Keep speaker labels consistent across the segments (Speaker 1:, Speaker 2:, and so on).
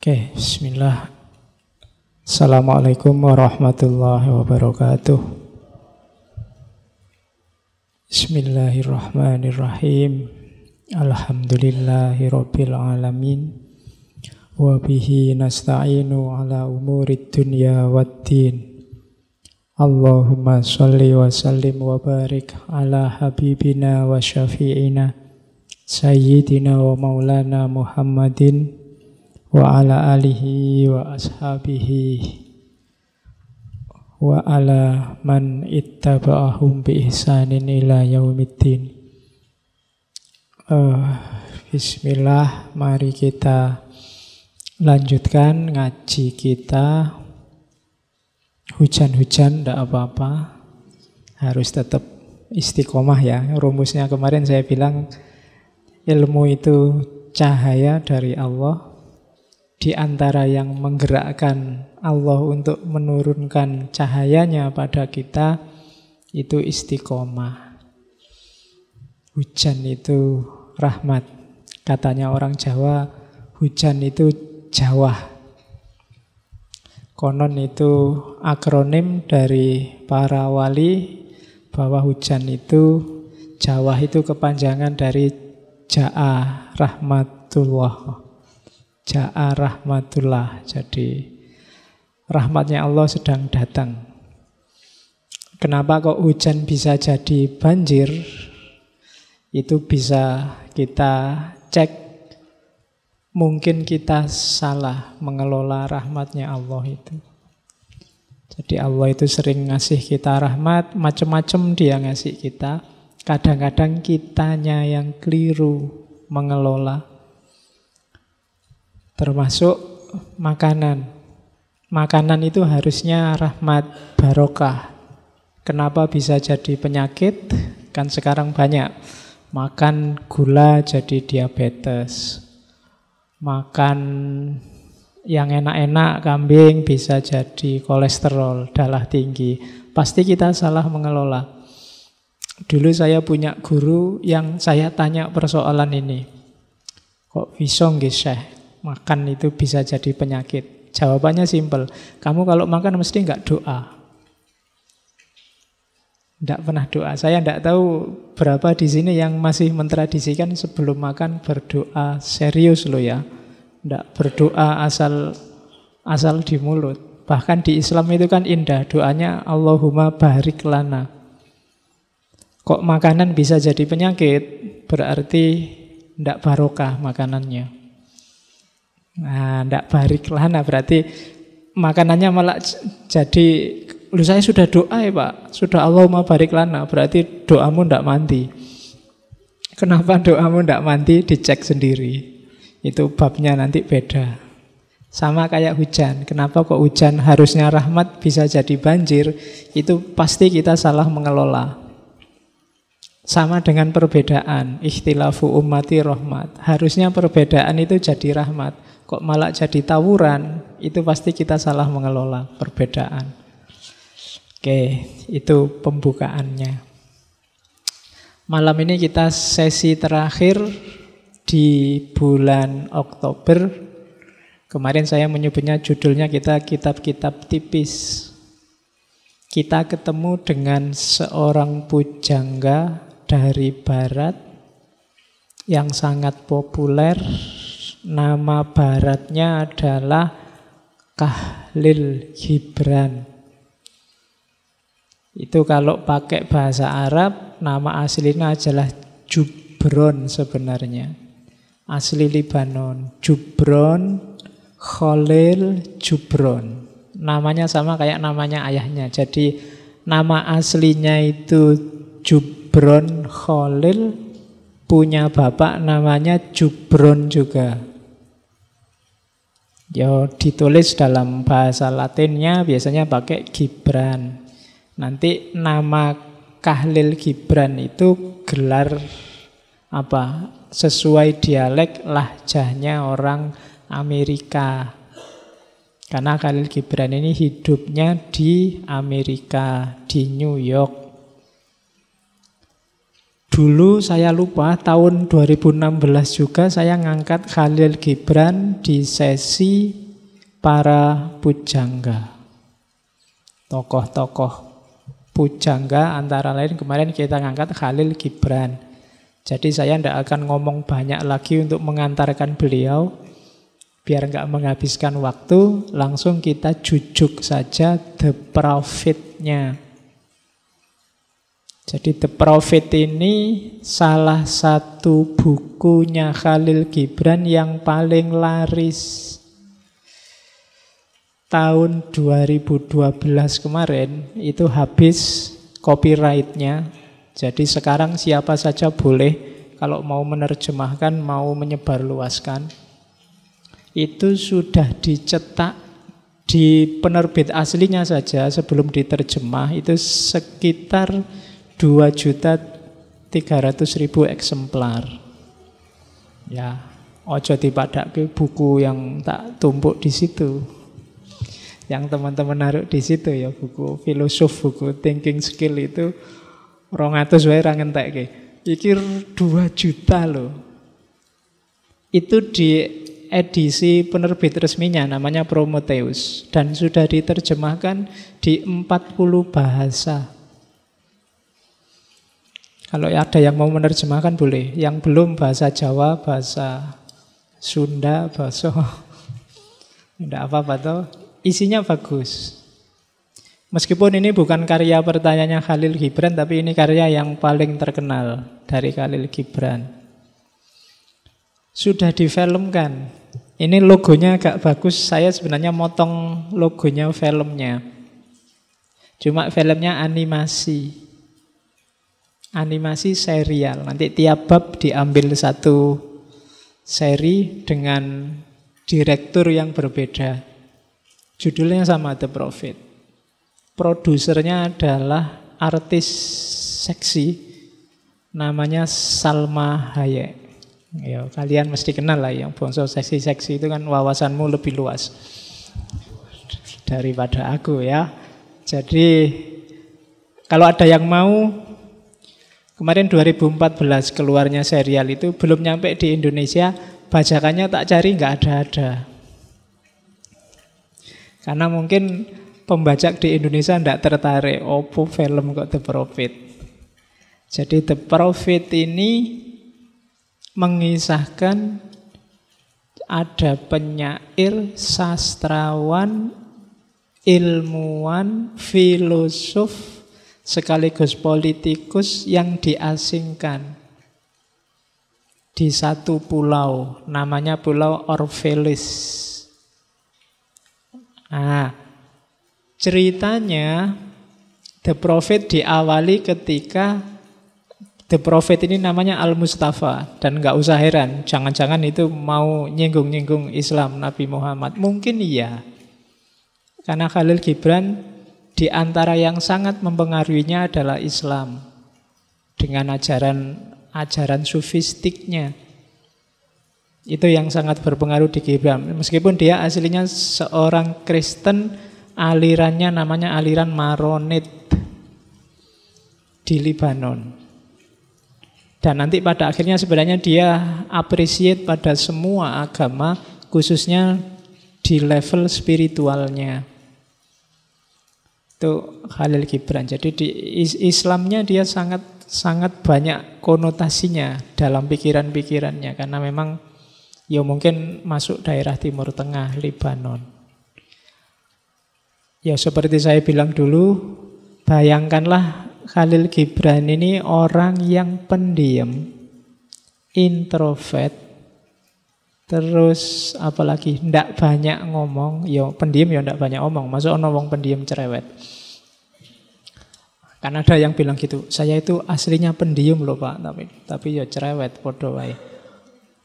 Speaker 1: Oke, bismillah. Assalamualaikum warahmatullahi wabarakatuh. Bismillahirrahmanirrahim. Alhamdulillahi rabbil alamin. Wa bihi nasta'inu ala umurid dunya waddin. Allahumma salli wa sallim wa barik ala habibina wa syafi'ina Sayyidina wa maulana Muhammadin wa ala alihi wa ashabihi. Wa ala man ittaba'ahum bi ihsanin ila yaumiddin. Uh, Bismillah mari kita lanjutkan ngaji kita. Hujan-hujan tidak apa-apa. Harus tetap istiqomah ya. Rumusnya kemarin saya bilang ilmu itu cahaya dari Allah di antara yang menggerakkan Allah untuk menurunkan cahayanya pada kita itu istiqomah. Hujan itu rahmat. Katanya orang Jawa, hujan itu Jawa. Konon itu akronim dari para wali bahwa hujan itu Jawa itu kepanjangan dari Ja'a rahmatullah. Ja'a rahmatullah. Jadi rahmatnya Allah sedang datang. Kenapa kok hujan bisa jadi banjir? Itu bisa kita cek. Mungkin kita salah mengelola rahmatnya Allah itu. Jadi Allah itu sering ngasih kita rahmat, macam-macam dia ngasih kita. Kadang-kadang kitanya yang keliru mengelola. Termasuk makanan. Makanan itu harusnya rahmat barokah. Kenapa bisa jadi penyakit? Kan sekarang banyak. Makan gula jadi diabetes. Makan yang enak-enak kambing bisa jadi kolesterol, darah tinggi. Pasti kita salah mengelola. Dulu saya punya guru yang saya tanya persoalan ini. Kok bisa nggih Syekh? Makan itu bisa jadi penyakit. Jawabannya simpel. Kamu kalau makan mesti nggak doa. Tidak pernah doa. Saya tidak tahu berapa di sini yang masih mentradisikan sebelum makan berdoa serius loh ya. Tidak berdoa asal asal di mulut. Bahkan di Islam itu kan indah doanya Allahumma barik lana. Kok makanan bisa jadi penyakit? Berarti tidak barokah makanannya. Nah, tidak barik lana berarti makanannya malah jadi Lu saya sudah doa ya Pak, sudah Allah mau barik lana, berarti doamu tidak mandi. Kenapa doamu tidak mandi? Dicek sendiri. Itu babnya nanti beda. Sama kayak hujan. Kenapa kok hujan harusnya rahmat bisa jadi banjir? Itu pasti kita salah mengelola. Sama dengan perbedaan, ikhtilafu ummati rahmat. Harusnya perbedaan itu jadi rahmat. Kok malah jadi tawuran, itu pasti kita salah mengelola perbedaan. Oke, itu pembukaannya. Malam ini kita sesi terakhir di bulan Oktober. Kemarin saya menyebutnya judulnya kita kitab-kitab tipis. Kita ketemu dengan seorang pujangga dari barat yang sangat populer. Nama baratnya adalah Kahlil Gibran. Itu kalau pakai bahasa Arab, nama aslinya adalah Jubron sebenarnya. Asli Libanon. Jubron, Khalil Jubron. Namanya sama kayak namanya ayahnya. Jadi nama aslinya itu Jubron. Khalil punya bapak namanya Jubron juga. Ya ditulis dalam bahasa Latinnya biasanya pakai Gibran. Nanti nama Kahlil Gibran itu gelar apa? Sesuai dialek lahjahnya orang Amerika. Karena Khalil Gibran ini hidupnya di Amerika, di New York. Dulu saya lupa tahun 2016 juga saya ngangkat Khalil Gibran di sesi para pujangga. Tokoh-tokoh pujangga antara lain kemarin kita ngangkat Khalil Gibran. Jadi saya tidak akan ngomong banyak lagi untuk mengantarkan beliau. Biar nggak menghabiskan waktu, langsung kita jujuk saja The Prophet-nya. Jadi The Prophet ini salah satu bukunya Khalil Gibran yang paling laris. Tahun 2012 kemarin itu habis copyrightnya. Jadi sekarang siapa saja boleh kalau mau menerjemahkan, mau menyebarluaskan. Itu sudah dicetak di penerbit aslinya saja sebelum diterjemah itu sekitar 2 juta 300 ribu eksemplar. Ya, ojo ke buku yang tak tumpuk di situ. Yang teman-teman naruh di situ ya buku filosof, buku thinking skill itu rongatus wae ra ke. Iki 2 juta loh. Itu di edisi penerbit resminya namanya Prometheus dan sudah diterjemahkan di 40 bahasa. Kalau ada yang mau menerjemahkan boleh. Yang belum bahasa Jawa, bahasa Sunda, bahasa tidak apa-apa toh. Isinya bagus. Meskipun ini bukan karya pertanyaannya Khalil Gibran, tapi ini karya yang paling terkenal dari Khalil Gibran. Sudah difilmkan. Ini logonya agak bagus. Saya sebenarnya motong logonya filmnya. Cuma filmnya animasi animasi serial. Nanti tiap bab diambil satu seri dengan direktur yang berbeda. Judulnya sama The Prophet. Produsernya adalah artis seksi namanya Salma Hayek. Ya, kalian mesti kenal lah yang bonsol seksi-seksi itu kan wawasanmu lebih luas daripada aku ya. Jadi kalau ada yang mau Kemarin 2014 keluarnya serial itu belum nyampe di Indonesia, bajakannya tak cari nggak ada-ada. Karena mungkin pembajak di Indonesia tidak tertarik, opo film kok The Prophet. Jadi The Prophet ini mengisahkan ada penyair, sastrawan, ilmuwan, filosof, sekaligus politikus yang diasingkan di satu pulau, namanya Pulau Orvelis. Nah, ceritanya The Prophet diawali ketika The Prophet ini namanya Al-Mustafa dan nggak usah heran, jangan-jangan itu mau nyinggung-nyinggung Islam Nabi Muhammad. Mungkin iya. Karena Khalil Gibran di antara yang sangat mempengaruhinya adalah Islam dengan ajaran ajaran sufistiknya. Itu yang sangat berpengaruh di Gibran. Meskipun dia aslinya seorang Kristen, alirannya namanya aliran Maronit di Libanon. Dan nanti pada akhirnya sebenarnya dia appreciate pada semua agama, khususnya di level spiritualnya. Itu Khalil Gibran. Jadi di Islamnya dia sangat sangat banyak konotasinya dalam pikiran-pikirannya karena memang ya mungkin masuk daerah Timur Tengah, Libanon. Ya seperti saya bilang dulu, bayangkanlah Khalil Gibran ini orang yang pendiam, introvert, terus apalagi ndak banyak ngomong, ya pendiam ya ndak banyak ngomong, masuk ngomong pendiam cerewet. Kan ada yang bilang gitu, saya itu aslinya pendiam loh Pak, tapi tapi ya cerewet podo wae.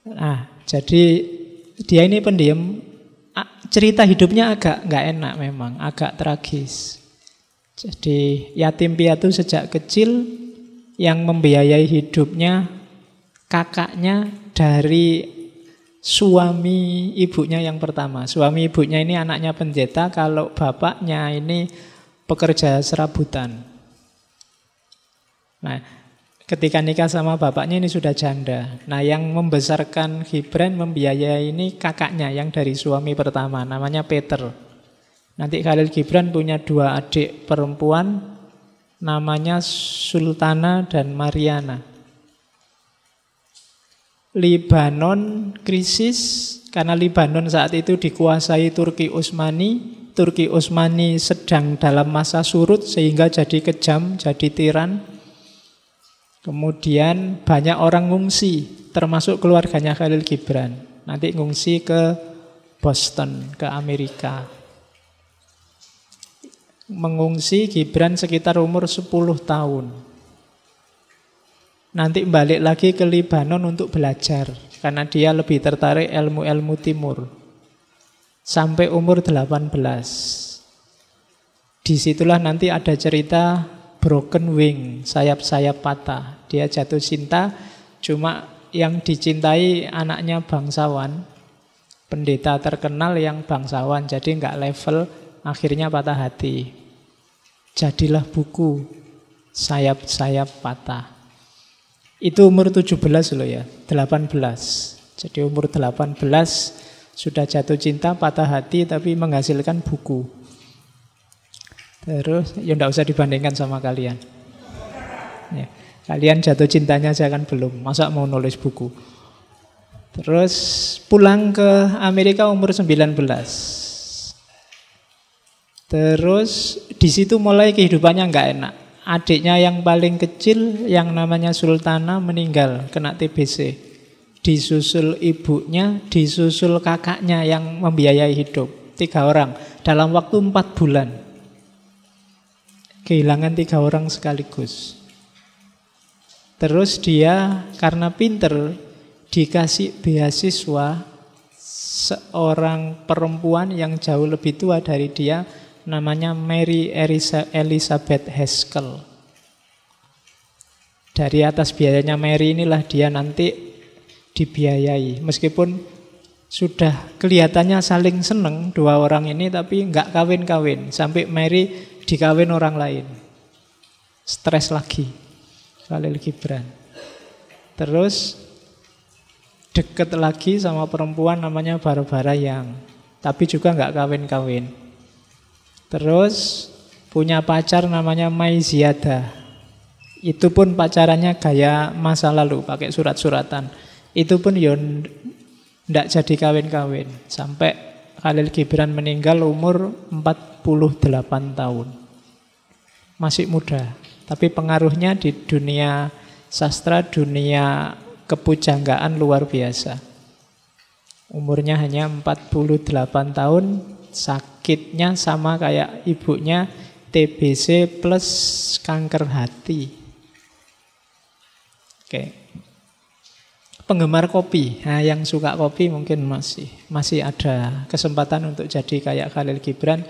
Speaker 1: Nah, jadi dia ini pendiam, cerita hidupnya agak nggak enak memang, agak tragis. Jadi yatim piatu sejak kecil yang membiayai hidupnya kakaknya dari suami ibunya yang pertama. Suami ibunya ini anaknya pendeta, kalau bapaknya ini pekerja serabutan. Nah, Ketika nikah sama bapaknya ini sudah janda. Nah yang membesarkan Gibran membiayai ini kakaknya yang dari suami pertama. Namanya Peter. Nanti Khalil Gibran punya dua adik perempuan. Namanya Sultana dan Mariana. Libanon krisis karena Libanon saat itu dikuasai Turki Utsmani. Turki Utsmani sedang dalam masa surut sehingga jadi kejam, jadi tiran. Kemudian banyak orang ngungsi, termasuk keluarganya Khalil Gibran. Nanti ngungsi ke Boston, ke Amerika. Mengungsi Gibran sekitar umur 10 tahun. Nanti balik lagi ke Libanon untuk belajar. Karena dia lebih tertarik ilmu-ilmu timur. Sampai umur 18. Di situlah nanti ada cerita broken wing, sayap-sayap patah. Dia jatuh cinta, cuma yang dicintai anaknya bangsawan, pendeta terkenal yang bangsawan, jadi nggak level, akhirnya patah hati. Jadilah buku sayap-sayap patah. Itu umur 17 loh ya, 18. Jadi umur 18 sudah jatuh cinta, patah hati, tapi menghasilkan buku. Terus ya enggak usah dibandingkan sama kalian. Ya, kalian jatuh cintanya saya kan belum. Masa mau nulis buku? Terus pulang ke Amerika umur 19. Terus di situ mulai kehidupannya enggak enak. Adiknya yang paling kecil yang namanya Sultana meninggal kena TBC. Disusul ibunya, disusul kakaknya yang membiayai hidup. Tiga orang dalam waktu empat bulan kehilangan tiga orang sekaligus. Terus dia karena pinter dikasih beasiswa seorang perempuan yang jauh lebih tua dari dia namanya Mary Elizabeth Haskell. Dari atas biayanya Mary inilah dia nanti dibiayai. Meskipun sudah kelihatannya saling seneng dua orang ini tapi nggak kawin-kawin. Sampai Mary dikawin orang lain. Stres lagi. Khalil Gibran. Terus deket lagi sama perempuan namanya Barbara yang tapi juga nggak kawin-kawin. Terus punya pacar namanya Mai Ziada. Itu pun pacarannya gaya masa lalu, pakai surat-suratan. Itu pun yon ndak jadi kawin-kawin sampai Khalil Gibran meninggal umur 48 tahun. Masih muda, tapi pengaruhnya di dunia sastra, dunia kepujanggaan luar biasa. Umurnya hanya 48 tahun, sakitnya sama kayak ibunya TBC plus kanker hati. Oke. Penggemar kopi, nah, yang suka kopi mungkin masih masih ada kesempatan untuk jadi kayak Khalil Gibran.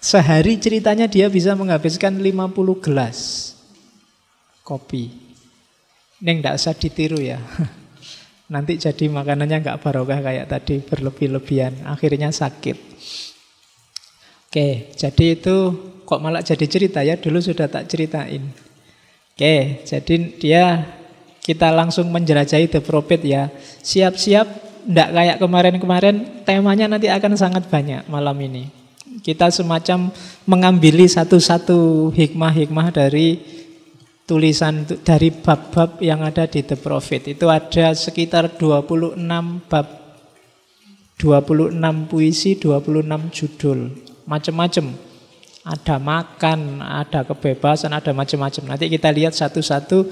Speaker 1: Sehari ceritanya dia bisa menghabiskan 50 gelas kopi. Neng tidak usah ditiru ya. Nanti jadi makanannya nggak barokah kayak tadi berlebih-lebihan, akhirnya sakit. Oke, jadi itu kok malah jadi cerita ya, dulu sudah tak ceritain. Oke, jadi dia kita langsung menjelajahi The Prophet ya. Siap-siap, tidak kayak kemarin-kemarin, temanya nanti akan sangat banyak malam ini. Kita semacam mengambil satu-satu hikmah-hikmah dari tulisan dari bab-bab yang ada di The Prophet. Itu ada sekitar 26 bab, 26 puisi, 26 judul, macam-macam. Ada makan, ada kebebasan, ada macam-macam. Nanti kita lihat satu-satu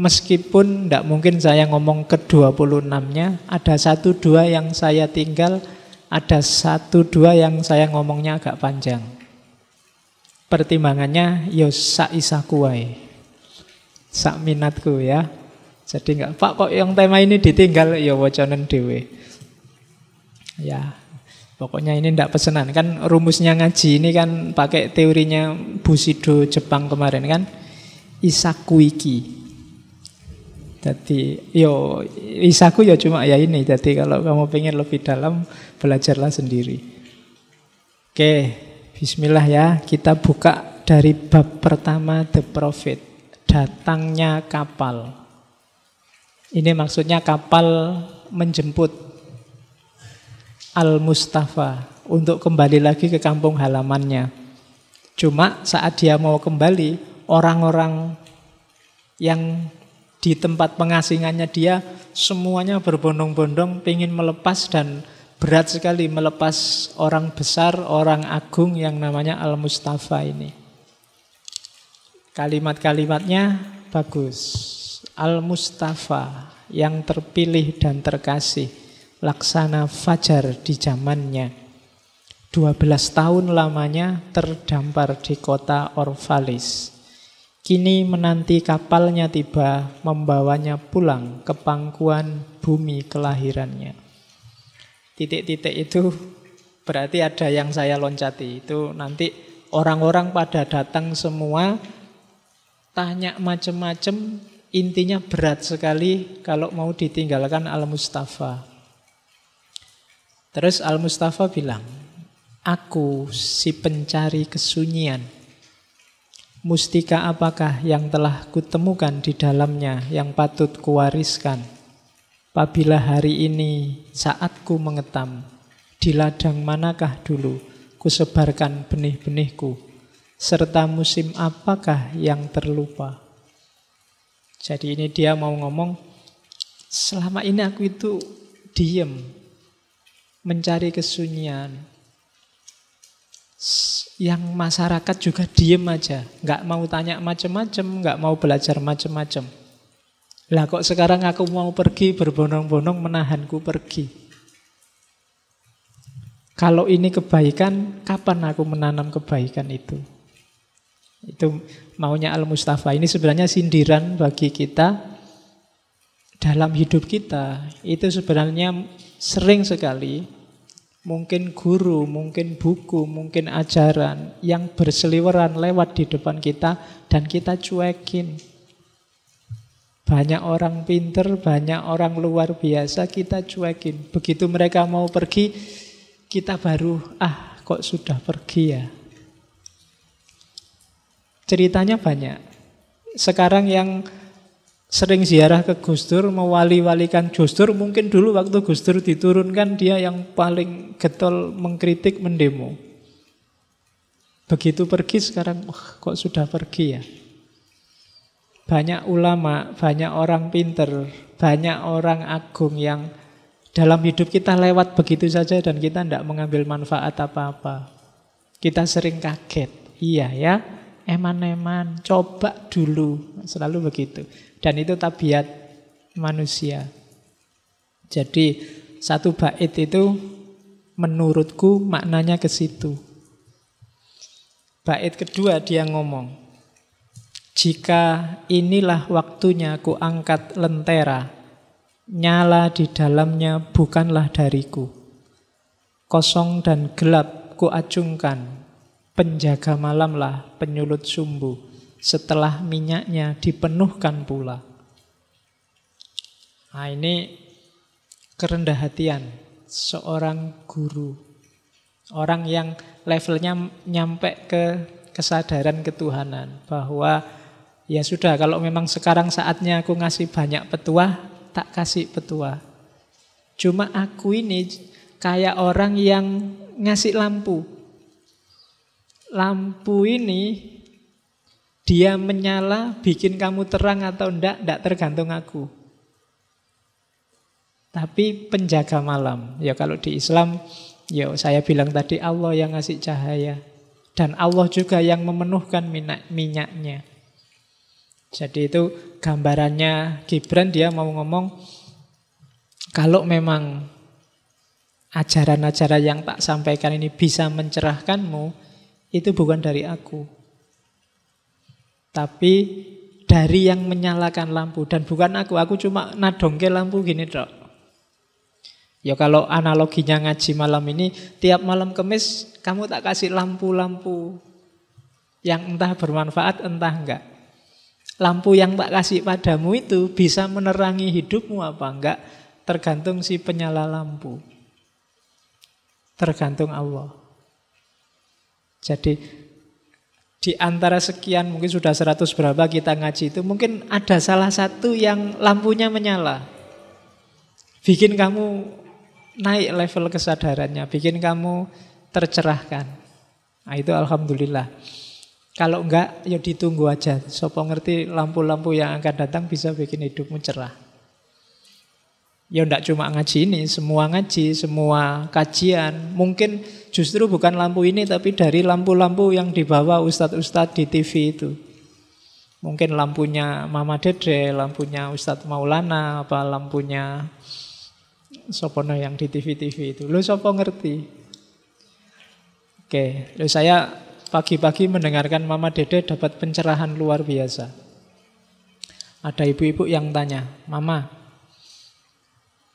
Speaker 1: meskipun tidak mungkin saya ngomong ke 26-nya, ada satu dua yang saya tinggal, ada satu dua yang saya ngomongnya agak panjang. Pertimbangannya yo ya sak isaku wae. Sak minatku ya. Jadi enggak Pak kok yang tema ini ditinggal ya wacanen dewe. Ya. Pokoknya ini ndak pesenan kan rumusnya ngaji ini kan pakai teorinya Bushido Jepang kemarin kan isaku iki. Jadi yo isaku ya cuma ya ini. Jadi kalau kamu pengen lebih dalam belajarlah sendiri. Oke, Bismillah ya. Kita buka dari bab pertama The Prophet. Datangnya kapal. Ini maksudnya kapal menjemput Al-Mustafa untuk kembali lagi ke kampung halamannya. Cuma saat dia mau kembali, orang-orang yang di tempat pengasingannya dia semuanya berbondong-bondong ingin melepas dan berat sekali melepas orang besar, orang agung yang namanya Al-Mustafa ini. Kalimat-kalimatnya bagus. Al-Mustafa yang terpilih dan terkasih laksana fajar di zamannya. 12 tahun lamanya terdampar di kota Orvalis. Kini menanti kapalnya tiba membawanya pulang ke pangkuan bumi kelahirannya. Titik-titik itu berarti ada yang saya loncati. Itu nanti orang-orang pada datang semua Tanya macam-macam Intinya berat sekali kalau mau ditinggalkan Al-Mustafa. Terus Al-Mustafa bilang, Aku si pencari kesunyian. Mustika apakah yang telah kutemukan di dalamnya yang patut kuwariskan? Apabila hari ini saatku mengetam, di ladang manakah dulu kusebarkan benih-benihku? Serta musim apakah yang terlupa? Jadi ini dia mau ngomong, selama ini aku itu diem, mencari kesunyian. Yang masyarakat juga diem aja, nggak mau tanya macam-macam, nggak mau belajar macam-macam. Lah kok sekarang aku mau pergi berbondong-bondong menahanku pergi. Kalau ini kebaikan, kapan aku menanam kebaikan itu? Itu maunya Al-Mustafa. Ini sebenarnya sindiran bagi kita dalam hidup kita. Itu sebenarnya sering sekali mungkin guru, mungkin buku, mungkin ajaran yang berseliweran lewat di depan kita dan kita cuekin. Banyak orang pinter, banyak orang luar biasa kita cuekin. Begitu mereka mau pergi, kita baru, ah kok sudah pergi ya. Ceritanya banyak. Sekarang yang sering ziarah ke Gus Dur, mewali-walikan Gus Dur, mungkin dulu waktu Gus Dur diturunkan dia yang paling getol mengkritik, mendemo. Begitu pergi sekarang, oh, kok sudah pergi ya? Banyak ulama, banyak orang pinter, banyak orang agung yang dalam hidup kita lewat begitu saja dan kita tidak mengambil manfaat apa-apa. Kita sering kaget. Iya ya, eman-eman, coba dulu, selalu begitu. Dan itu tabiat manusia. Jadi satu bait itu menurutku maknanya ke situ. Bait kedua dia ngomong, jika inilah waktunya ku angkat lentera, nyala di dalamnya bukanlah dariku. Kosong dan gelap ku acungkan, penjaga malamlah penyulut sumbu setelah minyaknya dipenuhkan pula. Nah ini kerendah hatian seorang guru. Orang yang levelnya nyampe ke kesadaran ketuhanan. Bahwa ya sudah kalau memang sekarang saatnya aku ngasih banyak petua, tak kasih petua. Cuma aku ini kayak orang yang ngasih lampu lampu ini dia menyala bikin kamu terang atau enggak, enggak tergantung aku. Tapi penjaga malam. Ya kalau di Islam, ya saya bilang tadi Allah yang ngasih cahaya. Dan Allah juga yang memenuhkan minyak, minyaknya. Jadi itu gambarannya Gibran dia mau ngomong, kalau memang ajaran-ajaran yang tak sampaikan ini bisa mencerahkanmu, itu bukan dari aku. Tapi dari yang menyalakan lampu dan bukan aku, aku cuma nadongke lampu gini dok. Ya kalau analoginya ngaji malam ini, tiap malam kemis kamu tak kasih lampu-lampu yang entah bermanfaat entah enggak. Lampu yang tak kasih padamu itu bisa menerangi hidupmu apa enggak, tergantung si penyala lampu. Tergantung Allah. Jadi di antara sekian mungkin sudah 100 berapa kita ngaji itu mungkin ada salah satu yang lampunya menyala. Bikin kamu naik level kesadarannya, bikin kamu tercerahkan. Nah, itu alhamdulillah. Kalau enggak ya ditunggu aja. Sopo ngerti lampu-lampu yang akan datang bisa bikin hidupmu cerah. Ya enggak cuma ngaji ini, semua ngaji, semua kajian. Mungkin justru bukan lampu ini tapi dari lampu-lampu yang dibawa ustadz-ustadz di TV itu. Mungkin lampunya Mama Dede, lampunya Ustadz Maulana, apa lampunya Sopono yang di TV-TV itu. Lu sopo ngerti? Oke, lu saya pagi-pagi mendengarkan Mama Dede dapat pencerahan luar biasa. Ada ibu-ibu yang tanya, Mama,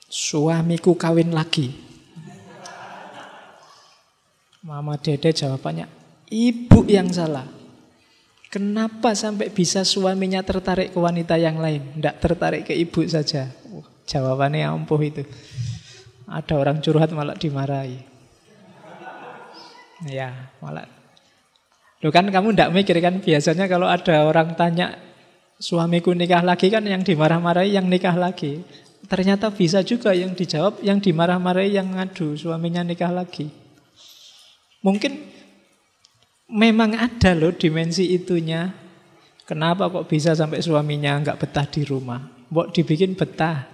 Speaker 1: Suamiku kawin lagi. Mama Dede jawabannya, ibu yang salah. Kenapa sampai bisa suaminya tertarik ke wanita yang lain? Tidak tertarik ke ibu saja. Oh, jawabannya ampuh itu. Ada orang curhat malah dimarahi. Ya, malah. Loh kan kamu tidak mikir kan biasanya kalau ada orang tanya suamiku nikah lagi kan yang dimarah-marahi yang nikah lagi. Ternyata bisa juga yang dijawab, yang dimarah-marahi, yang ngadu, suaminya nikah lagi. Mungkin memang ada loh dimensi itunya. Kenapa kok bisa sampai suaminya nggak betah di rumah? Mbok dibikin betah.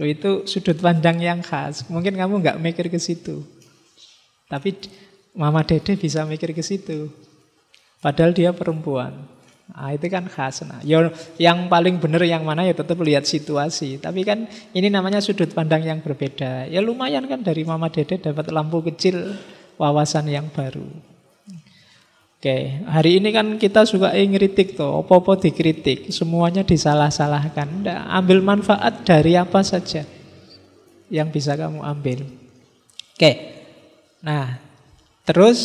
Speaker 1: Loh itu sudut pandang yang khas. Mungkin kamu nggak mikir ke situ. Tapi Mama Dede bisa mikir ke situ. Padahal dia perempuan. Nah, itu kan khas. Nah, yang paling benar yang mana ya tetap lihat situasi. Tapi kan ini namanya sudut pandang yang berbeda. Ya lumayan kan dari Mama Dede dapat lampu kecil wawasan yang baru. Oke, hari ini kan kita suka ingin ngeritik tuh, opo-opo dikritik, semuanya disalah-salahkan. Nah, ambil manfaat dari apa saja yang bisa kamu ambil. Oke, nah terus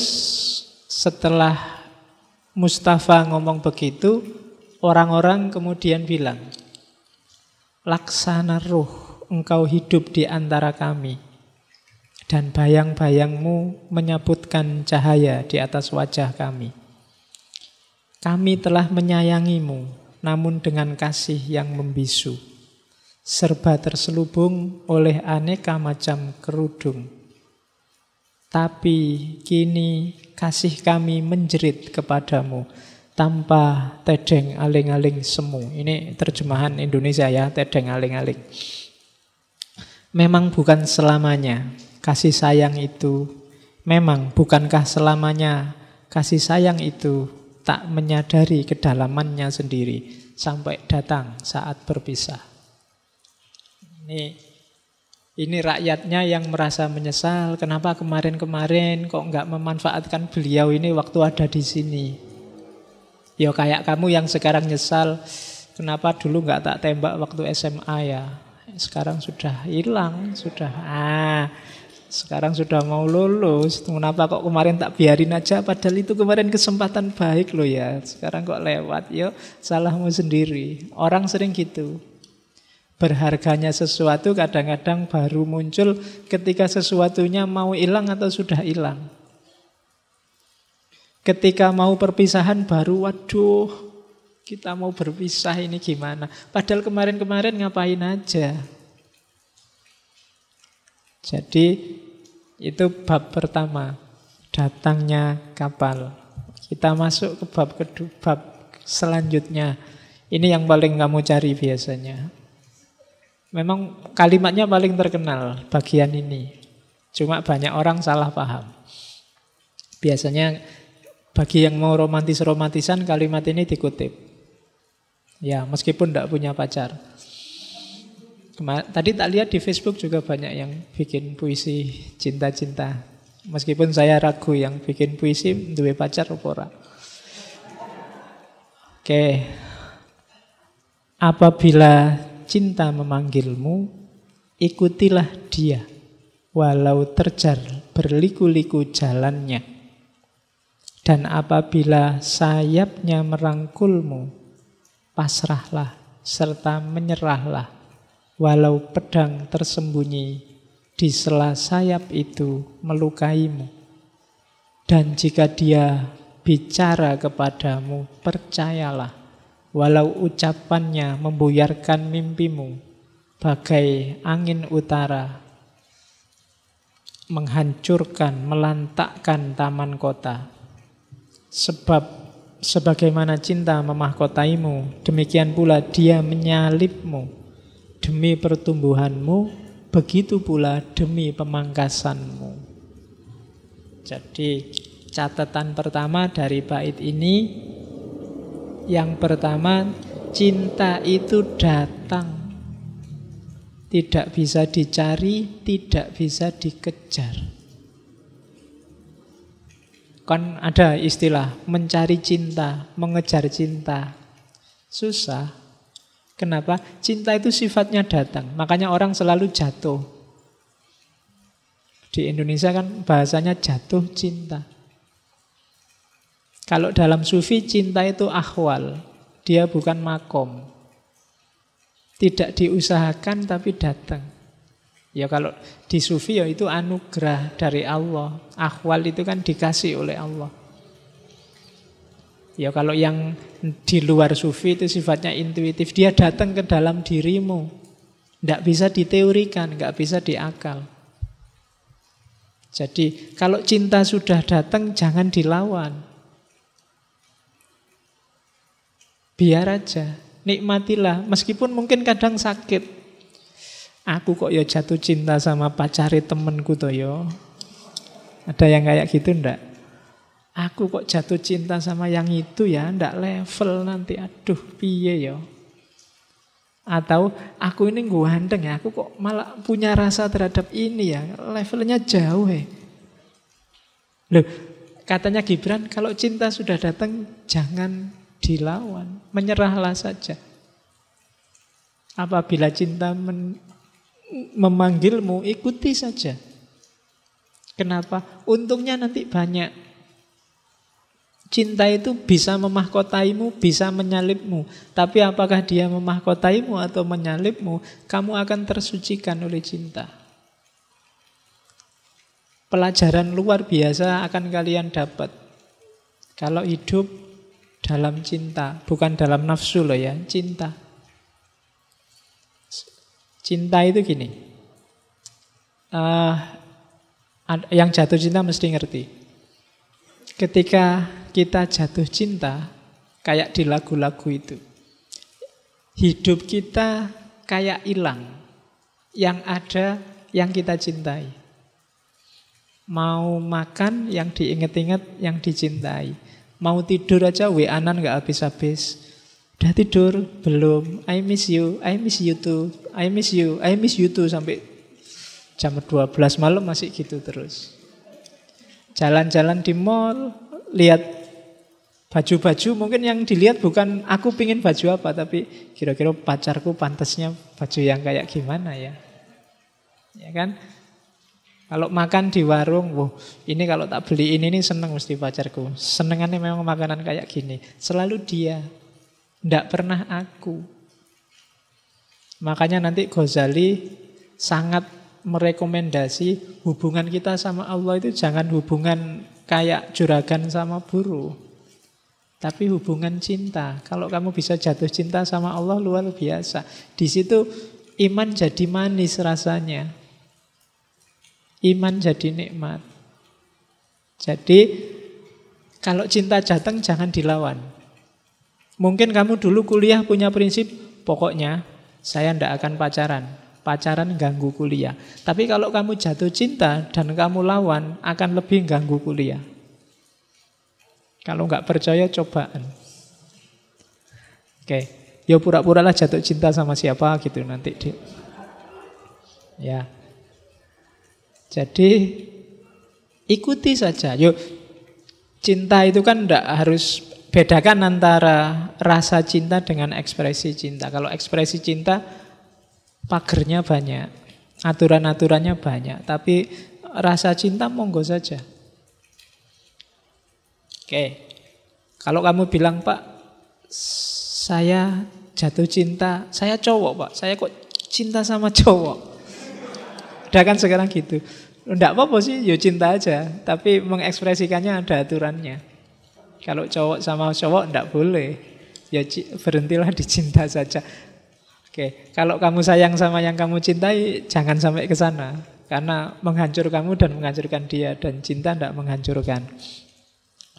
Speaker 1: setelah Mustafa ngomong begitu, orang-orang kemudian bilang, Laksana ruh, engkau hidup di antara kami. Dan bayang-bayangmu menyebutkan cahaya di atas wajah kami. Kami telah menyayangimu, namun dengan kasih yang membisu. Serba terselubung oleh aneka macam kerudung. Tapi kini kasih kami menjerit kepadamu tanpa tedeng aling-aling semu. Ini terjemahan Indonesia ya, tedeng aling-aling. Memang bukan selamanya kasih sayang itu, memang bukankah selamanya kasih sayang itu tak menyadari kedalamannya sendiri sampai datang saat berpisah. Ini ini rakyatnya yang merasa menyesal, kenapa kemarin-kemarin kok nggak memanfaatkan beliau ini waktu ada di sini. Ya kayak kamu yang sekarang nyesal, kenapa dulu nggak tak tembak waktu SMA ya. Sekarang sudah hilang, sudah. Ah, sekarang sudah mau lulus. Kenapa kok kemarin tak biarin aja? Padahal itu kemarin kesempatan baik loh ya. Sekarang kok lewat, yo salahmu sendiri. Orang sering gitu. Berharganya sesuatu kadang-kadang baru muncul ketika sesuatunya mau hilang atau sudah hilang. Ketika mau perpisahan baru, waduh, kita mau berpisah ini gimana? Padahal kemarin-kemarin ngapain aja? Jadi itu bab pertama, datangnya kapal. Kita masuk ke bab kedua, bab selanjutnya. Ini yang paling kamu cari biasanya. Memang kalimatnya paling terkenal bagian ini. Cuma banyak orang salah paham. Biasanya bagi yang mau romantis-romantisan kalimat ini dikutip. Ya, meskipun tidak punya pacar. Tadi tak lihat di Facebook juga banyak yang bikin puisi cinta-cinta. Meskipun saya ragu yang bikin puisi dua pacar opora. Oke. Apabila cinta memanggilmu, ikutilah dia, walau terjar berliku-liku jalannya. Dan apabila sayapnya merangkulmu, pasrahlah serta menyerahlah, walau pedang tersembunyi di sela sayap itu melukaimu. Dan jika dia bicara kepadamu, percayalah. Walau ucapannya membuyarkan mimpimu, bagai angin utara, menghancurkan, melantakkan taman kota. Sebab sebagaimana cinta memahkotaimu, demikian pula dia menyalipmu demi pertumbuhanmu, begitu pula demi pemangkasanmu. Jadi catatan pertama dari bait ini yang pertama cinta itu datang tidak bisa dicari, tidak bisa dikejar. Kan ada istilah mencari cinta, mengejar cinta. Susah. Kenapa? Cinta itu sifatnya datang. Makanya orang selalu jatuh. Di Indonesia kan bahasanya jatuh cinta. Kalau dalam sufi cinta itu ahwal. Dia bukan makom. Tidak diusahakan tapi datang. Ya kalau di sufi ya itu anugerah dari Allah. Ahwal itu kan dikasih oleh Allah. Ya kalau yang di luar sufi itu sifatnya intuitif. Dia datang ke dalam dirimu. Tidak bisa diteorikan, nggak bisa diakal. Jadi kalau cinta sudah datang jangan dilawan. Biar aja. Nikmatilah, meskipun mungkin kadang sakit. Aku kok ya jatuh cinta sama pacari temenku toh yo. Ada yang kayak gitu ndak? Aku kok jatuh cinta sama yang itu ya, ndak level nanti. Aduh, piye yo. Atau aku ini ganteng ya, aku kok malah punya rasa terhadap ini ya, levelnya jauh ya. Loh, katanya Gibran, kalau cinta sudah datang jangan dilawan. Menyerahlah saja. Apabila cinta memanggilmu, ikuti saja. Kenapa? Untungnya nanti banyak. Cinta itu bisa memahkotaimu, bisa menyalipmu. Tapi apakah dia memahkotaimu atau menyalipmu, kamu akan tersucikan oleh cinta. Pelajaran luar biasa akan kalian dapat. Kalau hidup dalam cinta, bukan dalam nafsu loh ya, cinta. Cinta itu gini, uh, yang jatuh cinta mesti ngerti. Ketika kita jatuh cinta, kayak di lagu-lagu itu, hidup kita kayak hilang. Yang ada yang kita cintai. Mau makan yang diinget-inget yang dicintai. Mau tidur aja WA-an gak habis-habis. Udah tidur? Belum. I miss you. I miss you too. I miss you. I miss you too sampai jam 12 malam masih gitu terus. Jalan-jalan di mall, lihat baju-baju mungkin yang dilihat bukan aku pingin baju apa tapi kira-kira pacarku pantasnya baju yang kayak gimana ya. Ya kan? Kalau makan di warung, wah ini kalau tak beli ini nih seneng mesti pacarku. Senengannya memang makanan kayak gini. Selalu dia, tidak pernah aku. Makanya nanti Ghazali sangat merekomendasi hubungan kita sama Allah itu jangan hubungan kayak juragan sama buruh. Tapi hubungan cinta. Kalau kamu bisa jatuh cinta sama Allah luar biasa. Di situ iman jadi manis rasanya. Iman jadi nikmat. Jadi kalau cinta datang jangan dilawan. Mungkin kamu dulu kuliah punya prinsip pokoknya saya tidak akan pacaran. Pacaran ganggu kuliah. Tapi kalau kamu jatuh cinta dan kamu lawan akan lebih ganggu kuliah. Kalau nggak percaya cobaan. Oke, ya pura-pura lah jatuh cinta sama siapa gitu nanti. Ya, jadi ikuti saja. Yuk, cinta itu kan tidak harus bedakan antara rasa cinta dengan ekspresi cinta. Kalau ekspresi cinta pagernya banyak, aturan-aturannya banyak, tapi rasa cinta monggo saja. Oke, kalau kamu bilang Pak, saya jatuh cinta, saya cowok Pak, saya kok cinta sama cowok. Udah kan sekarang gitu. Enggak apa-apa sih, ya cinta aja. Tapi mengekspresikannya ada aturannya. Kalau cowok sama cowok tidak boleh. Ya berhentilah dicinta saja. Oke, kalau kamu sayang sama yang kamu cintai, jangan sampai ke sana. Karena menghancur kamu dan menghancurkan dia. Dan cinta tidak menghancurkan.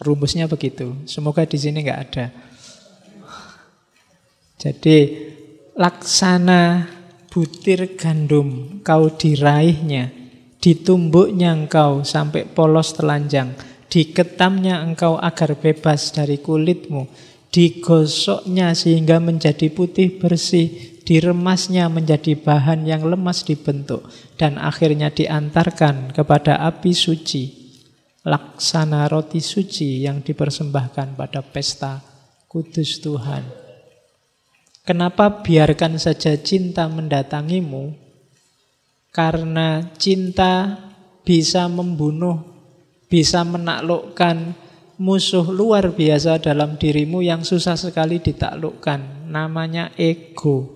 Speaker 1: Rumusnya begitu. Semoga di sini nggak ada. Jadi laksana butir gandum kau diraihnya, ditumbuknya engkau sampai polos telanjang, diketamnya engkau agar bebas dari kulitmu, digosoknya sehingga menjadi putih bersih, diremasnya menjadi bahan yang lemas dibentuk, dan akhirnya diantarkan kepada api suci, laksana roti suci yang dipersembahkan pada pesta kudus Tuhan. Kenapa biarkan saja cinta mendatangimu? Karena cinta bisa membunuh, bisa menaklukkan musuh luar biasa dalam dirimu yang susah sekali ditaklukkan. Namanya ego.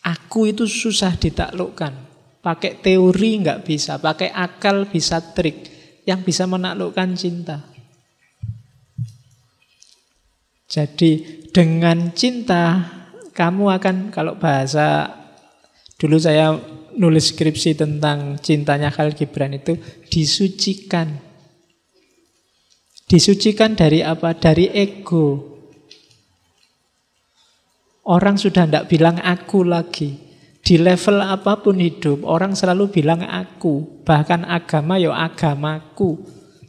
Speaker 1: Aku itu susah ditaklukkan. Pakai teori nggak bisa, pakai akal bisa trik. Yang bisa menaklukkan cinta. Jadi dengan cinta kamu akan kalau bahasa dulu saya nulis skripsi tentang cintanya Khalil Gibran itu disucikan. Disucikan dari apa? Dari ego. Orang sudah tidak bilang aku lagi. Di level apa pun hidup, orang selalu bilang aku. Bahkan agama yo ya agamaku.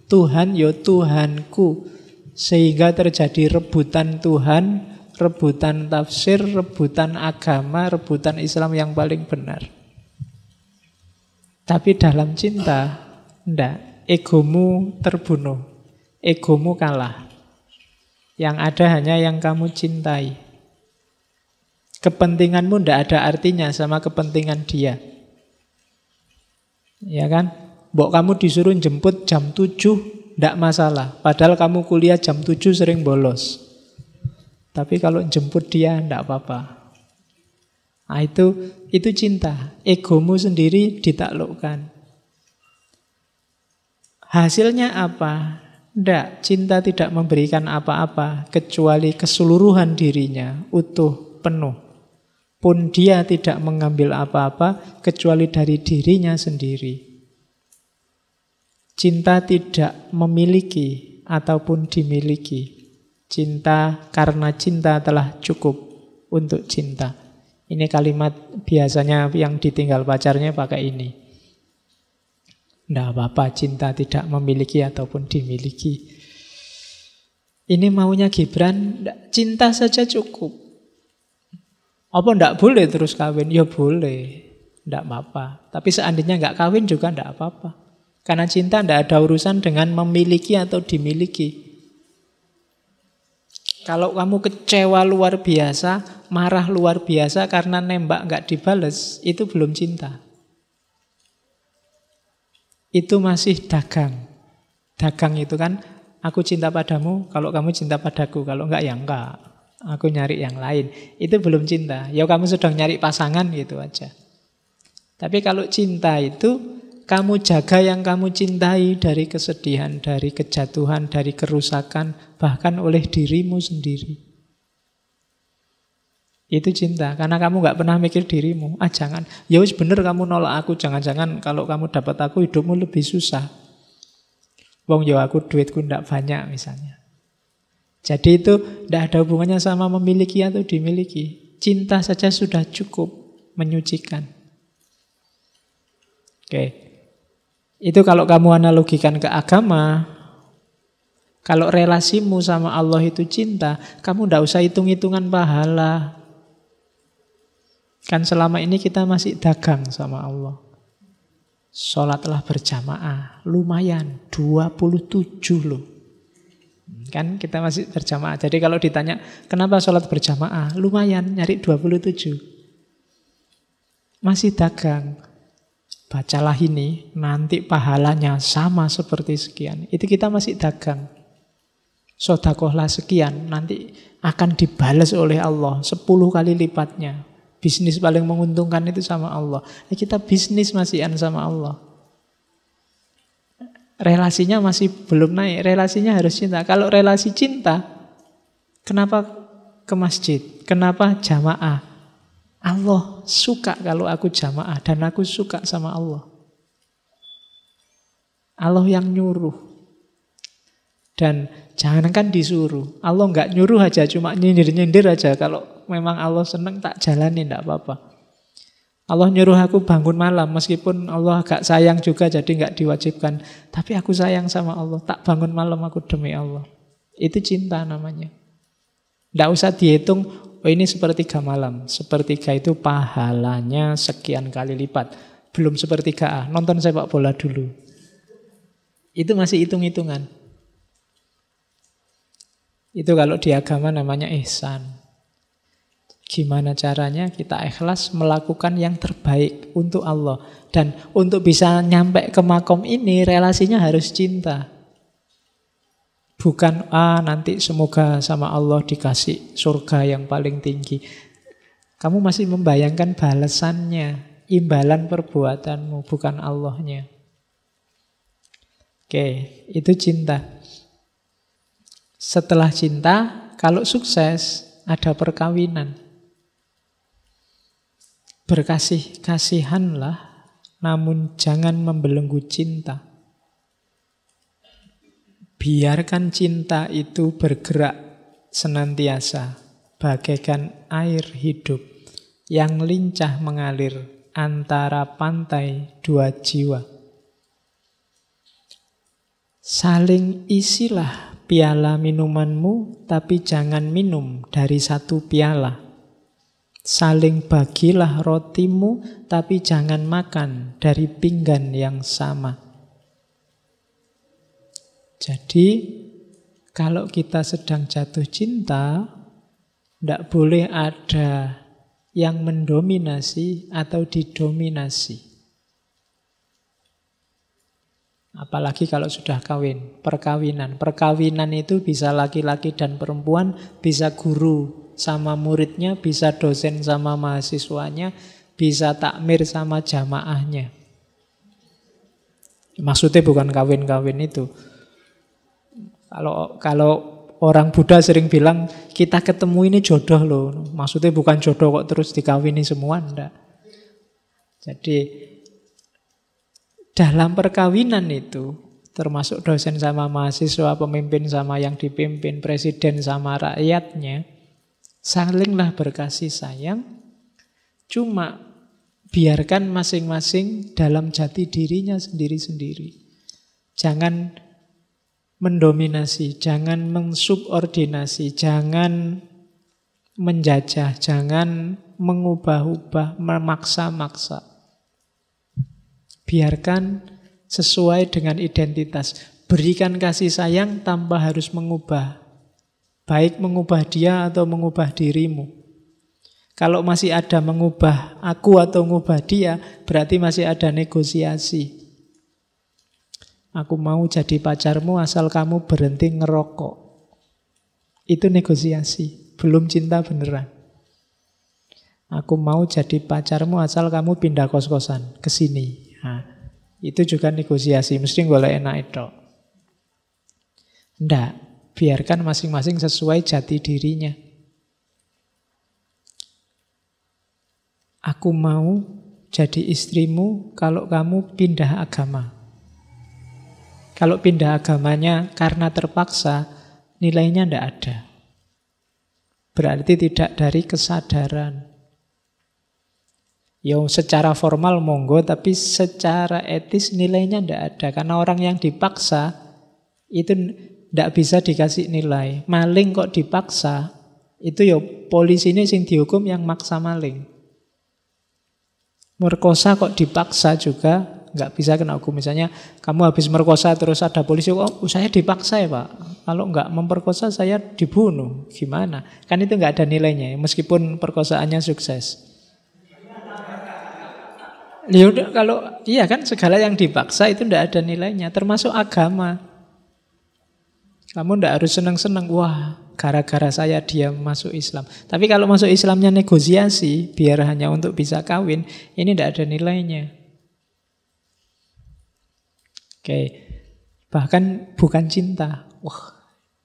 Speaker 1: Tuhan yo ya Tuhanku. Sehingga terjadi rebutan Tuhan, rebutan tafsir, rebutan agama, rebutan Islam yang paling benar. Tapi dalam cinta, ndak, egomu terbunuh, egomu kalah. Yang ada hanya yang kamu cintai. Kepentinganmu ndak ada artinya sama kepentingan dia. Ya kan? Mbok kamu disuruh jemput jam 7 tidak masalah. Padahal kamu kuliah jam 7 sering bolos. Tapi kalau jemput dia tidak apa-apa. Nah, itu itu cinta. Egomu sendiri ditaklukkan. Hasilnya apa? Tidak, cinta tidak memberikan apa-apa kecuali keseluruhan dirinya, utuh, penuh. Pun dia tidak mengambil apa-apa kecuali dari dirinya sendiri. Cinta tidak memiliki ataupun dimiliki. Cinta karena cinta telah cukup untuk cinta. Ini kalimat biasanya yang ditinggal pacarnya pakai ini. Tidak apa-apa cinta tidak memiliki ataupun dimiliki. Ini maunya Gibran, cinta saja cukup. Apa ndak boleh terus kawin? Ya boleh, ndak apa-apa. Tapi seandainya nggak kawin juga ndak apa-apa. Karena cinta tidak ada urusan dengan memiliki atau dimiliki. Kalau kamu kecewa luar biasa, marah luar biasa karena nembak nggak dibales, itu belum cinta. Itu masih dagang. Dagang itu kan, aku cinta padamu, kalau kamu cinta padaku, kalau enggak ya enggak. Aku nyari yang lain. Itu belum cinta. Ya kamu sedang nyari pasangan gitu aja. Tapi kalau cinta itu kamu jaga yang kamu cintai dari kesedihan, dari kejatuhan, dari kerusakan, bahkan oleh dirimu sendiri. Itu cinta, karena kamu gak pernah mikir dirimu. Ah jangan, ya wis bener kamu nolak aku, jangan-jangan kalau kamu dapat aku hidupmu lebih susah. Wong ya aku duitku ndak banyak misalnya. Jadi itu tidak ada hubungannya sama memiliki atau dimiliki. Cinta saja sudah cukup menyucikan. Oke, itu kalau kamu analogikan ke agama, kalau relasimu sama Allah itu cinta, kamu tidak usah hitung-hitungan pahala. Kan selama ini kita masih dagang sama Allah. Sholatlah berjamaah, lumayan, 27 loh. Kan kita masih berjamaah. Jadi kalau ditanya, kenapa sholat berjamaah? Lumayan, nyari 27. Masih dagang. Bacalah ini, nanti pahalanya sama seperti sekian. Itu kita masih dagang. Sodakohlah sekian, nanti akan dibalas oleh Allah sepuluh kali lipatnya. Bisnis paling menguntungkan itu sama Allah. Ya kita bisnis masihan sama Allah. relasinya masih belum naik, relasinya harus cinta. Kalau relasi cinta, kenapa ke masjid? Kenapa jamaah? Allah suka kalau aku jamaah dan aku suka sama Allah. Allah yang nyuruh. Dan jangankan disuruh. Allah nggak nyuruh aja, cuma nyindir-nyindir aja. Kalau memang Allah seneng tak jalani, tidak apa-apa. Allah nyuruh aku bangun malam, meskipun Allah agak sayang juga, jadi nggak diwajibkan. Tapi aku sayang sama Allah, tak bangun malam aku demi Allah. Itu cinta namanya. Tidak usah dihitung, oh ini sepertiga malam. Sepertiga itu pahalanya sekian kali lipat. Belum sepertiga A, nonton sepak bola dulu. Itu masih hitung-hitungan. Itu kalau di agama namanya ihsan. Gimana caranya kita ikhlas melakukan yang terbaik untuk Allah. Dan untuk bisa nyampe ke makom ini relasinya harus cinta. Bukan, ah nanti semoga sama Allah dikasih surga yang paling tinggi. Kamu masih membayangkan balasannya, imbalan perbuatanmu, bukan Allahnya. Oke, itu cinta. Setelah cinta, kalau sukses, ada perkawinan. Berkasih-kasihanlah, namun jangan membelenggu cinta. Biarkan cinta itu bergerak senantiasa, bagaikan air hidup yang lincah mengalir antara pantai dua jiwa. Saling isilah piala minumanmu, tapi jangan minum dari satu piala. Saling bagilah rotimu, tapi jangan makan dari pinggan yang sama. Jadi kalau kita sedang jatuh cinta, tidak boleh ada yang mendominasi atau didominasi. Apalagi kalau sudah kawin, perkawinan. Perkawinan itu bisa laki-laki dan perempuan, bisa guru sama muridnya, bisa dosen sama mahasiswanya, bisa takmir sama jamaahnya. Maksudnya bukan kawin-kawin itu. Kalau kalau orang Buddha sering bilang kita ketemu ini jodoh loh. Maksudnya bukan jodoh kok terus dikawini semua enggak. Jadi dalam perkawinan itu termasuk dosen sama mahasiswa, pemimpin sama yang dipimpin, presiden sama rakyatnya, salinglah berkasih sayang. Cuma biarkan masing-masing dalam jati dirinya sendiri-sendiri. Jangan mendominasi, jangan mensubordinasi, jangan menjajah, jangan mengubah-ubah, memaksa-maksa. Biarkan sesuai dengan identitas. Berikan kasih sayang tanpa harus mengubah. Baik mengubah dia atau mengubah dirimu. Kalau masih ada mengubah aku atau mengubah dia, berarti masih ada negosiasi. Aku mau jadi pacarmu asal kamu berhenti ngerokok. Itu negosiasi, belum cinta beneran. Aku mau jadi pacarmu asal kamu pindah kos-kosan ke sini. Nah, itu juga negosiasi, mesti boleh enak itu. Enggak, biarkan masing-masing sesuai jati dirinya. Aku mau jadi istrimu kalau kamu pindah agama. Kalau pindah agamanya karena terpaksa, nilainya tidak ada. Berarti tidak dari kesadaran. Ya secara formal monggo, tapi secara etis nilainya tidak ada. Karena orang yang dipaksa itu tidak bisa dikasih nilai. Maling kok dipaksa, itu ya polisi ini sing dihukum yang maksa maling. Merkosa kok dipaksa juga nggak bisa kena hukum. Misalnya kamu habis merkosa terus ada polisi, oh saya dipaksa ya pak. Kalau nggak memperkosa saya dibunuh, gimana? Kan itu nggak ada nilainya, meskipun perkosaannya sukses. Ya udah kalau iya kan segala yang dipaksa itu tidak ada nilainya, termasuk agama. Kamu tidak harus senang-senang, wah gara-gara saya dia masuk Islam. Tapi kalau masuk Islamnya negosiasi, biar hanya untuk bisa kawin, ini tidak ada nilainya. Oke. Bahkan bukan cinta. Wah,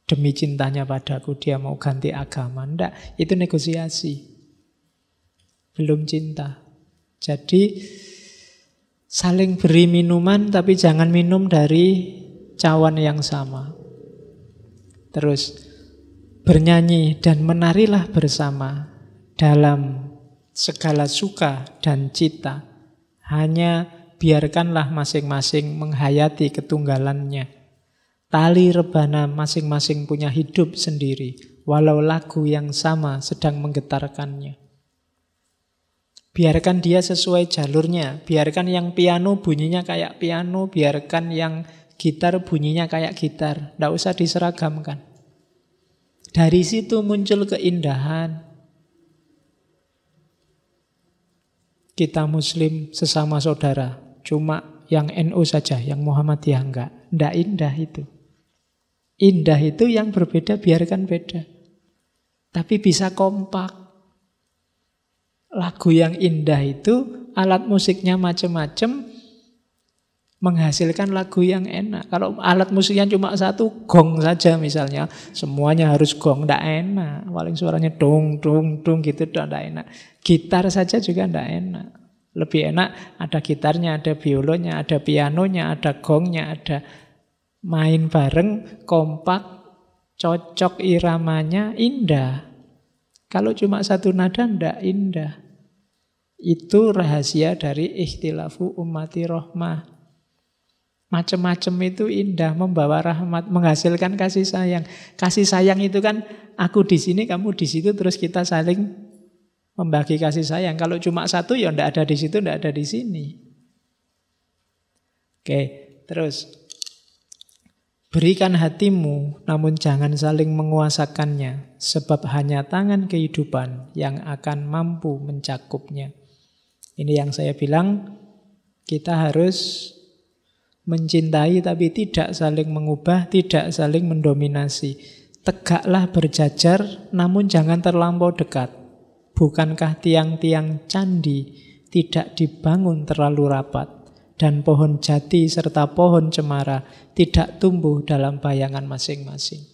Speaker 1: demi cintanya padaku dia mau ganti agama. Ndak, itu negosiasi. Belum cinta. Jadi saling beri minuman tapi jangan minum dari cawan yang sama. Terus bernyanyi dan menarilah bersama dalam segala suka dan cita. Hanya biarkanlah masing-masing menghayati ketunggalannya. Tali rebana masing-masing punya hidup sendiri, walau lagu yang sama sedang menggetarkannya. Biarkan dia sesuai jalurnya, biarkan yang piano bunyinya kayak piano, biarkan yang gitar bunyinya kayak gitar, tidak usah diseragamkan. Dari situ muncul keindahan, kita muslim sesama saudara. Cuma yang NU saja, yang Muhammadiyah enggak. Enggak indah itu. Indah itu yang berbeda biarkan beda. Tapi bisa kompak. Lagu yang indah itu alat musiknya macam-macam menghasilkan lagu yang enak. Kalau alat musiknya cuma satu, gong saja misalnya, semuanya harus gong, tidak enak. Paling suaranya dong, dong, dong gitu, tidak enak. Gitar saja juga tidak enak. Lebih enak ada gitarnya, ada biolonya, ada pianonya, ada gongnya, ada main bareng, kompak, cocok iramanya, indah. Kalau cuma satu nada, ndak indah. Itu rahasia dari ikhtilafu umati rohmah. Macam-macam itu indah, membawa rahmat, menghasilkan kasih sayang. Kasih sayang itu kan aku di sini, kamu di situ, terus kita saling membagi kasih sayang. Kalau cuma satu ya ndak ada di situ, ndak ada di sini. Oke, terus berikan hatimu, namun jangan saling menguasakannya, sebab hanya tangan kehidupan yang akan mampu mencakupnya. Ini yang saya bilang, kita harus mencintai tapi tidak saling mengubah, tidak saling mendominasi. Tegaklah berjajar, namun jangan terlampau dekat. Bukankah tiang-tiang candi tidak dibangun terlalu rapat dan pohon jati serta pohon cemara tidak tumbuh dalam bayangan masing-masing?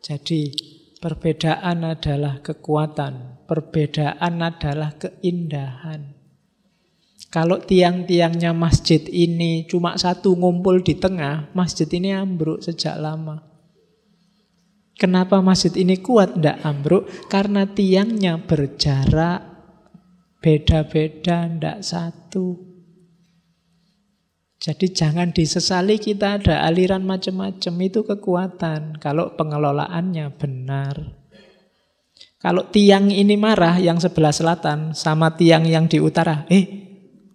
Speaker 1: Jadi perbedaan adalah kekuatan, perbedaan adalah keindahan. Kalau tiang-tiangnya masjid ini cuma satu ngumpul di tengah, masjid ini ambruk sejak lama. Kenapa masjid ini kuat? Tidak ambruk karena tiangnya berjarak beda-beda, tidak satu. Jadi jangan disesali kita ada aliran macam-macam itu kekuatan kalau pengelolaannya benar. Kalau tiang ini marah yang sebelah selatan sama tiang yang di utara, eh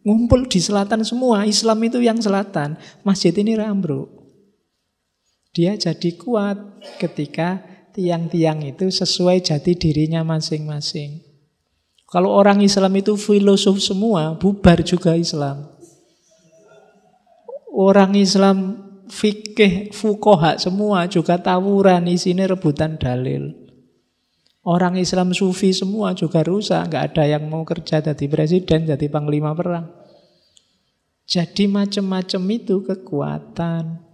Speaker 1: ngumpul di selatan semua, Islam itu yang selatan, masjid ini rambruk. Dia jadi kuat ketika tiang-tiang itu sesuai jati dirinya masing-masing. Kalau orang Islam itu filosof semua, bubar juga Islam. Orang Islam fikih, fukoha semua juga tawuran, isinya rebutan dalil. Orang Islam sufi semua juga rusak, nggak ada yang mau kerja jadi presiden, jadi panglima perang. Jadi macam-macam itu kekuatan.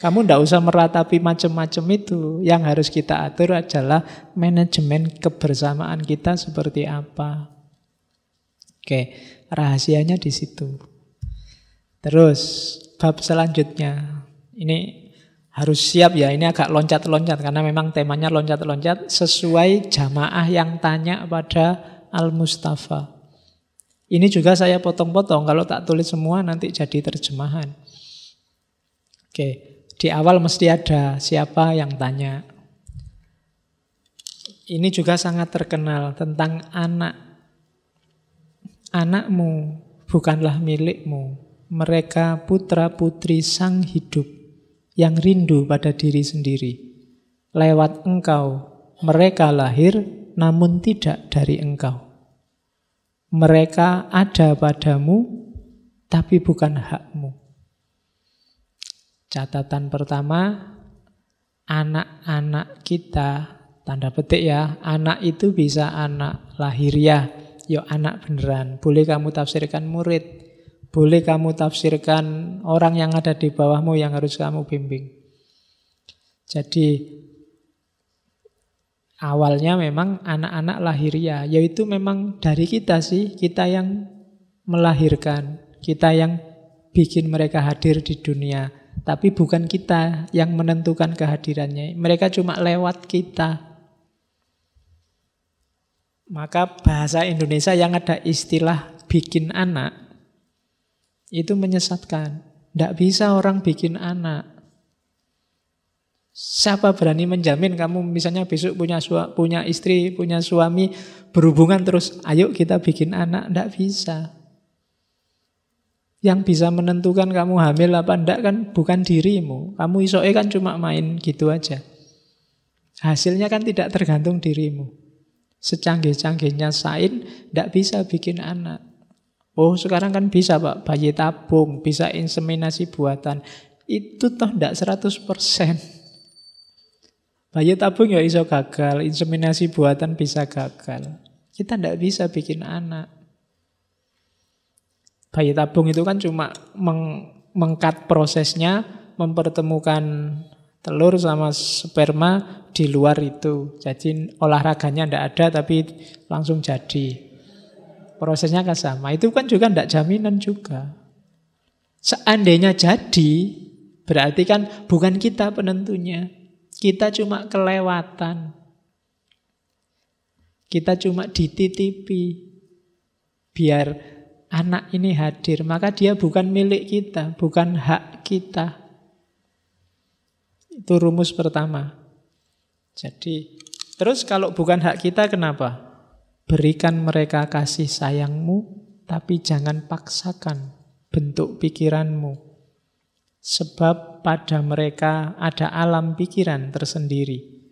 Speaker 1: Kamu tidak usah meratapi macam-macam itu. Yang harus kita atur adalah manajemen kebersamaan kita seperti apa. Oke, rahasianya di situ. Terus, bab selanjutnya. Ini harus siap ya, ini agak loncat-loncat karena memang temanya loncat-loncat sesuai jamaah yang tanya pada Al-Mustafa. Ini juga saya potong-potong, kalau tak tulis semua nanti jadi terjemahan. Oke, di awal mesti ada siapa yang tanya. Ini juga sangat terkenal tentang anak. Anakmu bukanlah milikmu. Mereka putra-putri sang hidup yang rindu pada diri sendiri. Lewat engkau, mereka lahir namun tidak dari engkau. Mereka ada padamu, tapi bukan hakmu. Catatan pertama, anak-anak kita, tanda petik ya, anak itu bisa anak lahiriah, yuk anak beneran. Boleh kamu tafsirkan murid. boleh kamu tafsirkan orang yang ada di bawahmu yang harus kamu bimbing. Jadi awalnya memang anak-anak lahiria, yaitu memang dari kita sih, kita yang melahirkan, kita yang bikin mereka hadir di dunia. Tapi bukan kita yang menentukan kehadirannya. Mereka cuma lewat kita. Maka bahasa Indonesia yang ada istilah bikin anak itu menyesatkan. Tidak bisa orang bikin anak. Siapa berani menjamin kamu misalnya besok punya punya istri, punya suami, berhubungan terus, ayo kita bikin anak. Tidak bisa. Yang bisa menentukan kamu hamil apa enggak kan bukan dirimu. Kamu isoe kan cuma main gitu aja. Hasilnya kan tidak tergantung dirimu. Secanggih-canggihnya sain, tidak bisa bikin anak. Oh sekarang kan bisa Pak, bayi tabung, bisa inseminasi buatan. Itu toh tidak 100%. Bayi tabung ya iso gagal, inseminasi buatan bisa gagal. Kita tidak bisa bikin anak. Bayi tabung itu kan cuma meng mengkat prosesnya, mempertemukan telur sama sperma di luar itu. Jadi olahraganya tidak ada tapi langsung jadi. Prosesnya kan sama. Itu kan juga tidak jaminan juga. Seandainya jadi, berarti kan bukan kita penentunya. Kita cuma kelewatan. Kita cuma dititipi. Biar anak ini hadir. Maka dia bukan milik kita, bukan hak kita. Itu rumus pertama. Jadi, terus kalau bukan hak kita kenapa? Berikan mereka kasih sayangmu, tapi jangan paksakan bentuk pikiranmu. Sebab pada mereka ada alam pikiran tersendiri.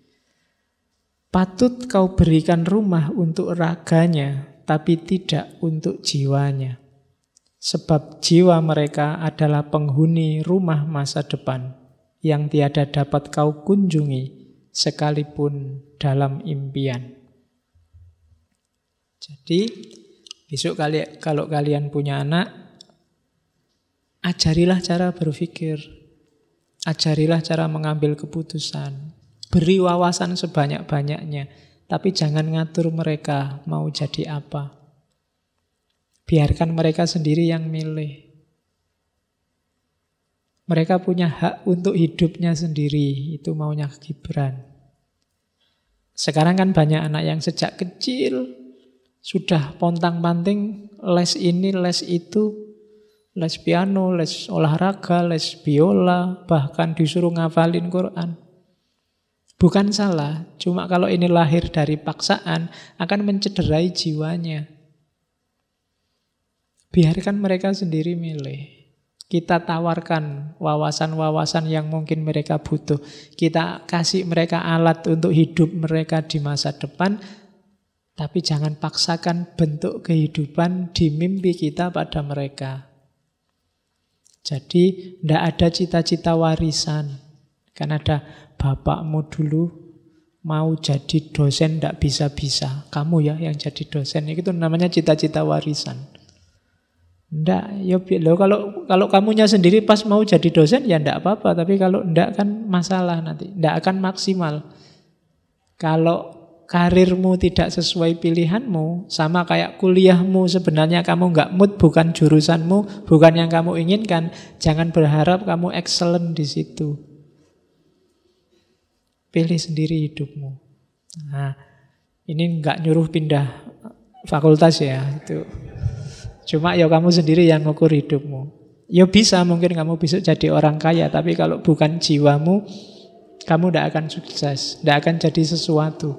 Speaker 1: Patut kau berikan rumah untuk raganya, tapi tidak untuk jiwanya. Sebab jiwa mereka adalah penghuni rumah masa depan yang tiada dapat kau kunjungi sekalipun dalam impian. Jadi besok kali kalau kalian punya anak ajarilah cara berpikir. Ajarilah cara mengambil keputusan. Beri wawasan sebanyak-banyaknya, tapi jangan ngatur mereka mau jadi apa. Biarkan mereka sendiri yang milih. Mereka punya hak untuk hidupnya sendiri. Itu maunya Gibran. Sekarang kan banyak anak yang sejak kecil sudah pontang-panting les ini, les itu, les piano, les olahraga, les biola, bahkan disuruh ngafalin Quran. Bukan salah, cuma kalau ini lahir dari paksaan akan mencederai jiwanya. Biarkan mereka sendiri milih. Kita tawarkan wawasan-wawasan yang mungkin mereka butuh. Kita kasih mereka alat untuk hidup mereka di masa depan. Tapi jangan paksakan bentuk kehidupan di mimpi kita pada mereka. Jadi tidak ada cita-cita warisan. Kan ada bapakmu dulu mau jadi dosen tidak bisa-bisa. Kamu ya yang jadi dosen. Itu namanya cita-cita warisan. Ndak, ya lo kalau kalau kamunya sendiri pas mau jadi dosen ya ndak apa-apa, tapi kalau ndak kan masalah nanti, ndak akan maksimal. Kalau karirmu tidak sesuai pilihanmu, sama kayak kuliahmu sebenarnya kamu nggak mood, bukan jurusanmu, bukan yang kamu inginkan, jangan berharap kamu excellent di situ. Pilih sendiri hidupmu. Nah, ini nggak nyuruh pindah fakultas ya, itu Cuma ya kamu sendiri yang ngukur hidupmu. Ya bisa mungkin kamu bisa jadi orang kaya, tapi kalau bukan jiwamu, kamu tidak akan sukses, tidak akan jadi sesuatu.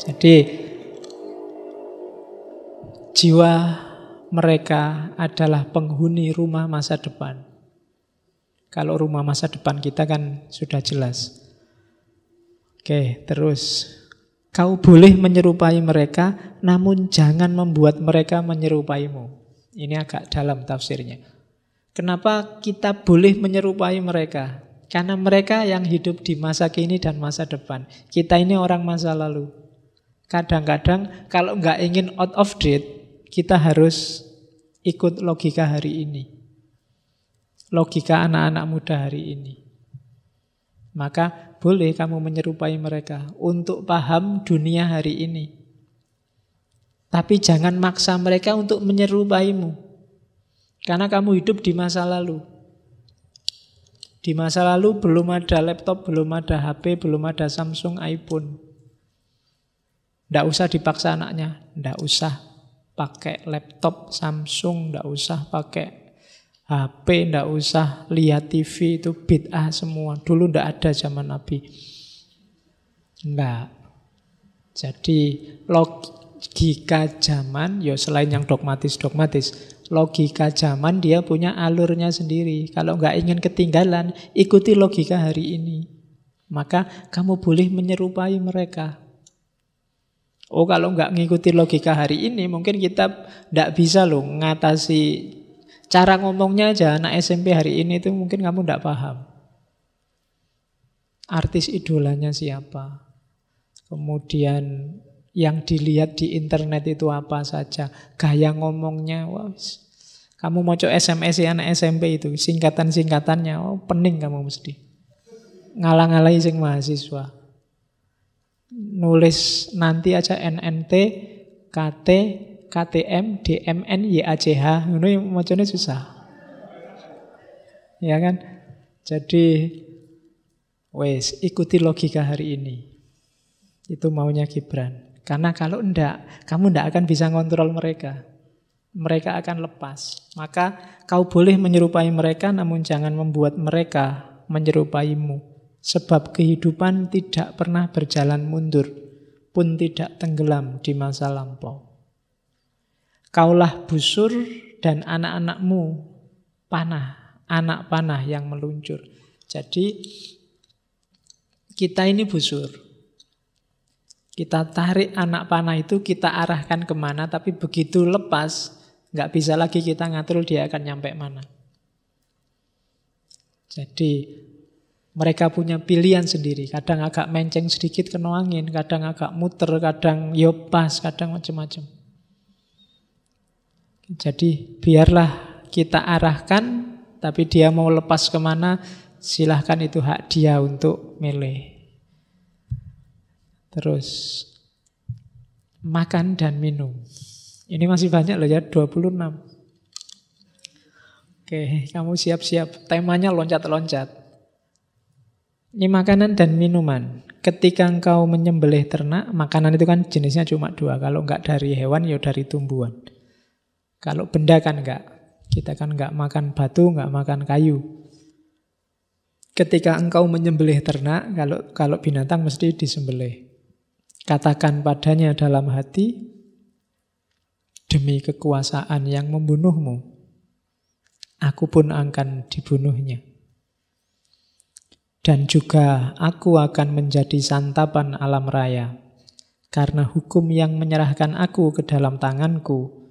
Speaker 1: Jadi jiwa mereka adalah penghuni rumah masa depan. Kalau rumah masa depan kita kan sudah jelas. Oke, terus Kau boleh menyerupai mereka, namun jangan membuat mereka menyerupaimu. Ini agak dalam tafsirnya. Kenapa kita boleh menyerupai mereka? Karena mereka yang hidup di masa kini dan masa depan. Kita ini orang masa lalu. Kadang-kadang kalau nggak ingin out of date, kita harus Ikut logika hari ini. Logika anak-anak muda hari ini. Maka boleh kamu menyerupai mereka untuk paham dunia hari ini. Tapi jangan maksa mereka untuk menyerupaimu. Karena kamu hidup di masa lalu. Di masa lalu belum ada laptop, belum ada HP, belum ada Samsung, iPhone. Tidak usah dipaksa anaknya, tidak usah pakai laptop Samsung, tidak usah pakai HP, ndak usah lihat TV itu bid'ah semua. Dulu ndak ada zaman Nabi. Enggak. Jadi logika zaman, ya selain yang dogmatis-dogmatis, logika zaman dia punya alurnya sendiri. Kalau nggak ingin ketinggalan, ikuti logika hari ini. Maka kamu boleh menyerupai mereka. Oh kalau nggak ngikuti logika hari ini, mungkin kita ndak bisa loh ngatasi Cara ngomongnya aja anak SMP hari ini itu mungkin kamu tidak paham. Artis idolanya siapa? Kemudian yang dilihat di internet itu apa saja? Gaya ngomongnya, wah, kamu mau coba SMS ya anak SMP itu, singkatan-singkatannya, oh pening kamu mesti. Ngalang-ngalai sing mahasiswa. Nulis nanti aja NNT, KT, KTM, DMN, YACH, ini macamnya susah. Ya kan? Jadi wes ikuti logika hari ini. Itu maunya Gibran. Karena kalau enggak, kamu enggak akan bisa ngontrol mereka. Mereka akan lepas. Maka kau boleh menyerupai mereka namun jangan membuat mereka menyerupaimu. Sebab kehidupan tidak pernah berjalan mundur, pun tidak tenggelam di masa lampau. Kaulah busur dan anak-anakmu panah, anak panah yang meluncur. Jadi kita ini busur. Kita tarik anak panah itu kita arahkan ke mana, tapi begitu lepas, nggak bisa lagi kita ngatur dia akan nyampe mana. Jadi mereka punya pilihan sendiri. Kadang agak menceng sedikit kena angin, kadang agak muter, kadang yopas, kadang macam-macam. Jadi biarlah kita arahkan, tapi dia mau lepas ke mana, silahkan itu hak dia untuk milih. Terus makan dan minum. Ini masih banyak loh ya, 26. Oke, kamu siap-siap. Temanya loncat-loncat. Ini makanan dan minuman. Ketika engkau menyembelih ternak, makanan itu kan jenisnya cuma dua. Kalau enggak dari hewan, ya dari tumbuhan. Kalau benda kan enggak. Kita kan enggak makan batu, enggak makan kayu. Ketika engkau menyembelih ternak, kalau kalau binatang mesti disembelih. Katakan padanya dalam hati, demi kekuasaan yang membunuhmu, aku pun akan dibunuhnya. Dan juga aku akan menjadi santapan alam raya, karena hukum yang menyerahkan aku ke dalam tanganku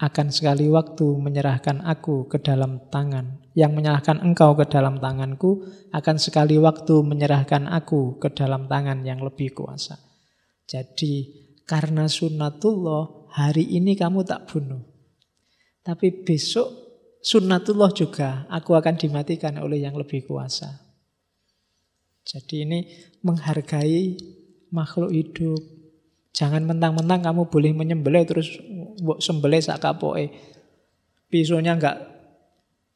Speaker 1: akan sekali waktu menyerahkan aku ke dalam tangan. Yang menyerahkan engkau ke dalam tanganku akan sekali waktu menyerahkan aku ke dalam tangan yang lebih kuasa. Jadi karena sunnatullah hari ini kamu tak bunuh. Tapi besok sunnatullah juga aku akan dimatikan oleh yang lebih kuasa. Jadi ini menghargai makhluk hidup, Jangan mentang-mentang kamu boleh menyembelih terus mbok sembelih sak kapoke. Pisaunya enggak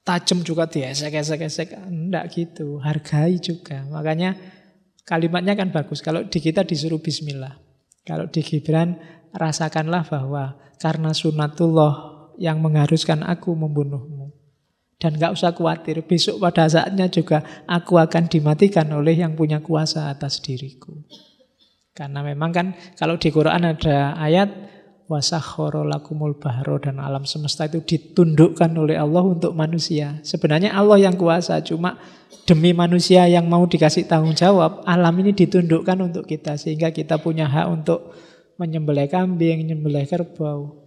Speaker 1: tajam juga diesek-esek-esek. Enggak gitu. Hargai juga. Makanya kalimatnya kan bagus. Kalau di kita disuruh bismillah. Kalau di Gibran rasakanlah bahwa karena sunatullah yang mengharuskan aku membunuhmu. Dan gak usah khawatir, besok pada saatnya juga aku akan dimatikan oleh yang punya kuasa atas diriku. Karena memang kan kalau di Quran ada ayat wasakhoro lakumul bahro dan alam semesta itu ditundukkan oleh Allah untuk manusia. Sebenarnya Allah yang kuasa, cuma demi manusia yang mau dikasih tanggung jawab, alam ini ditundukkan untuk kita sehingga kita punya hak untuk menyembelih kambing, menyembelih kerbau.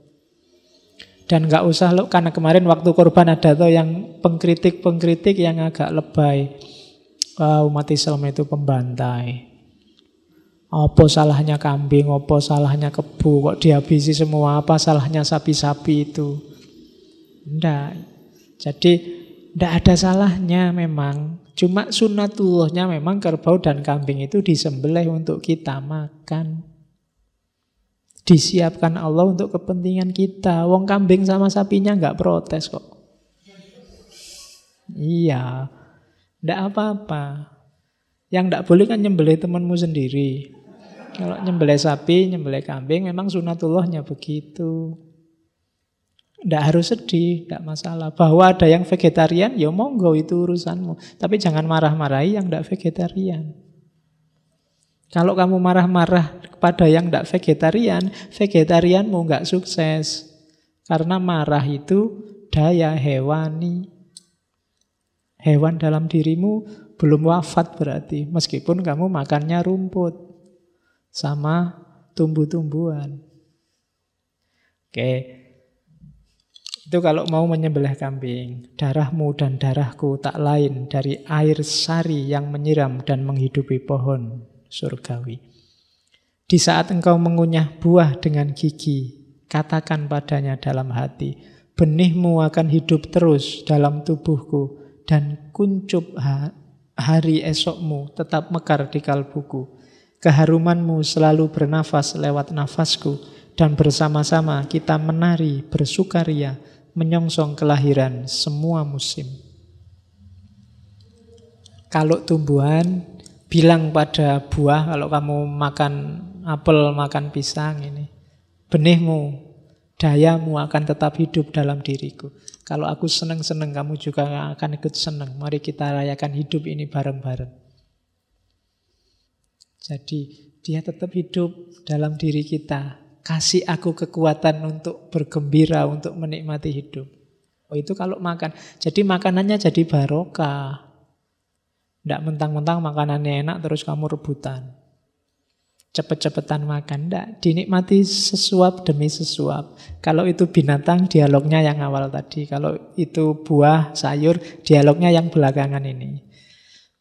Speaker 1: Dan nggak usah loh, karena kemarin waktu korban ada tuh yang pengkritik-pengkritik yang agak lebay. Wah, umat Islam itu pembantai. Apa salahnya kambing, apa salahnya kebu, kok dihabisi semua, apa salahnya sapi-sapi itu. Tidak. Jadi tidak ada salahnya memang. Cuma sunatullahnya memang kerbau dan kambing itu disembelih untuk kita makan. Disiapkan Allah untuk kepentingan kita. Wong kambing sama sapinya nggak protes kok. Iya, tidak apa-apa. Yang tidak boleh kan nyembelih temanmu sendiri. Kalau nyembelih sapi, nyembelih kambing, memang sunatullahnya begitu. Tidak harus sedih, tidak masalah. Bahwa ada yang vegetarian, ya monggo itu urusanmu. Tapi jangan marah-marahi yang tidak vegetarian. Kalau kamu marah-marah kepada yang tidak vegetarian, vegetarianmu nggak sukses. Karena marah itu daya hewani. Hewan dalam dirimu belum wafat berarti. Meskipun kamu makannya rumput. Sama tumbuh-tumbuhan. Oke, itu kalau mau menyembelih kambing, darahmu dan darahku tak lain dari air sari yang menyiram dan menghidupi pohon surgawi. Di saat engkau mengunyah buah dengan gigi, katakan padanya dalam hati, benihmu akan hidup terus dalam tubuhku dan kuncup hari esokmu tetap mekar di kalbuku. Keharumanmu selalu bernafas lewat nafasku dan bersama-sama kita menari bersukaria menyongsong kelahiran semua musim. Kalau tumbuhan, bilang pada buah, kalau kamu makan apel, makan pisang ini, benihmu, dayamu akan tetap hidup dalam diriku. Kalau aku senang-senang, kamu juga akan ikut senang. Mari kita rayakan hidup ini bareng-bareng. Jadi dia tetap hidup dalam diri kita. Kasih aku kekuatan untuk bergembira, untuk menikmati hidup. Oh itu kalau makan. Jadi makanannya jadi barokah. Tidak mentang-mentang makanannya enak terus kamu rebutan. Cepet-cepetan makan. Tidak, dinikmati sesuap demi sesuap. Kalau itu binatang, dialognya yang awal tadi. Kalau itu buah, sayur, dialognya yang belakangan ini.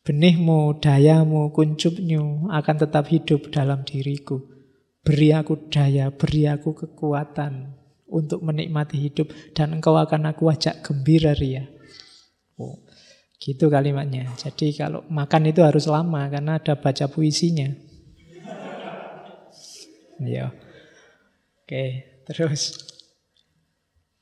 Speaker 1: Benihmu, dayamu, kuncupnya akan tetap hidup dalam diriku. Beri aku daya, beri aku kekuatan untuk menikmati hidup dan engkau akan aku ajak gembira ria. Oh, gitu kalimatnya. Jadi kalau makan itu harus lama karena ada baca puisinya. Ya. Oke, terus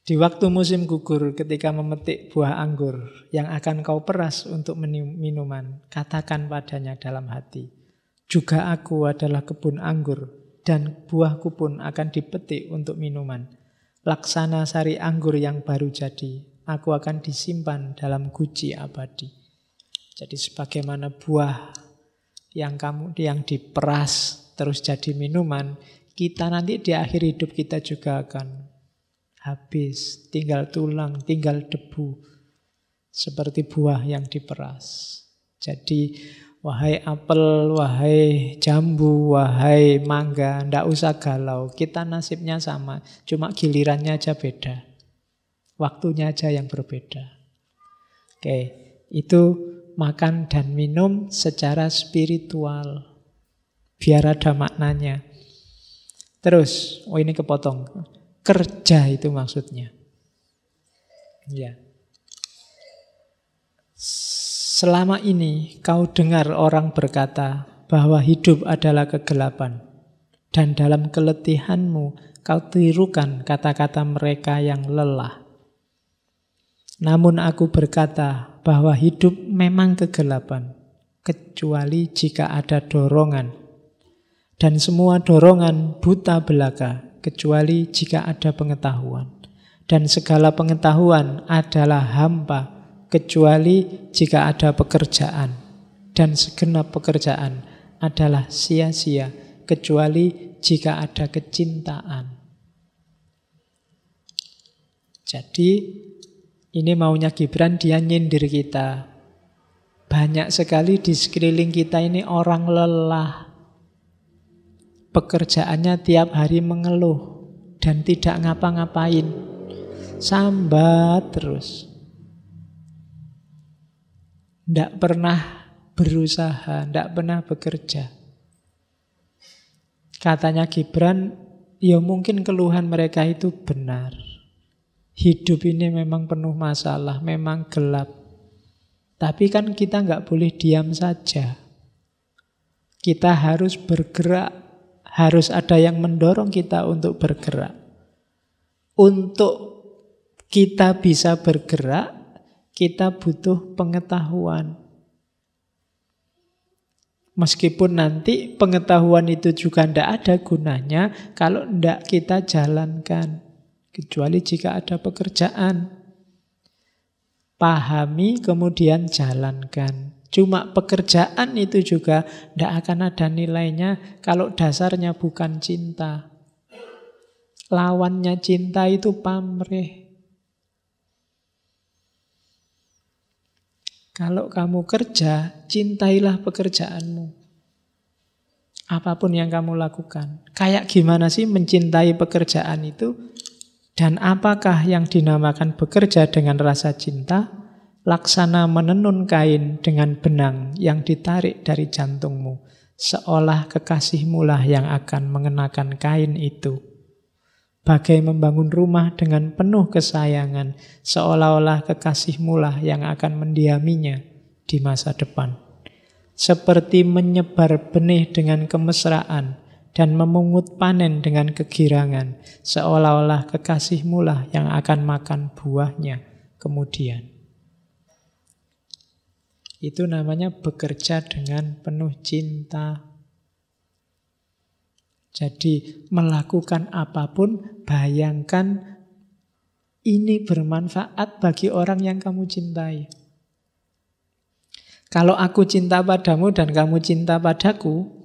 Speaker 1: di waktu musim gugur ketika memetik buah anggur yang akan kau peras untuk minuman, katakan padanya dalam hati, juga aku adalah kebun anggur dan buahku pun akan dipetik untuk minuman. Laksana sari anggur yang baru jadi, aku akan disimpan dalam guci abadi. Jadi sebagaimana buah yang kamu yang diperas terus jadi minuman, kita nanti di akhir hidup kita juga akan habis, tinggal tulang, tinggal debu. Seperti buah yang diperas. Jadi Wahai apel, wahai jambu, wahai mangga, ndak usah galau. Kita nasibnya sama, cuma gilirannya aja beda. Waktunya aja yang berbeda. Oke, itu makan dan minum secara spiritual. Biar ada maknanya. Terus, oh ini kepotong. Kerja itu maksudnya. Ya. Selama ini kau dengar orang berkata bahwa hidup adalah kegelapan. Dan dalam keletihanmu kau tirukan kata-kata mereka yang lelah. Namun aku berkata bahwa hidup memang kegelapan, kecuali jika ada dorongan. Dan semua dorongan buta belaka, kecuali jika ada pengetahuan. Dan segala pengetahuan adalah hampa, kecuali jika ada pekerjaan dan segenap pekerjaan adalah sia-sia kecuali jika ada kecintaan. Jadi ini maunya Gibran dia nyindir kita. Banyak sekali di sekeliling kita ini orang lelah. Pekerjaannya tiap hari mengeluh dan tidak ngapa-ngapain. Sambat terus. Tidak pernah berusaha, tidak pernah bekerja. Katanya Gibran, ya mungkin keluhan mereka itu benar. Hidup ini memang penuh masalah, memang gelap. Tapi kan kita nggak boleh diam saja. Kita harus bergerak, harus ada yang mendorong kita untuk bergerak. Untuk kita bisa bergerak, kita butuh pengetahuan. Meskipun nanti pengetahuan itu juga tidak ada gunanya kalau tidak kita jalankan. Kecuali jika ada pekerjaan. Pahami kemudian jalankan. Cuma pekerjaan itu juga tidak akan ada nilainya kalau dasarnya bukan cinta. Lawannya cinta itu pamrih. Kalau kamu kerja, cintailah pekerjaanmu. Apa pun yang kamu lakukan. Kayak gimana sih mencintai pekerjaan itu? Dan apakah yang dinamakan bekerja dengan rasa cinta? Laksana menenun kain dengan benang yang ditarik dari jantungmu, seolah kekasihmu lah yang akan mengenakan kain itu. Bagai membangun rumah dengan penuh kesayangan, seolah-olah kekasihmu lah yang akan mendiaminya di masa depan. Seperti menyebar benih dengan kemesraan, dan memungut panen dengan kegirangan, seolah-olah kekasihmu lah yang akan makan buahnya kemudian. Itu namanya bekerja dengan penuh cinta. Jadi melakukan apa pun, bayangkan ini bermanfaat bagi orang yang kamu cintai. Kalau aku cinta padamu dan kamu cinta padaku,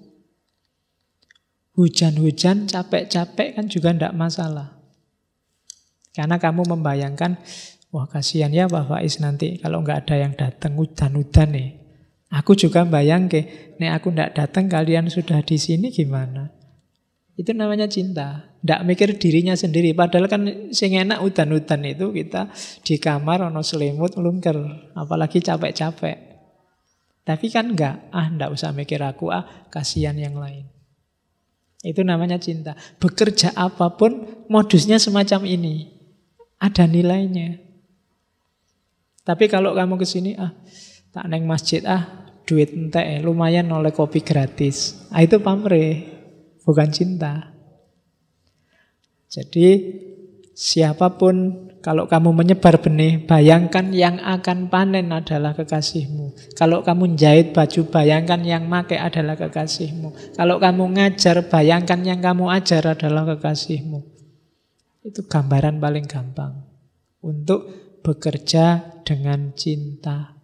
Speaker 1: Hujan-hujan, capek-capek kan juga tidak masalah. Karena kamu membayangkan, wah kasihan ya Pak Faiz nanti kalau nggak ada yang datang hujan-hujan nih. Aku juga bayang ke, nih aku nggak datang kalian sudah di sini gimana? Itu namanya cinta. Nggak mikir dirinya sendiri. Padahal kan sing enak hutan-hutan itu kita di kamar ono selimut lungker. Apalagi capek-capek. Tapi kan enggak, ah enggak usah mikir aku, ah kasihan yang lain. Itu namanya cinta. Bekerja apa pun modusnya semacam ini. Ada nilainya. Tapi kalau kamu ke sini ah tak neng masjid ah duit entek lumayan oleh kopi gratis. Ah itu pamrih, bukan cinta. Jadi siapa pun kalau kamu menyebar benih, bayangkan yang akan panen adalah kekasihmu. Kalau kamu jahit baju, bayangkan yang make adalah kekasihmu. Kalau kamu ngajar, bayangkan yang kamu ajar adalah kekasihmu. Itu gambaran paling gampang untuk bekerja dengan cinta.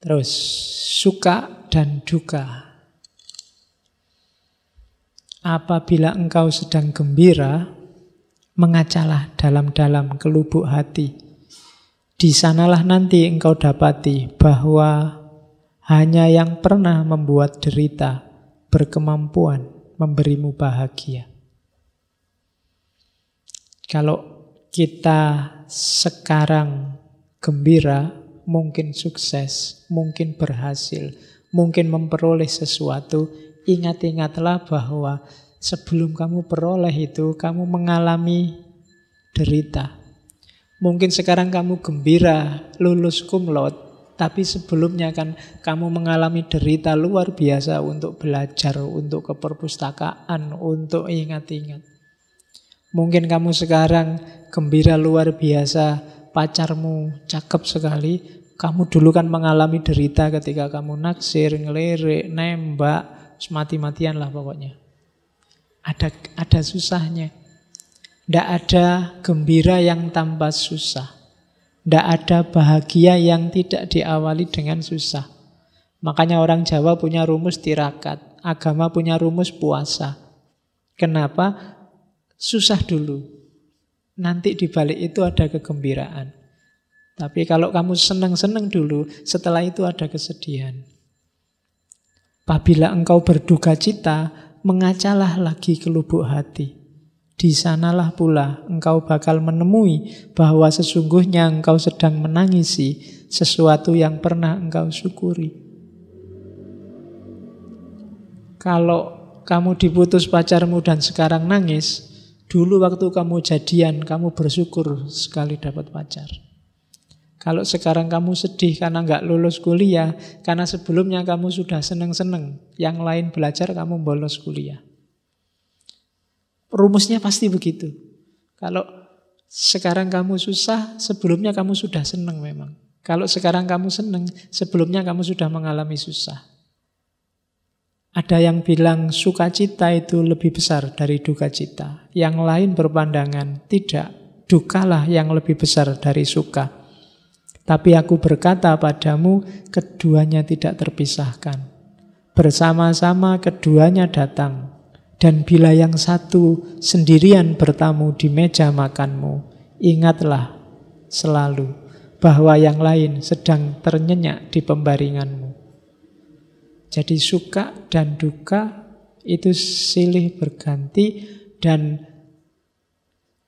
Speaker 1: Terus, suka dan duka. Apabila engkau sedang gembira, mengacalah dalam-dalam kelubuk hati. Di sanalah nanti engkau dapati bahwa hanya yang pernah membuat derita berkemampuan memberimu bahagia. Kalau kita sekarang gembira, mungkin sukses, mungkin berhasil, mungkin memperoleh sesuatu, ingat-ingatlah bahwa sebelum kamu peroleh itu, kamu mengalami derita. Mungkin sekarang kamu gembira, lulus kumlot, tapi sebelumnya kan kamu mengalami derita luar biasa untuk belajar, untuk ke perpustakaan, untuk ingat-ingat. Mungkin kamu sekarang gembira luar biasa, pacarmu cakep sekali, kamu dulu kan mengalami derita ketika kamu naksir, ngelirik, nembak, mati-matian lah pokoknya. Ada ada susahnya. Tidak ada gembira yang tanpa susah. Tidak ada bahagia yang tidak diawali dengan susah. Makanya orang Jawa punya rumus tirakat. Agama punya rumus puasa. Kenapa? Susah dulu. Nanti di balik itu ada kegembiraan. Tapi kalau kamu senang-senang dulu, setelah itu ada kesedihan. Apabila engkau berduka cita, mengacalah lagi ke lubuk hati. Di sanalah pula engkau bakal menemui bahwa sesungguhnya engkau sedang menangisi sesuatu yang pernah engkau syukuri. Kalau kamu diputus pacarmu dan sekarang nangis, Dulu waktu kamu jadian, kamu bersyukur sekali dapat pacar. Kalau sekarang kamu sedih karena nggak lulus kuliah, karena sebelumnya kamu sudah seneng-seneng, yang lain belajar kamu bolos kuliah. Rumusnya pasti begitu. Kalau sekarang kamu susah, sebelumnya kamu sudah seneng memang. Kalau sekarang kamu seneng, sebelumnya kamu sudah mengalami susah. Ada yang bilang sukacita itu lebih besar dari duka cita. Yang lain berpandangan tidak, dukalah yang lebih besar dari suka. Tapi aku berkata padamu, keduanya tidak terpisahkan. Bersama-sama keduanya datang. Dan bila yang satu sendirian bertamu di meja makanmu, ingatlah selalu bahwa yang lain sedang ternyenyak di pembaringanmu. Jadi suka dan duka itu silih berganti dan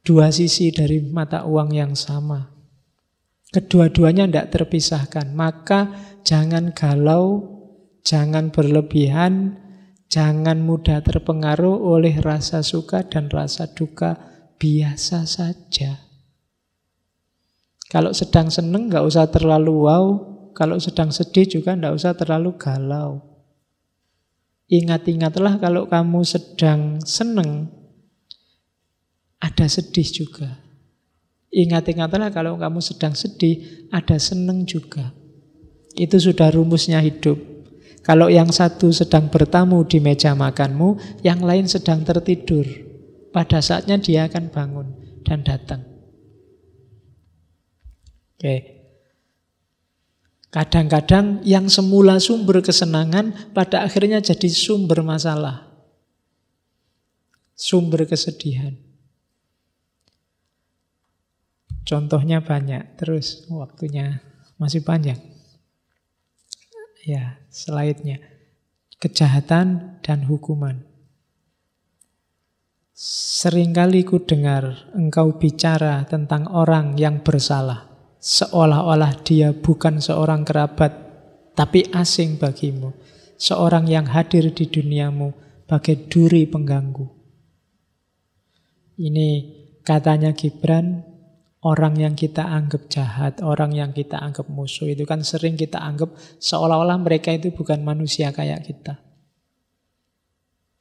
Speaker 1: dua sisi dari mata uang yang sama. Kedua-duanya tidak terpisahkan. Maka jangan galau, jangan berlebihan, jangan mudah terpengaruh oleh rasa suka dan rasa duka. Biasa saja. Kalau sedang seneng nggak usah terlalu wow. Kalau sedang sedih juga nggak usah terlalu galau. Ingat-ingatlah kalau kamu sedang seneng, ada sedih juga. Ingat-ingatlah kalau kamu sedang sedih, ada seneng juga. Itu sudah rumusnya hidup. Kalau yang satu sedang bertamu di meja makanmu, yang lain sedang tertidur. Pada saatnya dia akan bangun dan datang. Oke. Kadang-kadang yang semula sumber kesenangan pada akhirnya jadi sumber masalah. Sumber kesedihan. Contohnya banyak, terus waktunya masih panjang. Ya, slide-nya. Kejahatan dan hukuman. Seringkali ku dengar engkau bicara tentang orang yang bersalah. Seolah-olah dia bukan seorang kerabat, tapi asing bagimu. Seorang yang hadir di duniamu bagai duri pengganggu. Ini katanya Gibran Orang yang kita anggap jahat, orang yang kita anggap musuh itu kan sering kita anggap seolah-olah mereka itu bukan manusia kayak kita.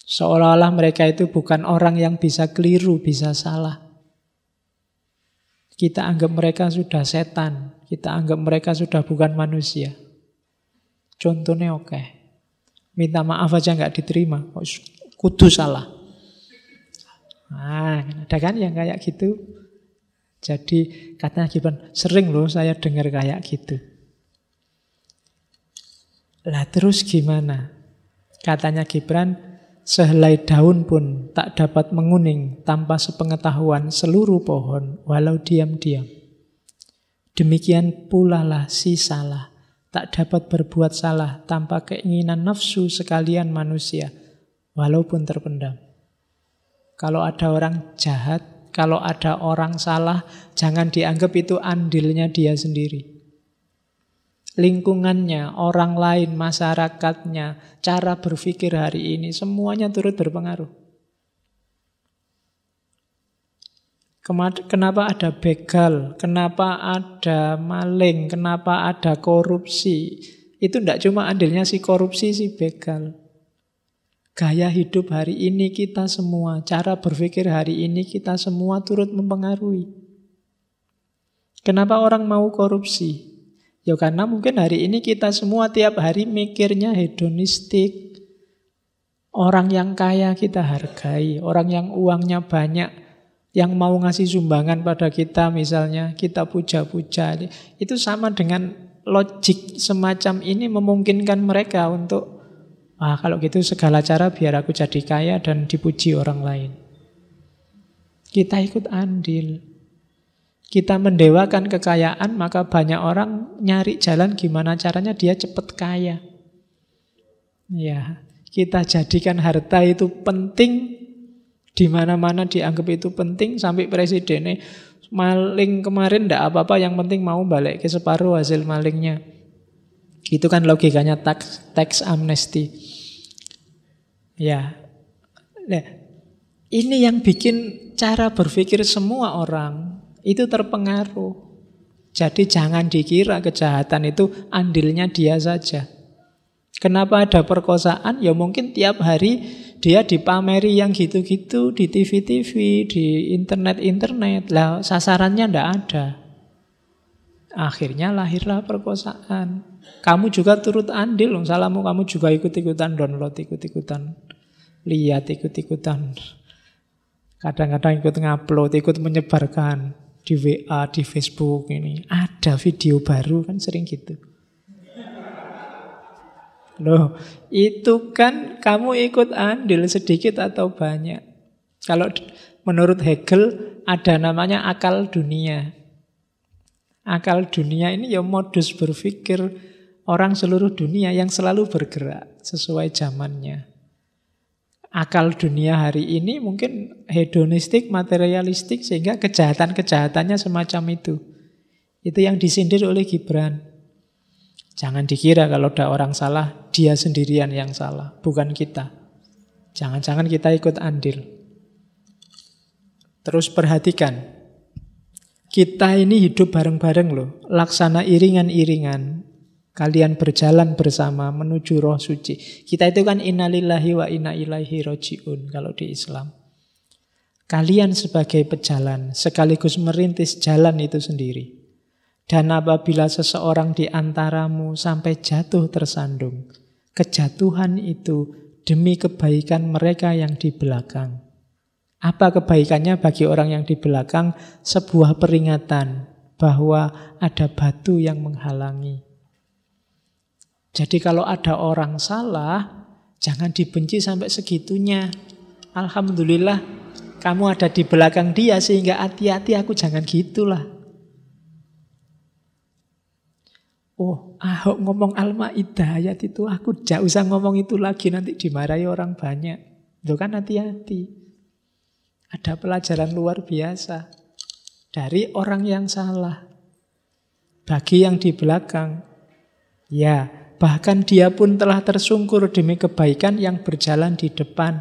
Speaker 1: Seolah-olah mereka itu bukan orang yang bisa keliru, bisa salah. Kita anggap mereka sudah setan, kita anggap mereka sudah bukan manusia. Contohnya oke. Minta maaf aja nggak diterima, kudu salah. Nah, ada kan yang kayak gitu? Jadi katanya Gibran, sering loh saya dengar kayak gitu. Lah terus gimana? Katanya Gibran, sehelai daun pun tak dapat menguning tanpa sepengetahuan seluruh pohon, walau diam-diam. Demikian pula lah si salah, tak dapat berbuat salah tanpa keinginan nafsu sekalian manusia, walaupun terpendam. Kalau ada orang jahat, kalau ada orang salah, jangan dianggap itu andilnya dia sendiri. Lingkungannya, orang lain, masyarakatnya, cara berpikir hari ini, semuanya turut berpengaruh. Kenapa ada begal, kenapa ada maling, kenapa ada korupsi. Itu tidak cuma andilnya si korupsi, si begal. Gaya hidup hari ini kita semua, cara berpikir hari ini kita semua turut mempengaruhi. Kenapa orang mau korupsi? Ya karena mungkin hari ini kita semua tiap hari mikirnya hedonistik. Orang yang kaya kita hargai, orang yang uangnya banyak, yang mau ngasih sumbangan pada kita misalnya, kita puja-puja. Itu sama dengan logik semacam ini memungkinkan mereka untuk Ah, kalau gitu segala cara biar aku jadi kaya dan dipuji orang lain. Kita ikut andil. Kita mendewakan kekayaan, maka banyak orang nyari jalan gimana caranya dia cepat kaya. Ya, kita jadikan harta itu penting, di mana-mana dianggap itu penting, sampai presidennya maling kemarin ndak apa-apa, yang penting mau balik ke separuh hasil malingnya. Itu kan logikanya tax, tax amnesty. Ya. Nah, Ini yang bikin cara berpikir semua orang itu terpengaruh. Jadi jangan dikira kejahatan itu andilnya dia saja. Kenapa ada perkosaan? Ya mungkin tiap hari dia dipameri yang gitu-gitu di TV-TV, di internet-internet. Lah sasarannya ndak ada. Akhirnya lahirlah perkosaan. Kamu juga turut andil, salahmu kamu juga ikut-ikutan download, ikut-ikutan lihat, ikut-ikutan. Kadang-kadang ikut ngupload, ikut menyebarkan di WA, di Facebook ini. Ada video baru kan sering gitu. Loh, itu kan kamu ikut andil sedikit atau banyak. Kalau menurut Hegel ada namanya akal dunia. Akal dunia ini ya modus berpikir orang seluruh dunia yang selalu bergerak sesuai zamannya. Akal dunia hari ini mungkin hedonistik, materialistik sehingga kejahatan-kejahatannya semacam itu. Itu yang disindir oleh Gibran. Jangan dikira kalau ada orang salah, dia sendirian yang salah, bukan kita. Jangan-jangan kita ikut andil. Terus perhatikan, kita ini hidup bareng-bareng loh, laksana iringan-iringan. Kalian berjalan bersama menuju roh suci. Kita itu kan innalillahi wa inna ilaihi roji'un kalau di Islam. Kalian sebagai pejalan sekaligus merintis jalan itu sendiri. Dan apabila seseorang di antaramu sampai jatuh tersandung, kejatuhan itu demi kebaikan mereka yang di belakang. Apa kebaikannya bagi orang yang di belakang? Sebuah peringatan bahwa ada batu yang menghalangi. Jadi kalau ada orang salah, jangan dibenci sampai segitunya. Alhamdulillah kamu ada di belakang dia sehingga hati-hati aku jangan gitulah. Oh, Ahok ngomong Al-Maidah itu aku jauh usah ngomong itu lagi nanti dimarahi orang banyak. Itu kan hati-hati. Ada pelajaran luar biasa dari orang yang salah. Bagi yang di belakang, ya, bahkan dia pun telah tersungkur demi kebaikan yang berjalan di depan.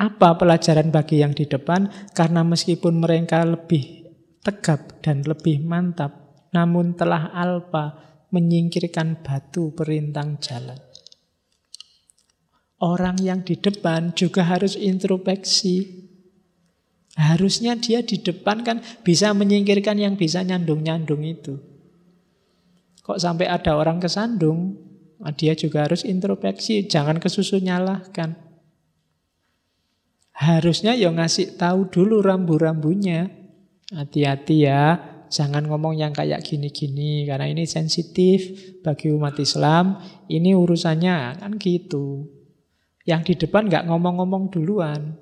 Speaker 1: Apa pelajaran bagi yang di depan? Karena meskipun mereka lebih tegap dan lebih mantap, namun telah alpa menyingkirkan batu perintang jalan. Orang yang di depan juga harus introspeksi. Harusnya dia di depan kan bisa menyingkirkan yang bisa nyandung-nyandung itu. Kok sampai ada orang kesandung, nah dia juga harus introspeksi, jangan kesusu nyalahkan. Harusnya ya ngasih tahu dulu rambu-rambunya. Hati-hati ya, jangan ngomong yang kayak gini-gini karena ini sensitif bagi umat Islam. Ini urusannya kan gitu. Yang di depan nggak ngomong-ngomong duluan.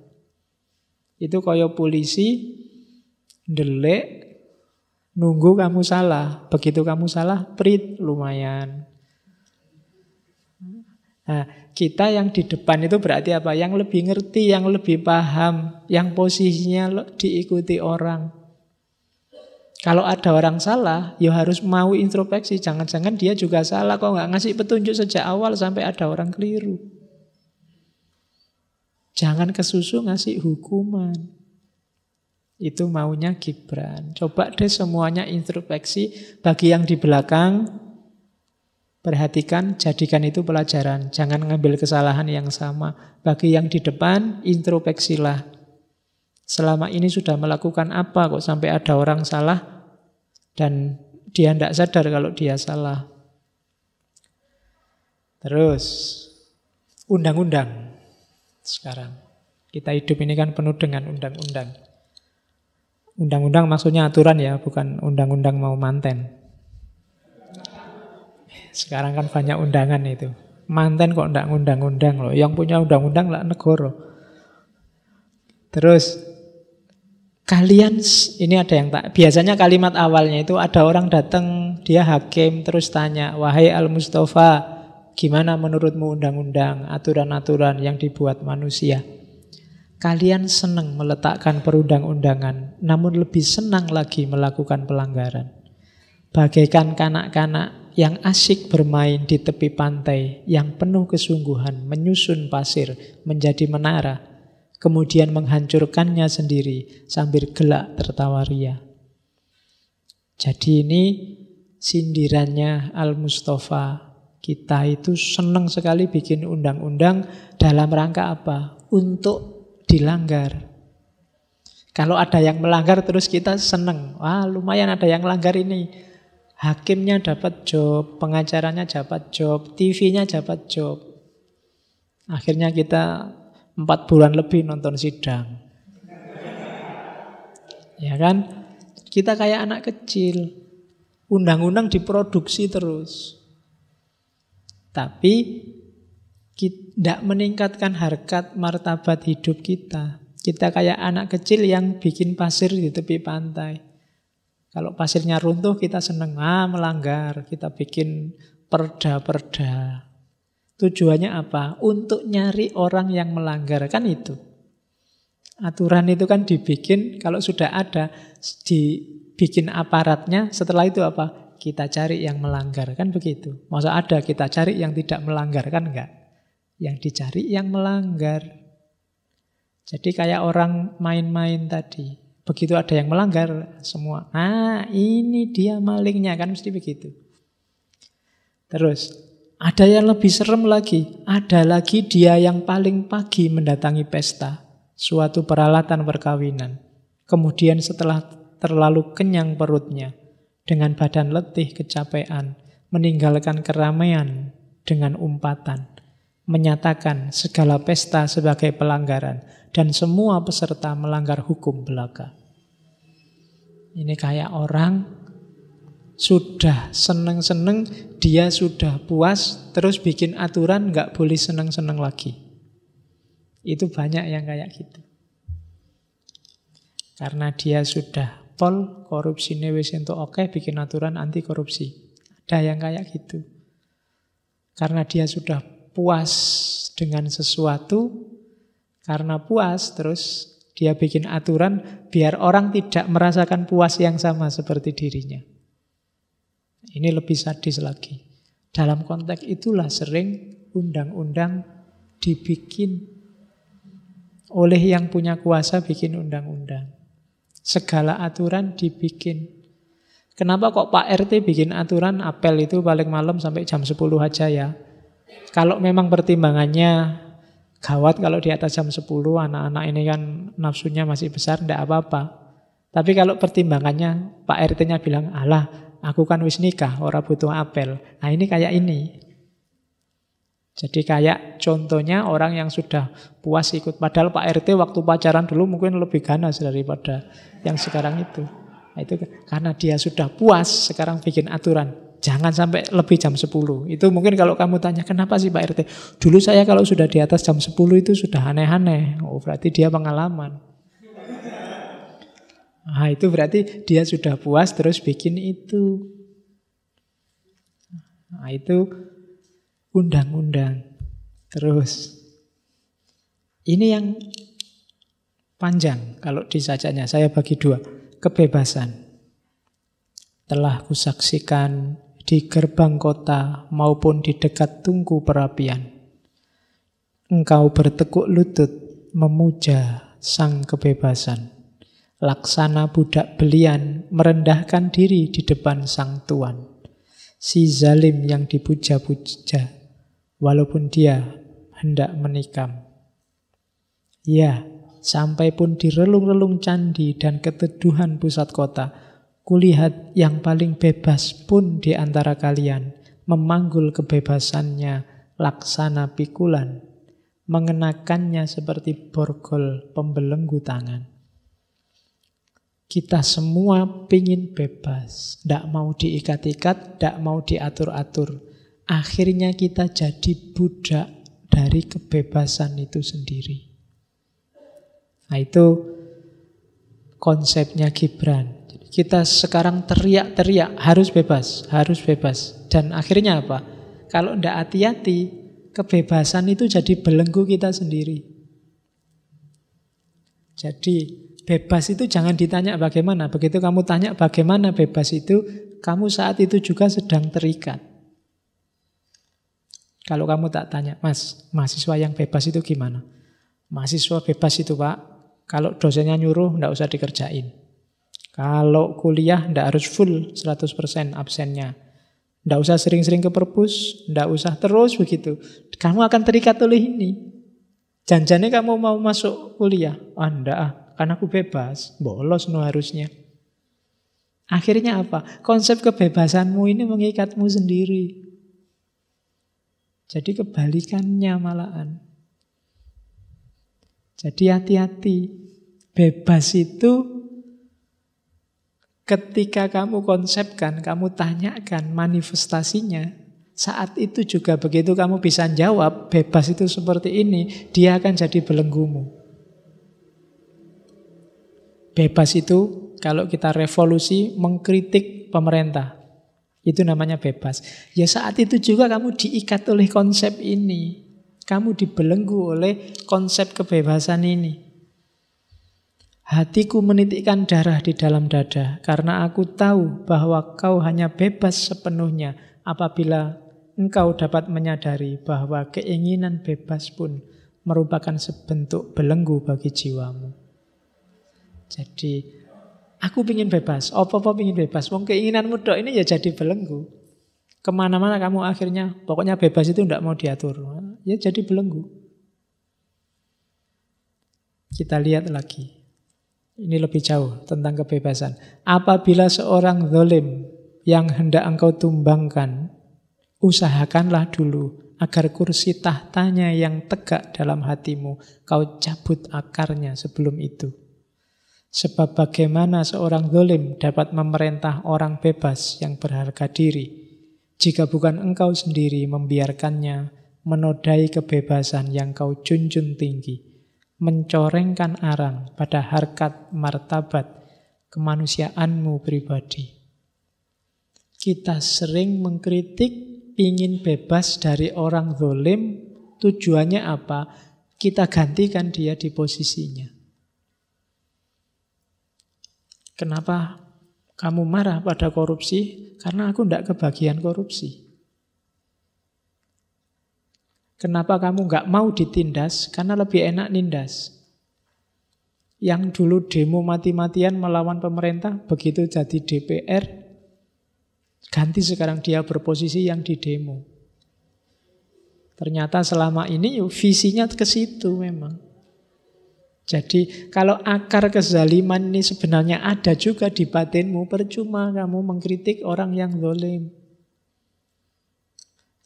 Speaker 1: Itu koyo polisi ndelek nunggu kamu salah. Begitu kamu salah, prit lumayan. Nah, kita yang di depan itu berarti apa? Yang lebih ngerti, yang lebih paham, yang posisinya diikuti orang. Kalau ada orang salah, ya harus mau introspeksi. Jangan-jangan dia juga salah. Kok nggak ngasih petunjuk sejak awal sampai ada orang keliru. Jangan kesusu ngasih hukuman. Itu maunya Gibran. Coba deh semuanya introspeksi. Bagi yang di belakang, perhatikan, jadikan itu pelajaran. Jangan ngambil kesalahan yang sama. Bagi yang di depan, introspeksilah. Selama ini sudah melakukan apa kok sampai ada orang salah dan dia tidak sadar kalau dia salah. Terus, undang-undang sekarang. Kita hidup ini kan penuh dengan undang-undang. Undang-undang maksudnya aturan ya, bukan undang-undang mau manten. Sekarang kan banyak undangan itu. Manten kok ndak undang-undang loh. Yang punya undang-undang lah negara. Terus kalian ini ada yang tak biasanya kalimat awalnya itu ada orang datang dia hakim terus tanya wahai al mustafa Gimana menurutmu undang-undang, aturan-aturan yang dibuat manusia? Kalian senang meletakkan perundang-undangan, namun lebih senang lagi melakukan pelanggaran. Bagaikan kanak-kanak yang asyik bermain di tepi pantai, yang penuh kesungguhan, menyusun pasir menjadi menara. kemudian menghancurkannya sendiri sambil gelak tertawa ria. Jadi ini sindirannya Al-Mustafa. Kita itu senang sekali bikin undang-undang dalam rangka apa? Untuk dilanggar. Kalau ada yang melanggar terus kita senang. Wah lumayan ada yang melanggar ini. Hakimnya dapat job, pengacaranya dapat job, TV-nya dapat job. Akhirnya kita empat bulan lebih nonton sidang. Ya kan? Kita kayak anak kecil. Undang-undang diproduksi terus. Tapi tidak meningkatkan harkat martabat hidup kita. Kita kayak anak kecil yang bikin pasir di tepi pantai. Kalau pasirnya runtuh kita seneng, ah melanggar. Kita bikin perda-perda. Tujuannya apa? Untuk nyari orang yang melanggar, kan itu. Aturan itu kan dibikin, kalau sudah ada, dibikin aparatnya, setelah itu apa? Kita cari yang melanggar, kan begitu. Masa ada kita cari yang tidak melanggar, kan enggak? Yang dicari yang melanggar. Jadi kayak orang main-main tadi. Begitu ada yang melanggar, semua, ah ini dia malingnya, kan mesti begitu. Terus, ada yang lebih serem lagi. Ada lagi dia yang paling pagi mendatangi pesta. Suatu peralatan perkawinan. Kemudian setelah terlalu kenyang perutnya. Dengan badan letih kecapean. Meninggalkan keramaian dengan umpatan. Menyatakan segala pesta sebagai pelanggaran. Dan semua peserta melanggar hukum belaka. Ini kayak orang sudah seneng-seneng, dia sudah puas, terus bikin aturan nggak boleh seneng-seneng lagi. Itu banyak yang kayak gitu. Karena dia sudah pol, korupsi wis untuk oke, bikin aturan anti korupsi. Ada yang kayak gitu. Karena dia sudah puas dengan sesuatu, karena puas terus dia bikin aturan biar orang tidak merasakan puas yang sama seperti dirinya. Ini lebih sadis lagi. Dalam konteks itulah sering undang-undang dibikin oleh yang punya kuasa bikin undang-undang. Segala aturan dibikin. Kenapa kok Pak RT bikin aturan apel itu paling malam sampai jam 10 aja ya? Kalau memang pertimbangannya gawat kalau di atas jam 10 anak-anak ini kan nafsunya masih besar, tidak apa-apa. Tapi kalau pertimbangannya Pak RT-nya bilang, alah Aku kan wis nikah, ora butuh apel. Nah ini kayak ini. Jadi kayak contohnya orang yang sudah puas ikut. Padahal Pak RT waktu pacaran dulu mungkin lebih ganas daripada yang sekarang itu. Nah, itu karena dia sudah puas sekarang bikin aturan. Jangan sampai lebih jam 10. Itu mungkin kalau kamu tanya kenapa sih Pak RT? Dulu saya kalau sudah di atas jam 10 itu sudah aneh-aneh. Oh berarti dia pengalaman. Nah, itu berarti dia sudah puas terus bikin itu. Nah, itu undang-undang. Terus ini yang panjang kalau disajanya saya bagi dua. Kebebasan. Telah kusaksikan di gerbang kota maupun di dekat tungku perapian. Engkau bertekuk lutut memuja sang kebebasan laksana budak belian merendahkan diri di depan sang tuan. Si zalim yang dipuja-puja, walaupun dia hendak menikam. Ya, sampai pun di relung-relung candi dan keteduhan pusat kota, kulihat yang paling bebas pun di antara kalian memanggul kebebasannya laksana pikulan, mengenakannya seperti borgol pembelenggu tangan. Kita semua pingin bebas, tidak mau diikat-ikat, tidak mau diatur-atur. Akhirnya kita jadi budak dari kebebasan itu sendiri. Nah itu konsepnya Gibran. Kita sekarang teriak-teriak harus bebas, harus bebas. Dan akhirnya apa? Kalau tidak hati-hati, kebebasan itu jadi belenggu kita sendiri. Jadi Bebas itu jangan ditanya bagaimana. Begitu kamu tanya bagaimana bebas itu, kamu saat itu juga sedang terikat. Kalau kamu tak tanya, mas, mahasiswa yang bebas itu gimana? Mahasiswa bebas itu Pak. Kalau dosennya nyuruh, tidak usah dikerjain. Kalau kuliah, tidak harus full 100% absennya. Tidak usah sering-sering ke perpus, tidak usah terus begitu. Kamu akan terikat oleh ini. Janjane kamu mau masuk kuliah. Ah, enggak ah, kan aku bebas. Bolos no harusnya. Akhirnya apa? Konsep kebebasanmu ini mengikatmu sendiri. Jadi kebalikannya malahan. Jadi hati-hati. Bebas itu ketika kamu konsepkan, kamu tanyakan manifestasinya, saat itu juga begitu kamu bisa jawab, bebas itu seperti ini, dia akan jadi belenggumu. Bebas itu kalau kita revolusi mengkritik pemerintah. Itu namanya bebas. Ya saat itu juga kamu diikat oleh konsep ini. Kamu dibelenggu oleh konsep kebebasan ini. Hatiku menitikkan darah di dalam dada karena aku tahu bahwa kau hanya bebas sepenuhnya apabila engkau dapat menyadari bahwa keinginan bebas pun merupakan sebentuk belenggu bagi jiwamu. Jadi, aku ingin bebas, apa-apa ingin bebas. Wong keinginanmu dok ini ya jadi belenggu. Ke mana-mana kamu akhirnya, pokoknya bebas itu tidak mau diatur. Ya jadi belenggu. Kita lihat lagi. Ini lebih jauh tentang kebebasan. Apabila seorang zolim yang hendak engkau tumbangkan, Usahakanlah dulu agar kursi tahtanya yang tegak dalam hatimu kau cabut akarnya sebelum itu. Sebab bagaimana seorang zolim dapat memerintah orang bebas yang berharga diri jika bukan engkau sendiri membiarkannya menodai kebebasan yang kau junjung tinggi, mencorengkan arang pada harkat martabat kemanusiaanmu pribadi. Kita sering mengkritik ingin bebas dari orang zolim, tujuannya apa? Kita gantikan dia di posisinya. Kenapa kamu marah pada korupsi? Karena aku tidak kebagian korupsi. Kenapa kamu nggak mau ditindas? Karena lebih enak nindas. Yang dulu demo mati-matian melawan pemerintah, begitu jadi DPR, Ganti sekarang dia berposisi yang di demo. Ternyata selama ini visinya ke situ memang. Jadi kalau akar kezaliman ini sebenarnya ada juga di batinmu, percuma kamu mengkritik orang yang zolim.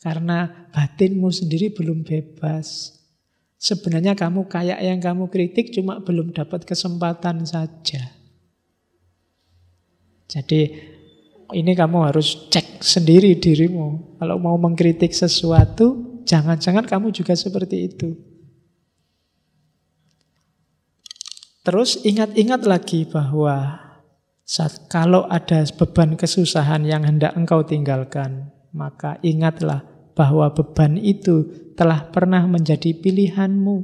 Speaker 1: Karena batinmu sendiri belum bebas. Sebenarnya kamu kayak yang kamu kritik cuma belum dapat kesempatan saja. Jadi ini kamu harus cek sendiri dirimu. Kalau mau mengkritik sesuatu, jangan-jangan kamu juga seperti itu. Terus ingat-ingat lagi bahwa saat kalau ada beban kesusahan yang hendak engkau tinggalkan, maka ingatlah bahwa beban itu telah pernah menjadi pilihanmu,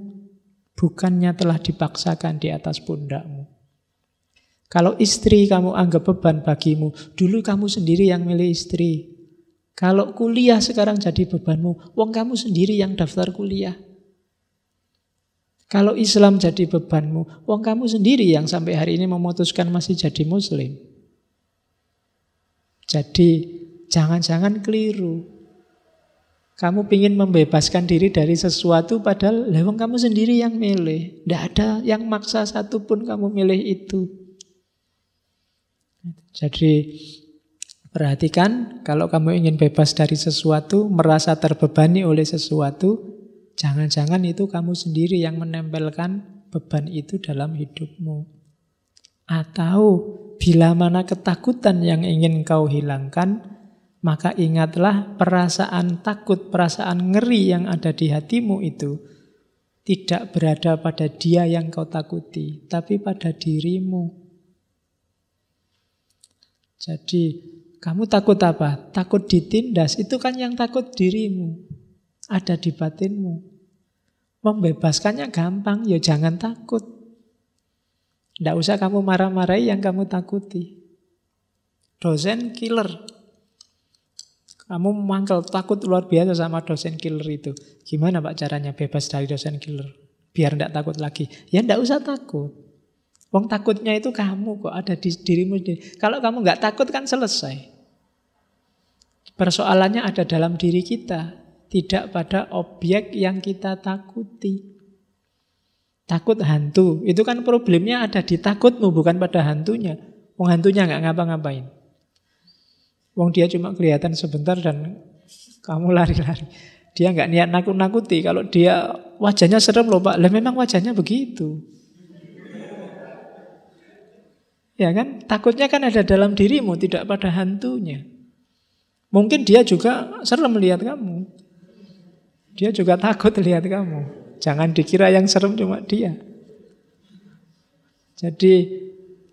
Speaker 1: bukannya telah dipaksakan di atas pundakmu. Kalau istri kamu anggap beban bagimu, dulu kamu sendiri yang milih istri. Kalau kuliah sekarang jadi bebanmu, wong kamu sendiri yang daftar kuliah. Kalau Islam jadi bebanmu, wong kamu sendiri yang sampai hari ini memutuskan masih jadi muslim. Jadi jangan-jangan keliru. Kamu ingin membebaskan diri dari sesuatu padahal lewong kamu sendiri yang milih. Tidak ada yang maksa satupun kamu milih itu. Jadi perhatikan kalau kamu ingin bebas dari sesuatu, merasa terbebani oleh sesuatu, jangan-jangan itu kamu sendiri yang menempelkan beban itu dalam hidupmu. Atau bila mana ketakutan yang ingin kau hilangkan, maka ingatlah perasaan takut, perasaan ngeri yang ada di hatimu itu tidak berada pada dia yang kau takuti, tapi pada dirimu. Jadi kamu takut apa? Takut ditindas. Itu kan yang takut dirimu. Ada di batinmu. Membebaskannya gampang. Ya jangan takut. Tidak usah kamu marah-marahi yang kamu takuti. Dosen killer. Kamu mangkel takut luar biasa sama dosen killer itu. Gimana Pak caranya bebas dari dosen killer? biar tidak takut lagi. Ya tidak usah takut. Wong takutnya itu kamu kok ada di dirimu sendiri. Kalau kamu nggak takut kan selesai. Persoalannya ada dalam diri kita, tidak pada objek yang kita takuti. Takut hantu, itu kan problemnya ada di takutmu bukan pada hantunya. Wong hantunya nggak ngapa-ngapain. Wong dia cuma kelihatan sebentar dan kamu lari-lari. Dia nggak niat nakut-nakuti. Kalau dia wajahnya serem loh Pak, lah memang wajahnya begitu. Ya kan? Takutnya kan ada dalam dirimu, tidak pada hantunya. Mungkin dia juga serem melihat kamu. Dia juga takut lihat kamu. Jangan dikira yang serem cuma dia. Jadi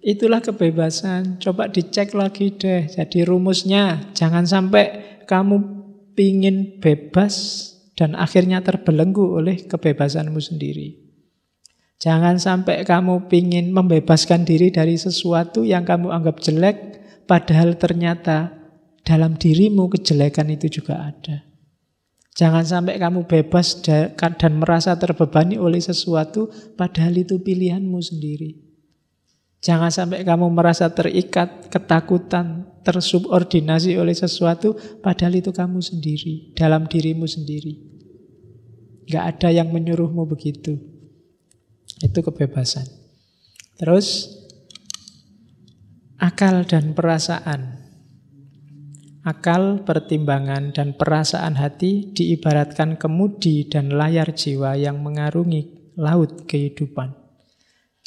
Speaker 1: itulah kebebasan. Coba dicek lagi deh. Jadi rumusnya jangan sampai kamu pingin bebas dan akhirnya terbelenggu oleh kebebasanmu sendiri. Jangan sampai kamu ingin membebaskan diri dari sesuatu yang kamu anggap jelek, padahal ternyata dalam dirimu kejelekan itu juga ada. Jangan sampai kamu bebas dan merasa terbebani oleh sesuatu, padahal itu pilihanmu sendiri. Jangan sampai kamu merasa terikat, ketakutan, tersubordinasi oleh sesuatu, padahal itu kamu sendiri, dalam dirimu sendiri. Gak ada yang menyuruhmu begitu. Itu kebebasan. Terus akal dan perasaan. Akal, pertimbangan, dan perasaan hati diibaratkan kemudi dan layar jiwa yang mengarungi laut kehidupan.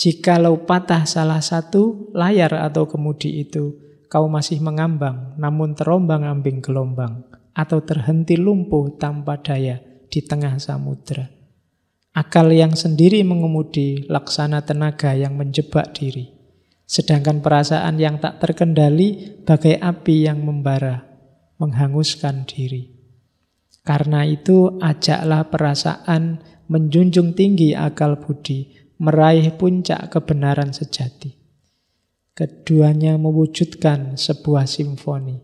Speaker 1: Jikalau patah salah satu layar atau kemudi itu, kau masih mengambang, namun terombang ambing gelombang, atau terhenti lumpuh tanpa daya di tengah samudera. Akal yang sendiri mengemudi laksana tenaga yang menjebak diri. Sedangkan perasaan yang tak terkendali bagai api yang membara, menghanguskan diri. Karena itu ajaklah perasaan menjunjung tinggi akal budi, meraih puncak kebenaran sejati. Keduanya mewujudkan sebuah simfoni.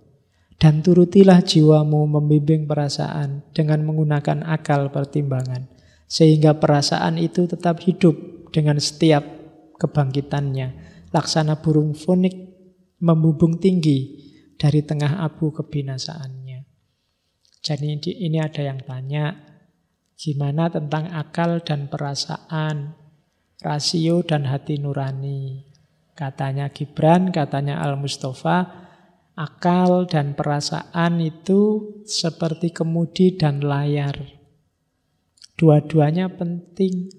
Speaker 1: Dan turutilah jiwamu membimbing perasaan dengan menggunakan akal pertimbangan sehingga perasaan itu tetap hidup dengan setiap kebangkitannya. Laksana burung fonik membubung tinggi dari tengah abu kebinasaannya. Jadi ini ada yang tanya, gimana tentang akal dan perasaan, rasio dan hati nurani. Katanya Gibran, katanya Al-Mustafa, akal dan perasaan itu seperti kemudi dan layar. Dua-duanya penting.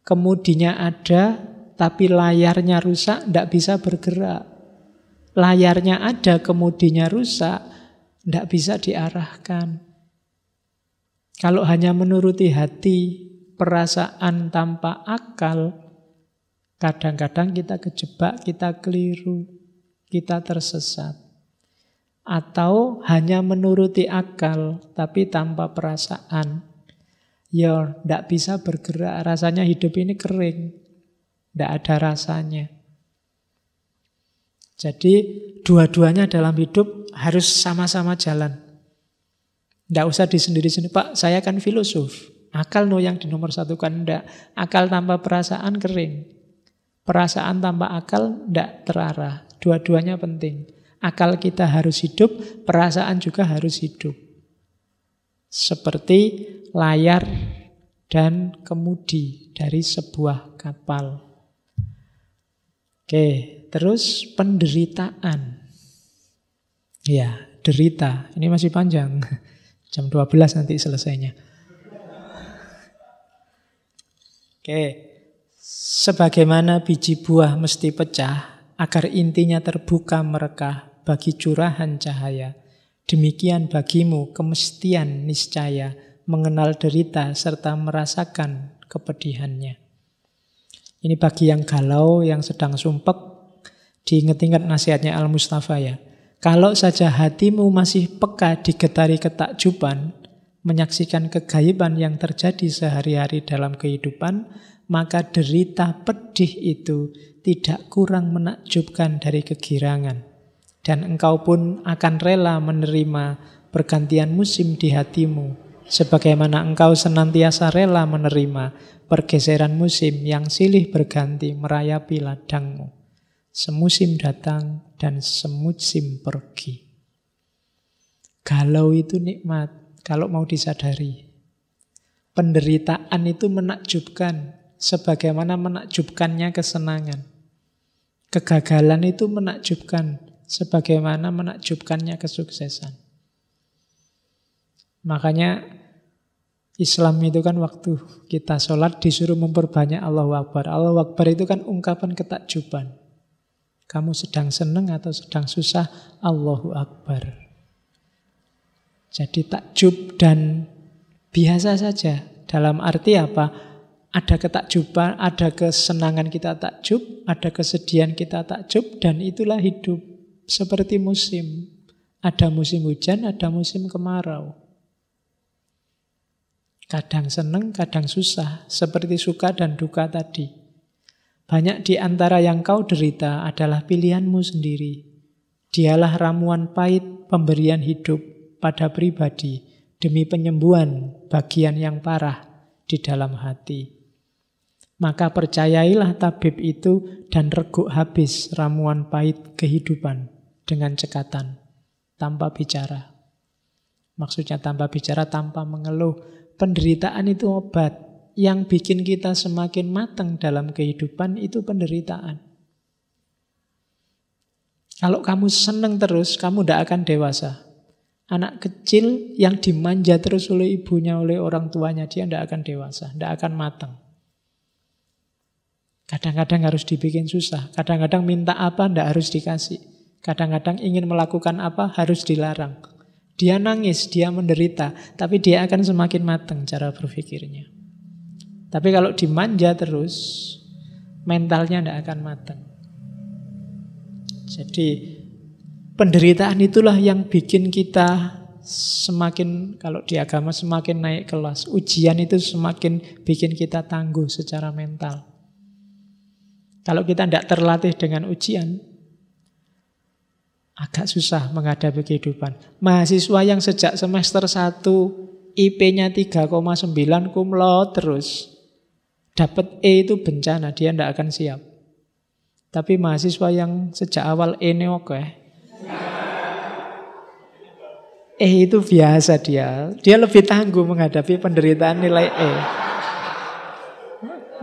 Speaker 1: Kemudinya ada, tapi layarnya rusak, tidak bisa bergerak. Layarnya ada, kemudinya rusak, tidak bisa diarahkan. Kalau hanya menuruti hati, perasaan tanpa akal, kadang-kadang kita kejebak, kita keliru, kita tersesat. Atau hanya menuruti akal, tapi tanpa perasaan, ya tidak bisa bergerak. Rasanya hidup ini kering. Tidak ada rasanya. Jadi dua-duanya dalam hidup harus sama-sama jalan. Tidak usah disendiri-sendiri. Pak, saya kan filosof. Akal no yang dinomor satu kan tidak. Akal tanpa perasaan kering. Perasaan tanpa akal tidak terarah. Dua-duanya penting. Akal kita harus hidup, perasaan juga harus hidup. Seperti layar dan kemudi dari sebuah kapal. Oke, terus penderitaan. Ya, derita. Ini masih panjang. Jam 12 nanti selesainya. Oke. Sebagaimana biji buah mesti pecah agar intinya terbuka merekah bagi curahan cahaya Demikian bagimu kemestian niscaya mengenal derita serta merasakan kepedihannya. Ini bagi yang galau, yang sedang sumpek, diingat-ingat nasihatnya Al-Mustafa ya. Kalau saja hatimu masih peka digetari ketakjuban, menyaksikan kegaiban yang terjadi sehari-hari dalam kehidupan, maka derita pedih itu tidak kurang menakjubkan dari kegirangan. Dan engkau pun akan rela menerima pergantian musim di hatimu Sebagaimana engkau senantiasa rela menerima pergeseran musim yang silih berganti merayapi ladangmu. Semusim datang dan semusim pergi. Galau itu nikmat kalau mau disadari. Penderitaan itu menakjubkan sebagaimana menakjubkannya kesenangan. Kegagalan itu menakjubkan sebagaimana menakjubkannya kesuksesan. Makanya Islam itu kan waktu kita sholat disuruh memperbanyak Allahu Akbar. Allahu Akbar itu kan ungkapan ketakjuban. Kamu sedang senang atau sedang susah, Allahu Akbar. Jadi takjub dan biasa saja. Dalam arti apa? Ada ketakjuban, ada kesenangan kita takjub, ada kesedihan kita takjub, dan itulah hidup. Seperti musim. Ada musim hujan, ada musim kemarau. Kadang senang, kadang susah, seperti suka dan duka tadi. Banyak di antara yang kau derita adalah pilihanmu sendiri. Dialah ramuan pahit pemberian hidup pada pribadi demi penyembuhan bagian yang parah di dalam hati. Maka percayailah tabib itu dan reguk habis ramuan pahit kehidupan dengan cekatan, tanpa bicara. Maksudnya tanpa bicara, tanpa mengeluh, Penderitaan itu obat. Yang bikin kita semakin matang dalam kehidupan itu penderitaan. Kalau kamu senang terus, kamu tidak akan dewasa. Anak kecil yang dimanja terus oleh ibunya, oleh orang tuanya, dia tidak akan dewasa, tidak akan matang. Kadang-kadang harus dibikin susah, kadang-kadang minta apa tidak harus dikasih. Kadang-kadang ingin melakukan apa harus dilarang. Dia nangis, dia menderita, tapi dia akan semakin matang cara berpikirnya. Tapi kalau dimanja terus, mentalnya tidak akan matang. Jadi penderitaan itulah yang bikin kita semakin kalau di agama semakin naik kelas. Ujian itu semakin bikin kita tangguh secara mental. Kalau kita tidak terlatih dengan ujian, agak susah menghadapi kehidupan. Mahasiswa yang sejak semester 1 IP-nya 3,9 kumlo terus. Dapat E itu bencana, dia tidak akan siap. Tapi mahasiswa yang sejak awal E ini oke. E itu biasa dia. Dia lebih tangguh menghadapi penderitaan nilai E.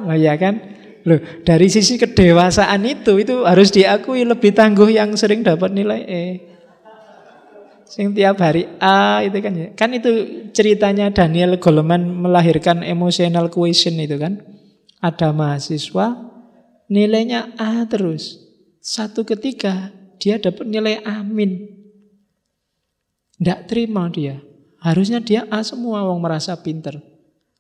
Speaker 1: Oh ya kan? Loh, dari sisi kedewasaan itu itu harus diakui lebih tangguh yang sering dapat nilai E. Sing tiap hari A itu kan ya. Kan itu ceritanya Daniel Goleman melahirkan emotional question itu kan. Ada mahasiswa nilainya A terus. Satu ketika dia dapat nilai amin. Tidak terima dia. Harusnya dia A semua, wong merasa pinter.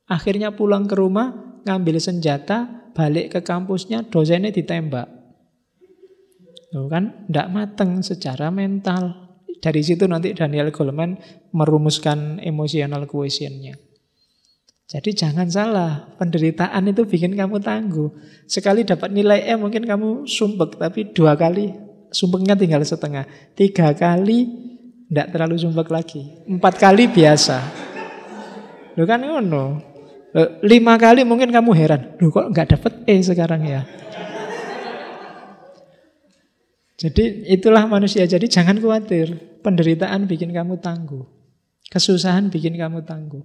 Speaker 1: Akhirnya pulang ke rumah, ngambil senjata, balik ke kampusnya dosennya ditembak. Tuh kan, tidak mateng secara mental. Dari situ nanti Daniel Goleman merumuskan emotional quotientnya. Jadi jangan salah, penderitaan itu bikin kamu tangguh. Sekali dapat nilai E mungkin kamu sumpek, tapi dua kali sumpeknya tinggal setengah. Tiga kali tidak terlalu sumpek lagi. Empat kali biasa. Lu kan ngono. Eh, lima kali mungkin kamu heran, Loh kok nggak dapat E sekarang ya? Jadi itulah manusia. Jadi jangan khawatir. Penderitaan bikin kamu tangguh. Kesusahan bikin kamu tangguh.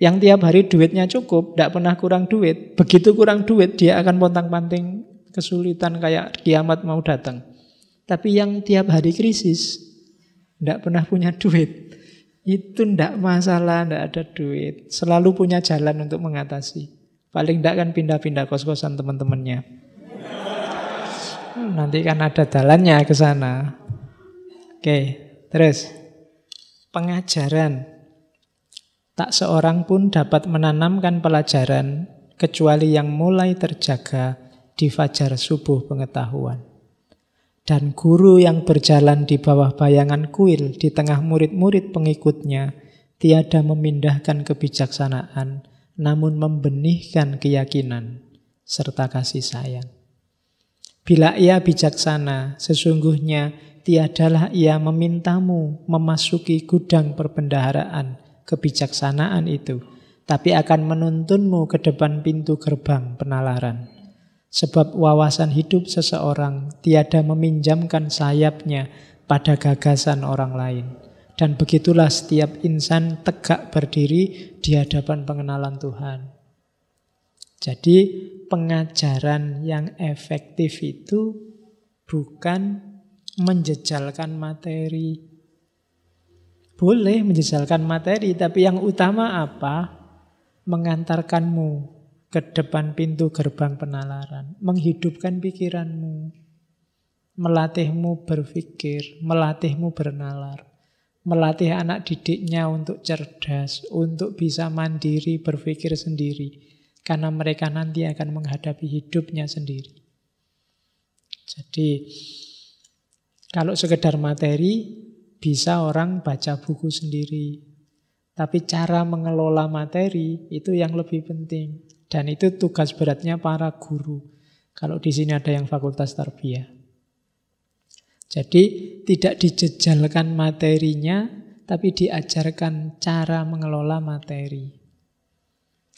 Speaker 1: Yang tiap hari duitnya cukup, tidak pernah kurang duit. Begitu kurang duit, dia akan pontang-panting kesulitan kayak kiamat mau datang. Tapi yang tiap hari krisis, tidak pernah punya duit. Itu ndak masalah, ndak ada duit. Selalu punya jalan untuk mengatasi. Paling ndak kan pindah-pindah kos-kosan teman-temannya. Nanti kan ada jalannya ke sana. Oke, terus. Pengajaran. Tak seorang pun dapat menanamkan pelajaran kecuali yang mulai terjaga di fajar subuh pengetahuan. Dan guru yang berjalan di bawah bayangan kuil di tengah murid-murid pengikutnya tiada memindahkan kebijaksanaan, namun membenihkan keyakinan serta kasih sayang. Bila ia bijaksana, sesungguhnya tiadalah ia memintamu memasuki gudang perbendaharaan kebijaksanaan itu, tapi akan menuntunmu ke depan pintu gerbang penalaran. Sebab wawasan hidup seseorang tiada meminjamkan sayapnya pada gagasan orang lain. Dan begitulah setiap insan tegak berdiri di hadapan pengenalan Tuhan. Jadi pengajaran yang efektif itu bukan menjejalkan materi. Boleh menjejalkan materi, tapi yang utama apa? Mengantarkanmu ke depan pintu gerbang penalaran, menghidupkan pikiranmu, melatihmu berpikir, melatihmu bernalar, melatih anak didiknya untuk cerdas, untuk bisa mandiri berpikir sendiri, karena mereka nanti akan menghadapi hidupnya sendiri. Jadi, kalau sekedar materi, bisa orang baca buku sendiri, tapi cara mengelola materi itu yang lebih penting. Dan itu tugas beratnya para guru. Kalau di sini ada yang fakultas tarbiyah. Jadi tidak dijejalkan materinya, tapi diajarkan cara mengelola materi.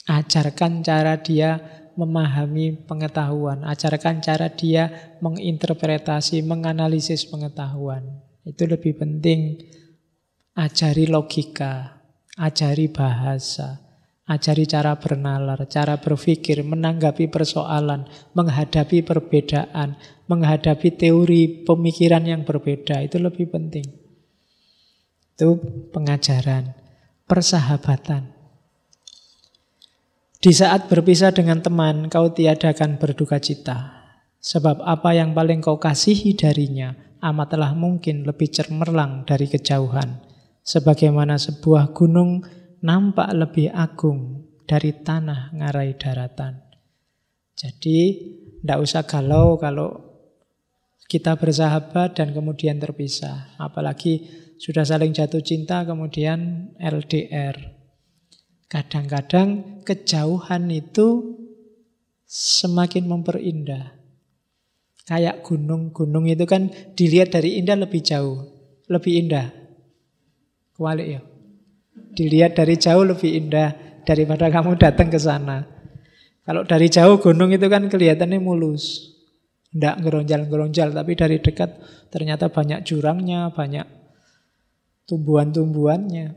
Speaker 1: Ajarkan cara dia memahami pengetahuan, ajarkan cara dia menginterpretasi, menganalisis pengetahuan. Itu lebih penting. Ajari logika, ajari bahasa, Ajari cara bernalar, cara berpikir, menanggapi persoalan, menghadapi perbedaan, menghadapi teori pemikiran yang berbeda. Itu lebih penting. Itu pengajaran, persahabatan. Di saat berpisah dengan teman, kau tiadakan berduka cita. Sebab apa yang paling kau kasihi darinya amatlah mungkin lebih cermerlang dari kejauhan. Sebagaimana sebuah gunung nampak lebih agung dari tanah ngarai daratan. Jadi tidak usah galau kalau kita bersahabat dan kemudian terpisah. Apalagi sudah saling jatuh cinta kemudian LDR. Kadang-kadang kejauhan itu semakin memperindah. Kayak gunung-gunung itu kan dilihat dari indah lebih jauh, lebih indah. Kualik ya. Dilihat dari jauh lebih indah daripada kamu datang ke sana. Kalau dari jauh gunung itu kan kelihatannya mulus. Tidak geronjal-geronjal, tapi dari dekat ternyata banyak jurangnya, banyak tumbuhan-tumbuhannya.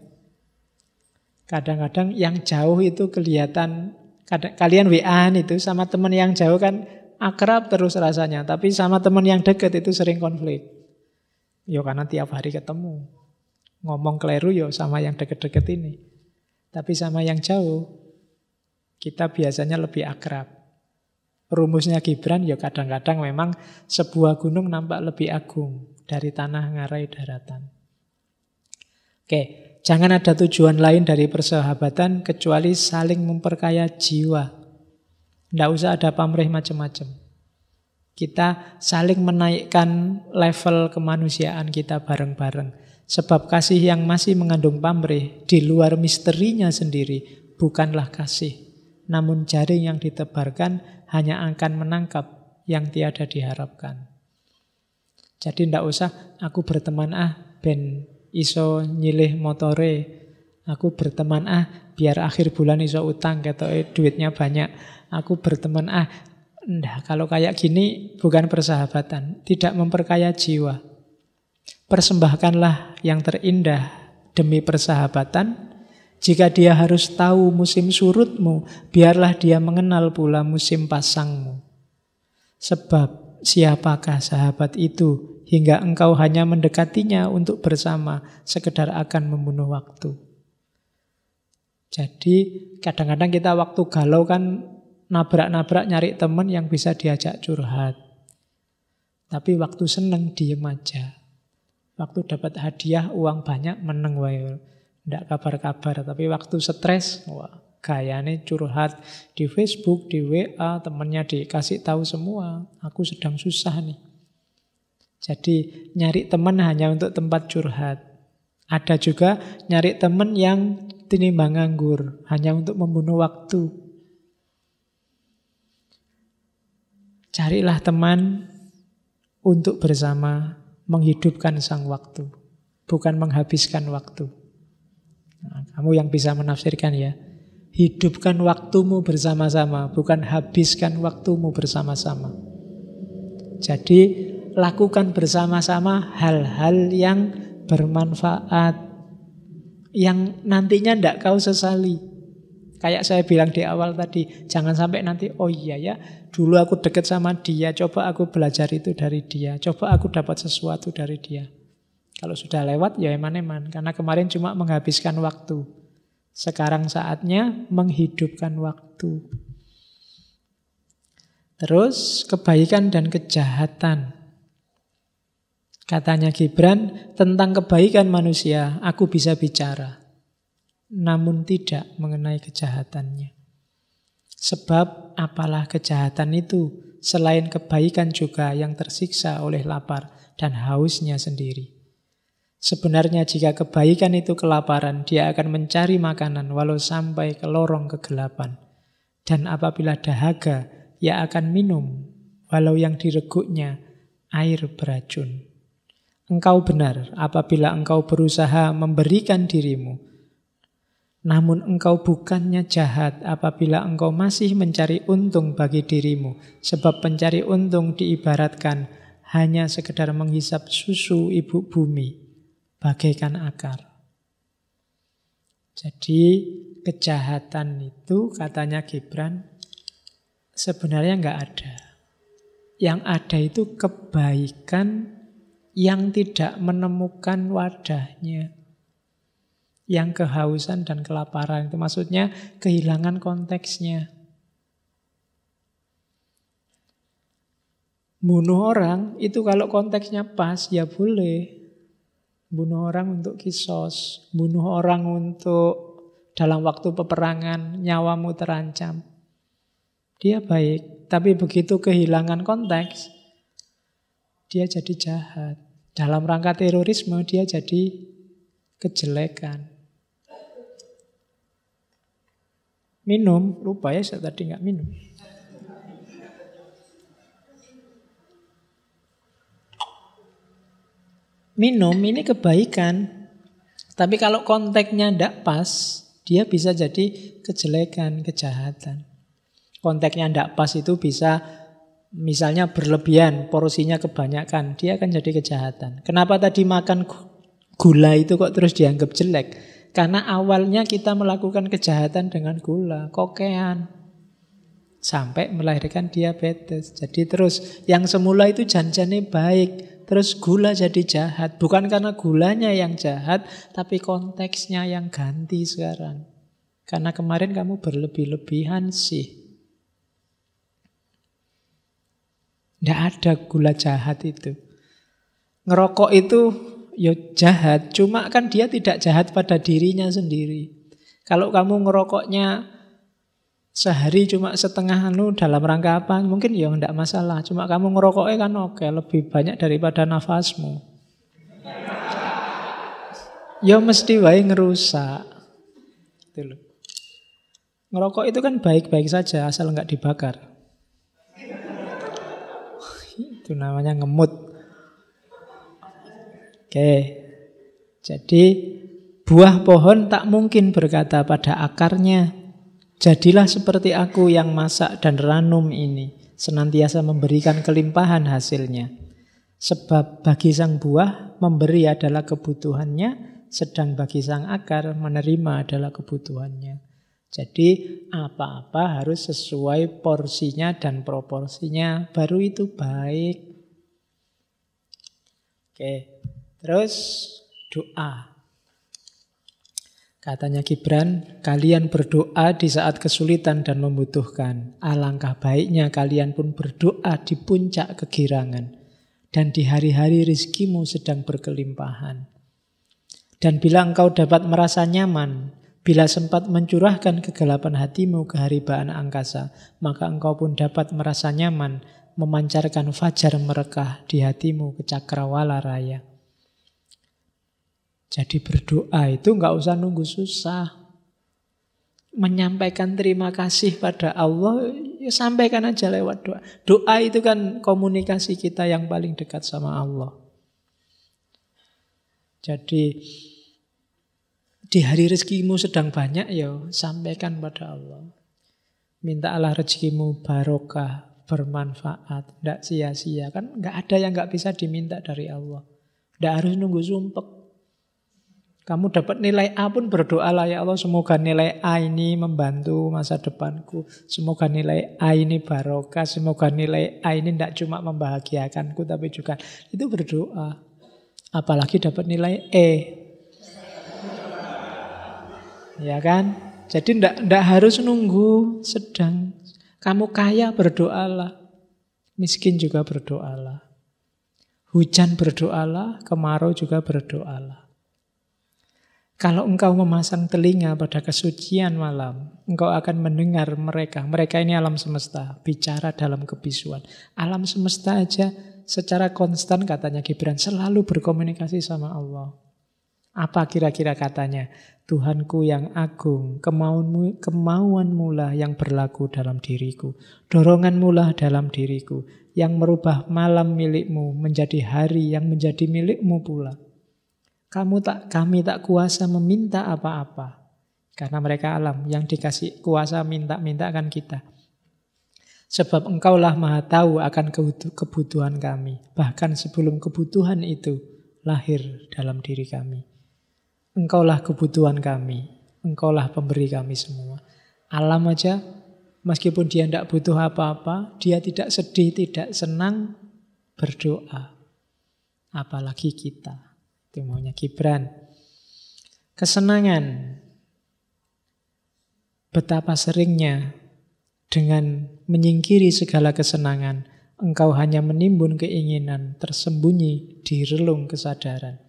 Speaker 1: Kadang-kadang yang jauh itu kelihatan, kadang, kalian WA itu sama teman yang jauh kan akrab terus rasanya, tapi sama teman yang dekat itu sering konflik. Ya karena tiap hari ketemu. Ngomong keliru ya sama yang deket-deket ini. Tapi sama yang jauh, kita biasanya lebih akrab. Rumusnya Gibran ya kadang-kadang memang sebuah gunung nampak lebih agung dari tanah ngarai daratan. Oke, jangan ada tujuan lain dari persahabatan kecuali saling memperkaya jiwa. Tidak usah ada pamrih macam-macam. Kita saling menaikkan level kemanusiaan kita bareng-bareng. Sebab kasih yang masih mengandung pamrih di luar misterinya sendiri bukanlah kasih. Namun jaring yang ditebarkan hanya akan menangkap yang tiada diharapkan. Jadi tidak usah aku berteman ah ben iso nyilih motore. Aku berteman ah biar akhir bulan iso utang ketok eh, duitnya banyak. Aku berteman ah Nah, kalau kayak gini bukan persahabatan, tidak memperkaya jiwa. Persembahkanlah yang terindah demi persahabatan. Jika dia harus tahu musim surutmu, biarlah dia mengenal pula musim pasangmu. Sebab siapakah sahabat itu hingga engkau hanya mendekatinya untuk bersama sekedar akan membunuh waktu. Jadi kadang-kadang kita waktu galau kan nabrak-nabrak nyari teman yang bisa diajak curhat. Tapi waktu seneng diem aja. Waktu dapat hadiah uang banyak meneng wae. Ndak kabar-kabar, tapi waktu stres, wah gayane curhat di Facebook, di WA, temennya dikasih tahu semua, aku sedang susah nih. Jadi nyari teman hanya untuk tempat curhat. Ada juga nyari teman yang tinimbang nganggur, hanya untuk membunuh waktu. Carilah teman untuk bersama menghidupkan sang waktu, bukan menghabiskan waktu. Nah, kamu yang bisa menafsirkan ya. Hidupkan waktumu bersama-sama, bukan habiskan waktumu bersama-sama. Jadi lakukan bersama-sama hal-hal yang bermanfaat, yang nantinya tidak kau sesali. Kayak saya bilang di awal tadi, jangan sampai nanti, oh iya ya, dulu aku deket sama dia, coba aku belajar itu dari dia, coba aku dapat sesuatu dari dia. Kalau sudah lewat, ya eman-eman, karena kemarin cuma menghabiskan waktu. Sekarang saatnya menghidupkan waktu. Terus kebaikan dan kejahatan. Katanya Gibran, tentang kebaikan manusia aku bisa bicara. Namun tidak mengenai kejahatannya. Sebab apalah kejahatan itu selain kebaikan juga yang tersiksa oleh lapar dan hausnya sendiri. Sebenarnya jika kebaikan itu kelaparan, dia akan mencari makanan walau sampai ke lorong kegelapan. Dan apabila dahaga, ia akan minum walau yang direguknya air beracun. Engkau benar apabila engkau berusaha memberikan dirimu. Namun engkau bukannya jahat apabila engkau masih mencari untung bagi dirimu. Sebab pencari untung diibaratkan hanya sekedar menghisap susu ibu bumi bagaikan akar. Jadi kejahatan itu katanya Gibran sebenarnya nggak ada. Yang ada itu kebaikan yang tidak menemukan wadahnya. Yang kehausan dan kelaparan itu maksudnya kehilangan konteksnya. Bunuh orang itu kalau konteksnya pas ya boleh. Bunuh orang untuk kisos, bunuh orang untuk dalam waktu peperangan, nyawamu terancam. Dia baik, tapi begitu kehilangan konteks, dia jadi jahat. Dalam rangka terorisme, dia jadi kejelekan. Minum, lupa ya saya tadi nggak minum. minum ini kebaikan. Tapi kalau konteksnya tidak pas, dia bisa jadi kejelekan, kejahatan. Konteksnya tidak pas itu bisa misalnya berlebihan, porsinya kebanyakan, dia akan jadi kejahatan. Kenapa tadi makan gula itu kok terus dianggap jelek? Karena awalnya kita melakukan kejahatan dengan gula, kokean. Sampai melahirkan diabetes. Jadi terus yang semula itu janjane baik, Terus gula jadi jahat. Bukan karena gulanya yang jahat, tapi konteksnya yang ganti sekarang. Karena kemarin kamu berlebih-lebihan sih. Tidak ada gula jahat itu. Ngerokok itu ya jahat, cuma kan dia tidak jahat pada dirinya sendiri. Kalau kamu ngerokoknya sehari cuma setengah anu dalam rangka apa? Mungkin ya enggak masalah. Cuma kamu ngerokoknya kan oke, lebih banyak daripada nafasmu. ya mesti wae ngerusak. Itu loh. Ngerokok itu kan baik-baik saja asal enggak dibakar. itu namanya ngemut. Oke. Jadi buah pohon tak mungkin berkata pada akarnya, Jadilah seperti aku yang masak dan ranum ini, senantiasa memberikan kelimpahan hasilnya. Sebab bagi sang buah, memberi adalah kebutuhannya, sedang bagi sang akar, menerima adalah kebutuhannya. Jadi apa-apa harus sesuai porsinya dan proporsinya, baru itu baik. Oke, terus doa. Katanya Gibran, kalian berdoa di saat kesulitan dan membutuhkan. Alangkah baiknya kalian pun berdoa di puncak kegirangan. Dan di hari-hari rizkimu sedang berkelimpahan. Dan bila engkau dapat merasa nyaman, bila sempat mencurahkan kegelapan hatimu ke haribaan angkasa, maka engkau pun dapat merasa nyaman memancarkan fajar merekah di hatimu ke cakrawala raya. Jadi berdoa itu nggak usah nunggu susah. Menyampaikan terima kasih pada Allah, ya sampaikan aja lewat doa. Doa itu kan komunikasi kita yang paling dekat sama Allah. Jadi Di hari rezekimu sedang banyak ya sampaikan pada Allah. Minta Allah rezekimu barokah, bermanfaat, tidak sia-sia. Kan nggak ada yang nggak bisa diminta dari Allah. Tidak harus nunggu sumpek. Kamu dapat nilai A pun berdoalah ya Allah semoga nilai A ini membantu masa depanku. Semoga nilai A ini barokah. Semoga nilai A ini tidak cuma membahagiakanku tapi juga itu berdoa. Apalagi dapat nilai E. Ya kan? Jadi tidak harus nunggu sedang. Kamu kaya berdoalah. Miskin juga berdoalah. Hujan berdoalah, kemarau juga berdoalah. Kalau engkau memasang telinga pada kesucian malam, engkau akan mendengar mereka. Mereka ini alam semesta, bicara dalam kebisuan. Alam semesta aja secara konstan katanya Gibran selalu berkomunikasi sama Allah. Apa kira-kira katanya? Tuhanku yang agung, kemauanmu, kemauanmu lah yang berlaku dalam diriku. Doronganmu lah dalam diriku, yang merubah malam milikmu menjadi hari yang menjadi milikmu pula. Kamu tak kami tak kuasa meminta apa-apa. Karena mereka alam yang dikasih kuasa minta-minta kan kita. Sebab engkaulah maha tahu akan kebutuhan kami. Bahkan sebelum kebutuhan itu lahir dalam diri kami. Engkaulah kebutuhan kami. Engkaulah pemberi kami semua. Alam aja, meskipun dia tidak butuh apa-apa, dia tidak sedih, tidak senang, berdoa. Apalagi kita. Itu maunya Gibran. Kesenangan. Betapa seringnya dengan menyingkiri segala kesenangan, engkau hanya menimbun keinginan tersembunyi di relung kesadaran.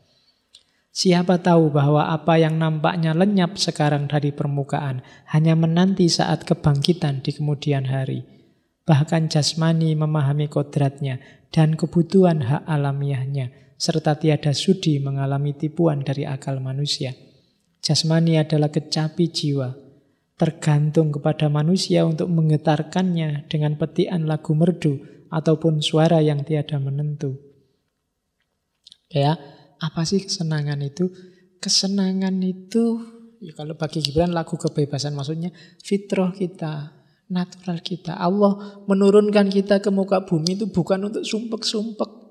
Speaker 1: Siapa tahu bahwa apa yang nampaknya lenyap sekarang dari permukaan hanya menanti saat kebangkitan di kemudian hari. Bahkan jasmani memahami kodratnya dan kebutuhan hak alamiahnya serta tiada sudi mengalami tipuan dari akal manusia. Jasmani adalah kecapi jiwa, tergantung kepada manusia untuk menggetarkannya dengan petian lagu merdu ataupun suara yang tiada menentu. Ya, apa sih kesenangan itu? Kesenangan itu, ya kalau bagi Gibran lagu kebebasan maksudnya fitrah kita, natural kita. Allah menurunkan kita ke muka bumi itu bukan untuk sumpek-sumpek,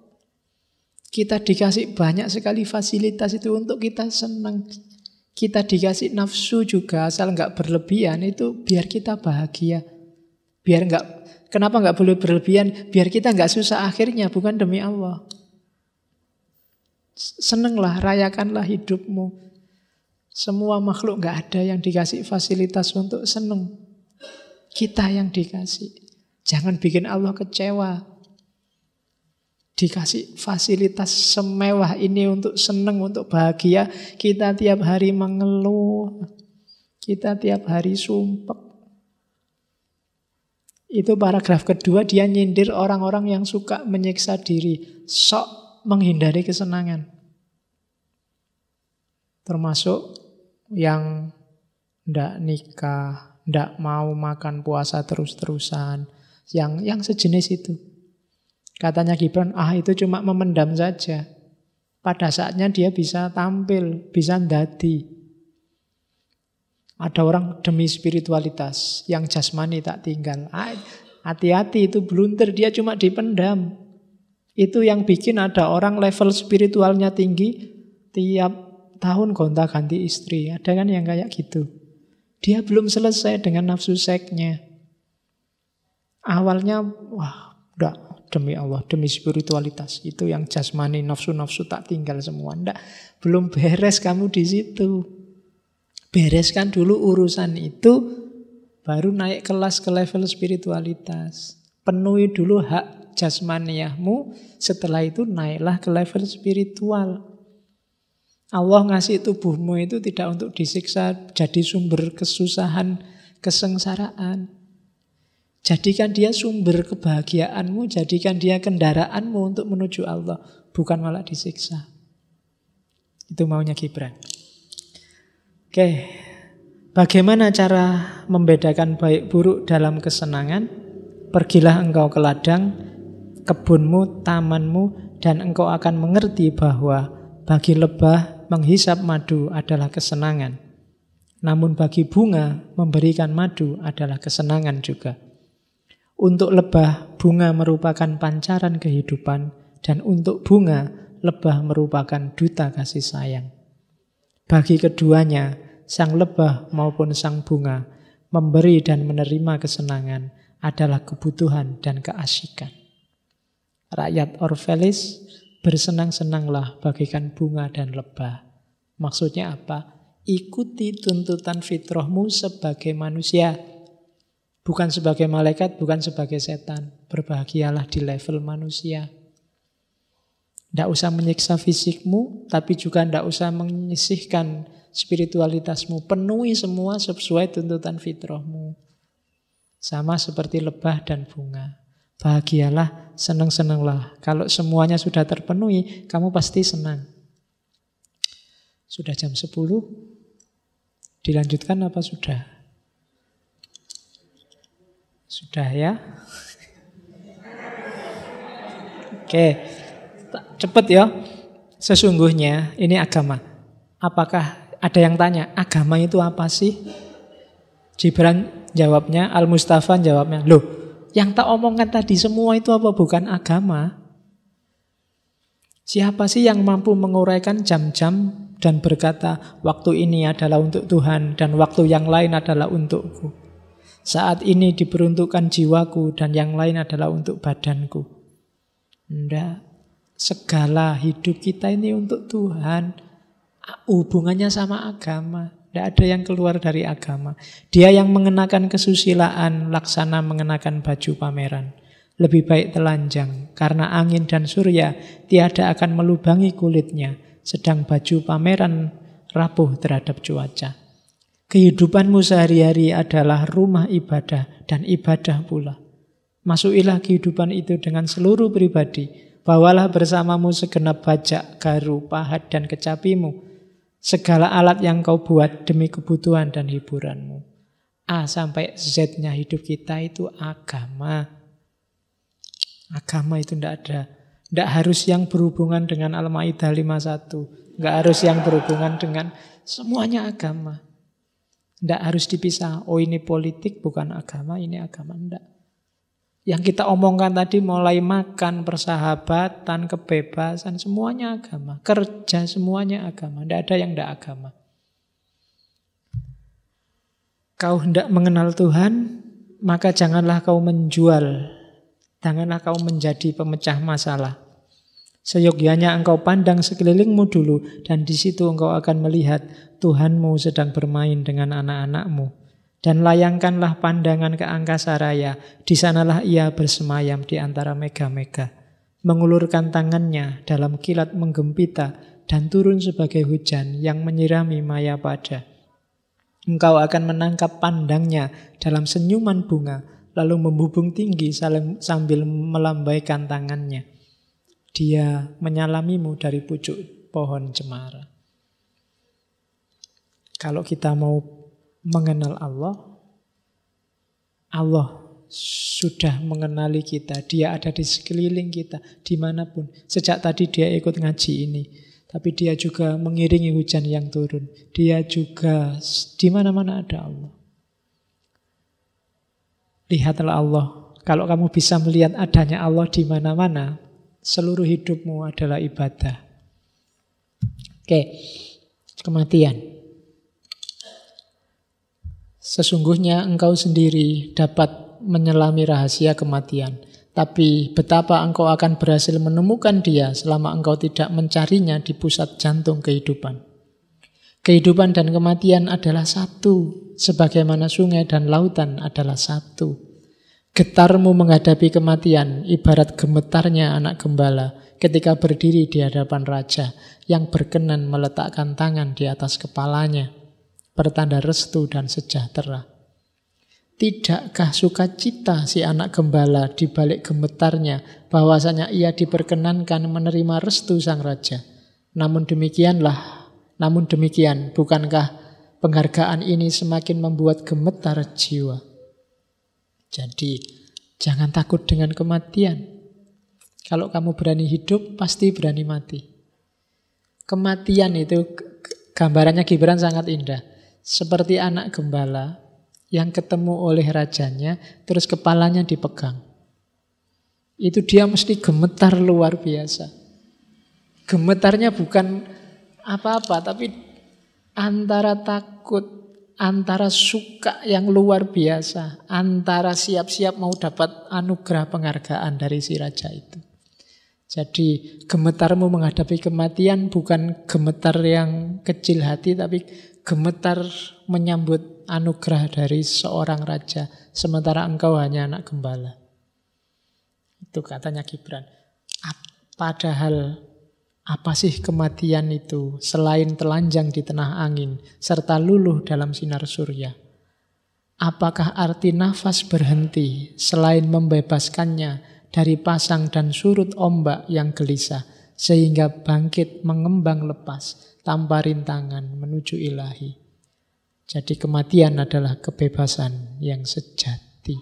Speaker 1: kita dikasih banyak sekali fasilitas itu untuk kita senang. Kita dikasih nafsu juga asal nggak berlebihan itu biar kita bahagia. Biar nggak kenapa nggak boleh berlebihan? Biar kita nggak susah akhirnya bukan demi Allah. Senenglah, rayakanlah hidupmu. Semua makhluk nggak ada yang dikasih fasilitas untuk seneng. Kita yang dikasih. Jangan bikin Allah kecewa dikasih fasilitas semewah ini untuk seneng, untuk bahagia, kita tiap hari mengeluh, kita tiap hari sumpek. Itu paragraf kedua dia nyindir orang-orang yang suka menyiksa diri, sok menghindari kesenangan. Termasuk yang ndak nikah, ndak mau makan puasa terus-terusan, yang yang sejenis itu. Katanya Gibran, ah itu cuma memendam saja. Pada saatnya dia bisa tampil, bisa dadi. Ada orang demi spiritualitas yang jasmani tak tinggal. Ah, hati-hati itu blunter, dia cuma dipendam. Itu yang bikin ada orang level spiritualnya tinggi, tiap tahun gonta ganti istri. Ada kan yang kayak gitu. Dia belum selesai dengan nafsu seksnya. Awalnya, wah, udah demi Allah, demi spiritualitas. Itu yang jasmani, nafsu-nafsu tak tinggal semua. Nggak, belum beres kamu di situ. Bereskan dulu urusan itu, baru naik kelas ke level spiritualitas. Penuhi dulu hak jasmaniahmu, setelah itu naiklah ke level spiritual. Allah ngasih tubuhmu itu tidak untuk disiksa, jadi sumber kesusahan, kesengsaraan. Jadikan dia sumber kebahagiaanmu, jadikan dia kendaraanmu untuk menuju Allah, bukan malah disiksa. Itu maunya Gibran. Oke, bagaimana cara membedakan baik buruk dalam kesenangan? Pergilah engkau ke ladang, kebunmu, tamanmu, dan engkau akan mengerti bahwa bagi lebah menghisap madu adalah kesenangan. Namun bagi bunga, memberikan madu adalah kesenangan juga. Untuk lebah, bunga merupakan pancaran kehidupan, dan untuk bunga, lebah merupakan duta kasih sayang. Bagi keduanya, sang lebah maupun sang bunga, memberi dan menerima kesenangan adalah kebutuhan dan keasikan. Rakyat Orvelis bersenang-senanglah bagikan bunga dan lebah. Maksudnya apa? Ikuti tuntutan fitrahmu sebagai manusia. Bukan sebagai malaikat, bukan sebagai setan. Berbahagialah di level manusia. Tidak usah menyiksa fisikmu, tapi juga tidak usah menyisihkan spiritualitasmu. Penuhi semua sesuai tuntutan fitrahmu. Sama seperti lebah dan bunga. Bahagialah, senang-senanglah. Kalau semuanya sudah terpenuhi, kamu pasti senang. Sudah jam 10, Dilanjutkan apa sudah? Sudah ya? Oke, cepet ya. Sesungguhnya ini agama. Apakah ada yang tanya, agama itu apa sih? Jibran jawabnya, Al-Mustafa jawabnya, loh yang tak omongkan tadi semua itu apa bukan agama? Siapa sih yang mampu menguraikan jam-jam dan berkata, "Waktu ini adalah untuk Tuhan, dan waktu yang lain adalah untukku." Saat ini diperuntukkan jiwaku, dan yang lain adalah untuk badanku. Tidak, segala hidup kita ini untuk Tuhan. Hubungannya sama agama. Tidak ada yang keluar dari agama. Dia yang mengenakan kesusilaan, laksana mengenakan baju pameran. Lebih baik telanjang, karena angin dan surya tiada akan melubangi kulitnya sedang baju pameran rapuh terhadap cuaca. Kehidupanmu sehari-hari adalah rumah ibadah dan ibadah pula. Masukilah kehidupan itu dengan seluruh pribadi. Bawalah bersamamu segenap bajak, garu, pahat, dan kecapimu. Segala alat yang kau buat demi kebutuhan dan hiburanmu. A sampai Z-nya hidup kita itu agama. Agama itu tidak ada tidak harus yang berhubungan dengan Al-Ma'idah 51. Tidak harus yang berhubungan dengan semuanya agama. Tidak harus dipisah. Oh ini politik bukan agama, ini agama. Tidak. Yang kita omongkan tadi mulai makan, persahabatan, kebebasan, semuanya agama. Kerja semuanya agama. Tidak ada yang tidak agama. Kau hendak mengenal Tuhan, maka janganlah kau menjual. Janganlah kau menjadi pemecah masalah. Seyogyanya engkau pandang sekelilingmu dulu dan di situ engkau akan melihat Tuhanmu sedang bermain dengan anak-anakmu. Dan layangkanlah pandangan ke angkasa raya, di sanalah ia bersemayam di antara mega-mega. Mengulurkan tangannya dalam kilat menggempita dan turun sebagai hujan yang menyirami maya pada. Engkau akan menangkap pandangnya dalam senyuman bunga, lalu membubung tinggi sambil melambaikan tangannya dia menyalamimu dari pucuk pohon cemara. Kalau kita mau mengenal Allah, Allah sudah mengenali kita. Dia ada di sekeliling kita, di mana pun. Sejak tadi dia ikut ngaji ini. Tapi dia juga mengiringi hujan yang turun. Dia juga di mana-mana ada Allah. Lihatlah Allah. Kalau kamu bisa melihat adanya Allah di mana-mana, seluruh hidupmu adalah ibadah. Oke, kematian. Sesungguhnya engkau sendiri dapat menyelami rahasia kematian. Tapi betapa engkau akan berhasil menemukan dia selama engkau tidak mencarinya di pusat jantung kehidupan. Kehidupan dan kematian adalah satu, sebagaimana sungai dan lautan adalah satu. Getarmu menghadapi kematian ibarat gemetarnya anak gembala ketika berdiri di hadapan raja yang berkenan meletakkan tangan di atas kepalanya, pertanda restu dan sejahtera. Tidakkah sukacita si anak gembala di balik gemetarnya bahwasanya ia diperkenankan menerima restu sang raja? Namun demikianlah, namun demikian, bukankah penghargaan ini semakin membuat gemetar jiwa? Jadi jangan takut dengan kematian. Kalau kamu berani hidup, pasti berani mati. Kematian itu gambarannya Gibran sangat indah. Seperti anak gembala yang ketemu oleh rajanya, terus kepalanya dipegang. Itu dia mesti gemetar luar biasa. Gemetarnya bukan apa-apa, tapi antara takut, antara suka yang luar biasa, antara siap-siap mau dapat anugerah penghargaan dari si raja itu. Jadi gemetarmu menghadapi kematian bukan gemetar yang kecil hati, tapi gemetar menyambut anugerah dari seorang raja, sementara engkau hanya anak gembala. Itu katanya Gibran. Padahal apa sih kematian itu selain telanjang di tengah angin serta luluh dalam sinar surya? Apakah arti nafas berhenti selain membebaskannya dari pasang dan surut ombak yang gelisah, sehingga bangkit mengembang lepas tanpa rintangan menuju ilahi. Jadi kematian adalah kebebasan yang sejati,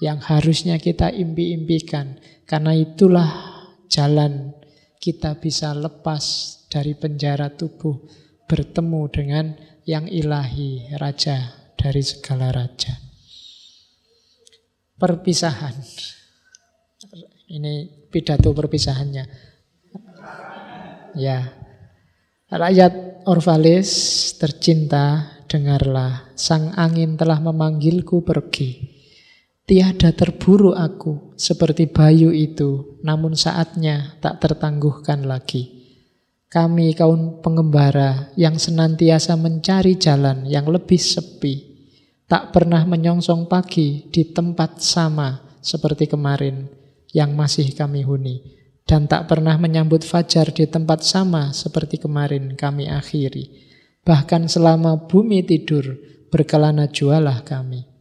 Speaker 1: yang harusnya kita impi-impikan, karena itulah jalan kita bisa lepas dari penjara tubuh, bertemu dengan yang ilahi, raja dari segala raja. Perpisahan. Ini pidato perpisahannya. Ya. Rakyat Orvalis tercinta, dengarlah, sang angin telah memanggilku pergi. Tiada terburu aku seperti bayu itu, namun saatnya tak tertangguhkan lagi. Kami kaum pengembara yang senantiasa mencari jalan yang lebih sepi, tak pernah menyongsong pagi di tempat sama seperti kemarin, yang masih kami huni dan tak pernah menyambut fajar di tempat sama seperti kemarin kami akhiri. Bahkan selama bumi tidur, berkelana jualah kami.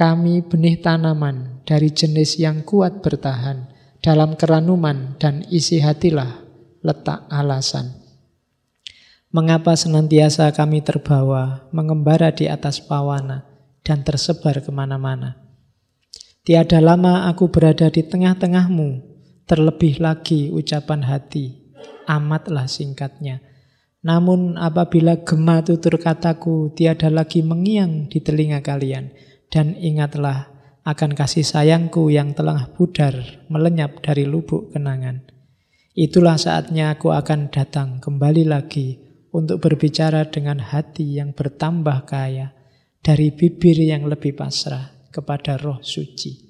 Speaker 1: Kami benih tanaman dari jenis yang kuat bertahan dalam keranuman dan isi hatilah letak alasan. Mengapa senantiasa kami terbawa, mengembara di atas pawana, dan tersebar ke mana-mana? Tiada lama aku berada di tengah-tengahmu, terlebih lagi ucapan hati, amatlah singkatnya. Namun apabila gema tutur kataku tiada lagi mengiang di telinga kalian, dan ingatlah akan kasih sayangku yang telah pudar melenyap dari lubuk kenangan. Itulah saatnya aku akan datang kembali lagi untuk berbicara dengan hati yang bertambah kaya dari bibir yang lebih pasrah kepada roh suci.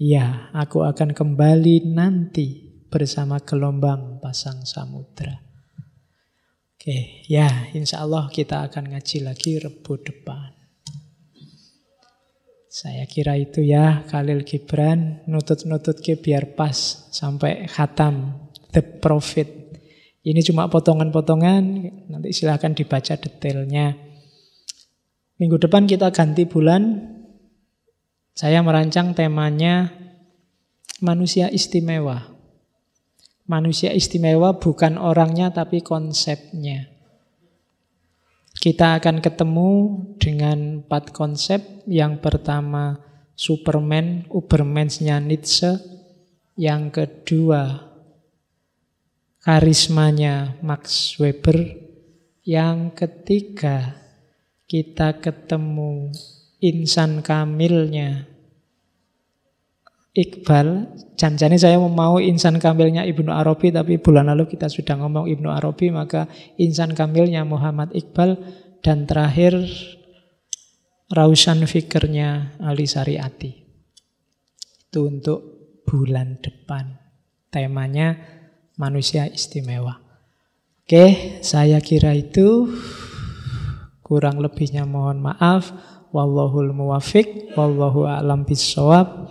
Speaker 1: Ya, aku akan kembali nanti bersama gelombang pasang samudra. Oke, ya insya Allah kita akan ngaji lagi rebu depan. Saya kira itu ya Khalil Gibran nutut-nutut ke biar pas sampai khatam The Prophet. Ini cuma potongan-potongan, nanti silahkan dibaca detailnya. Minggu depan kita ganti bulan, saya merancang temanya manusia istimewa. Manusia istimewa bukan orangnya tapi konsepnya. Kita akan ketemu dengan empat konsep. Yang pertama Superman, Ubermensnya Nietzsche. Yang kedua karismanya Max Weber. Yang ketiga kita ketemu insan kamilnya Iqbal, janjani saya mau insan kamilnya Ibnu Arabi, tapi bulan lalu kita sudah ngomong Ibnu Arabi, maka insan kamilnya Muhammad Iqbal, dan terakhir rausan fikirnya Ali Sariati. Itu untuk bulan depan. Temanya manusia istimewa. Oke, saya kira itu kurang lebihnya mohon maaf. Wallahul muwafiq, wallahu a'lam bisawab.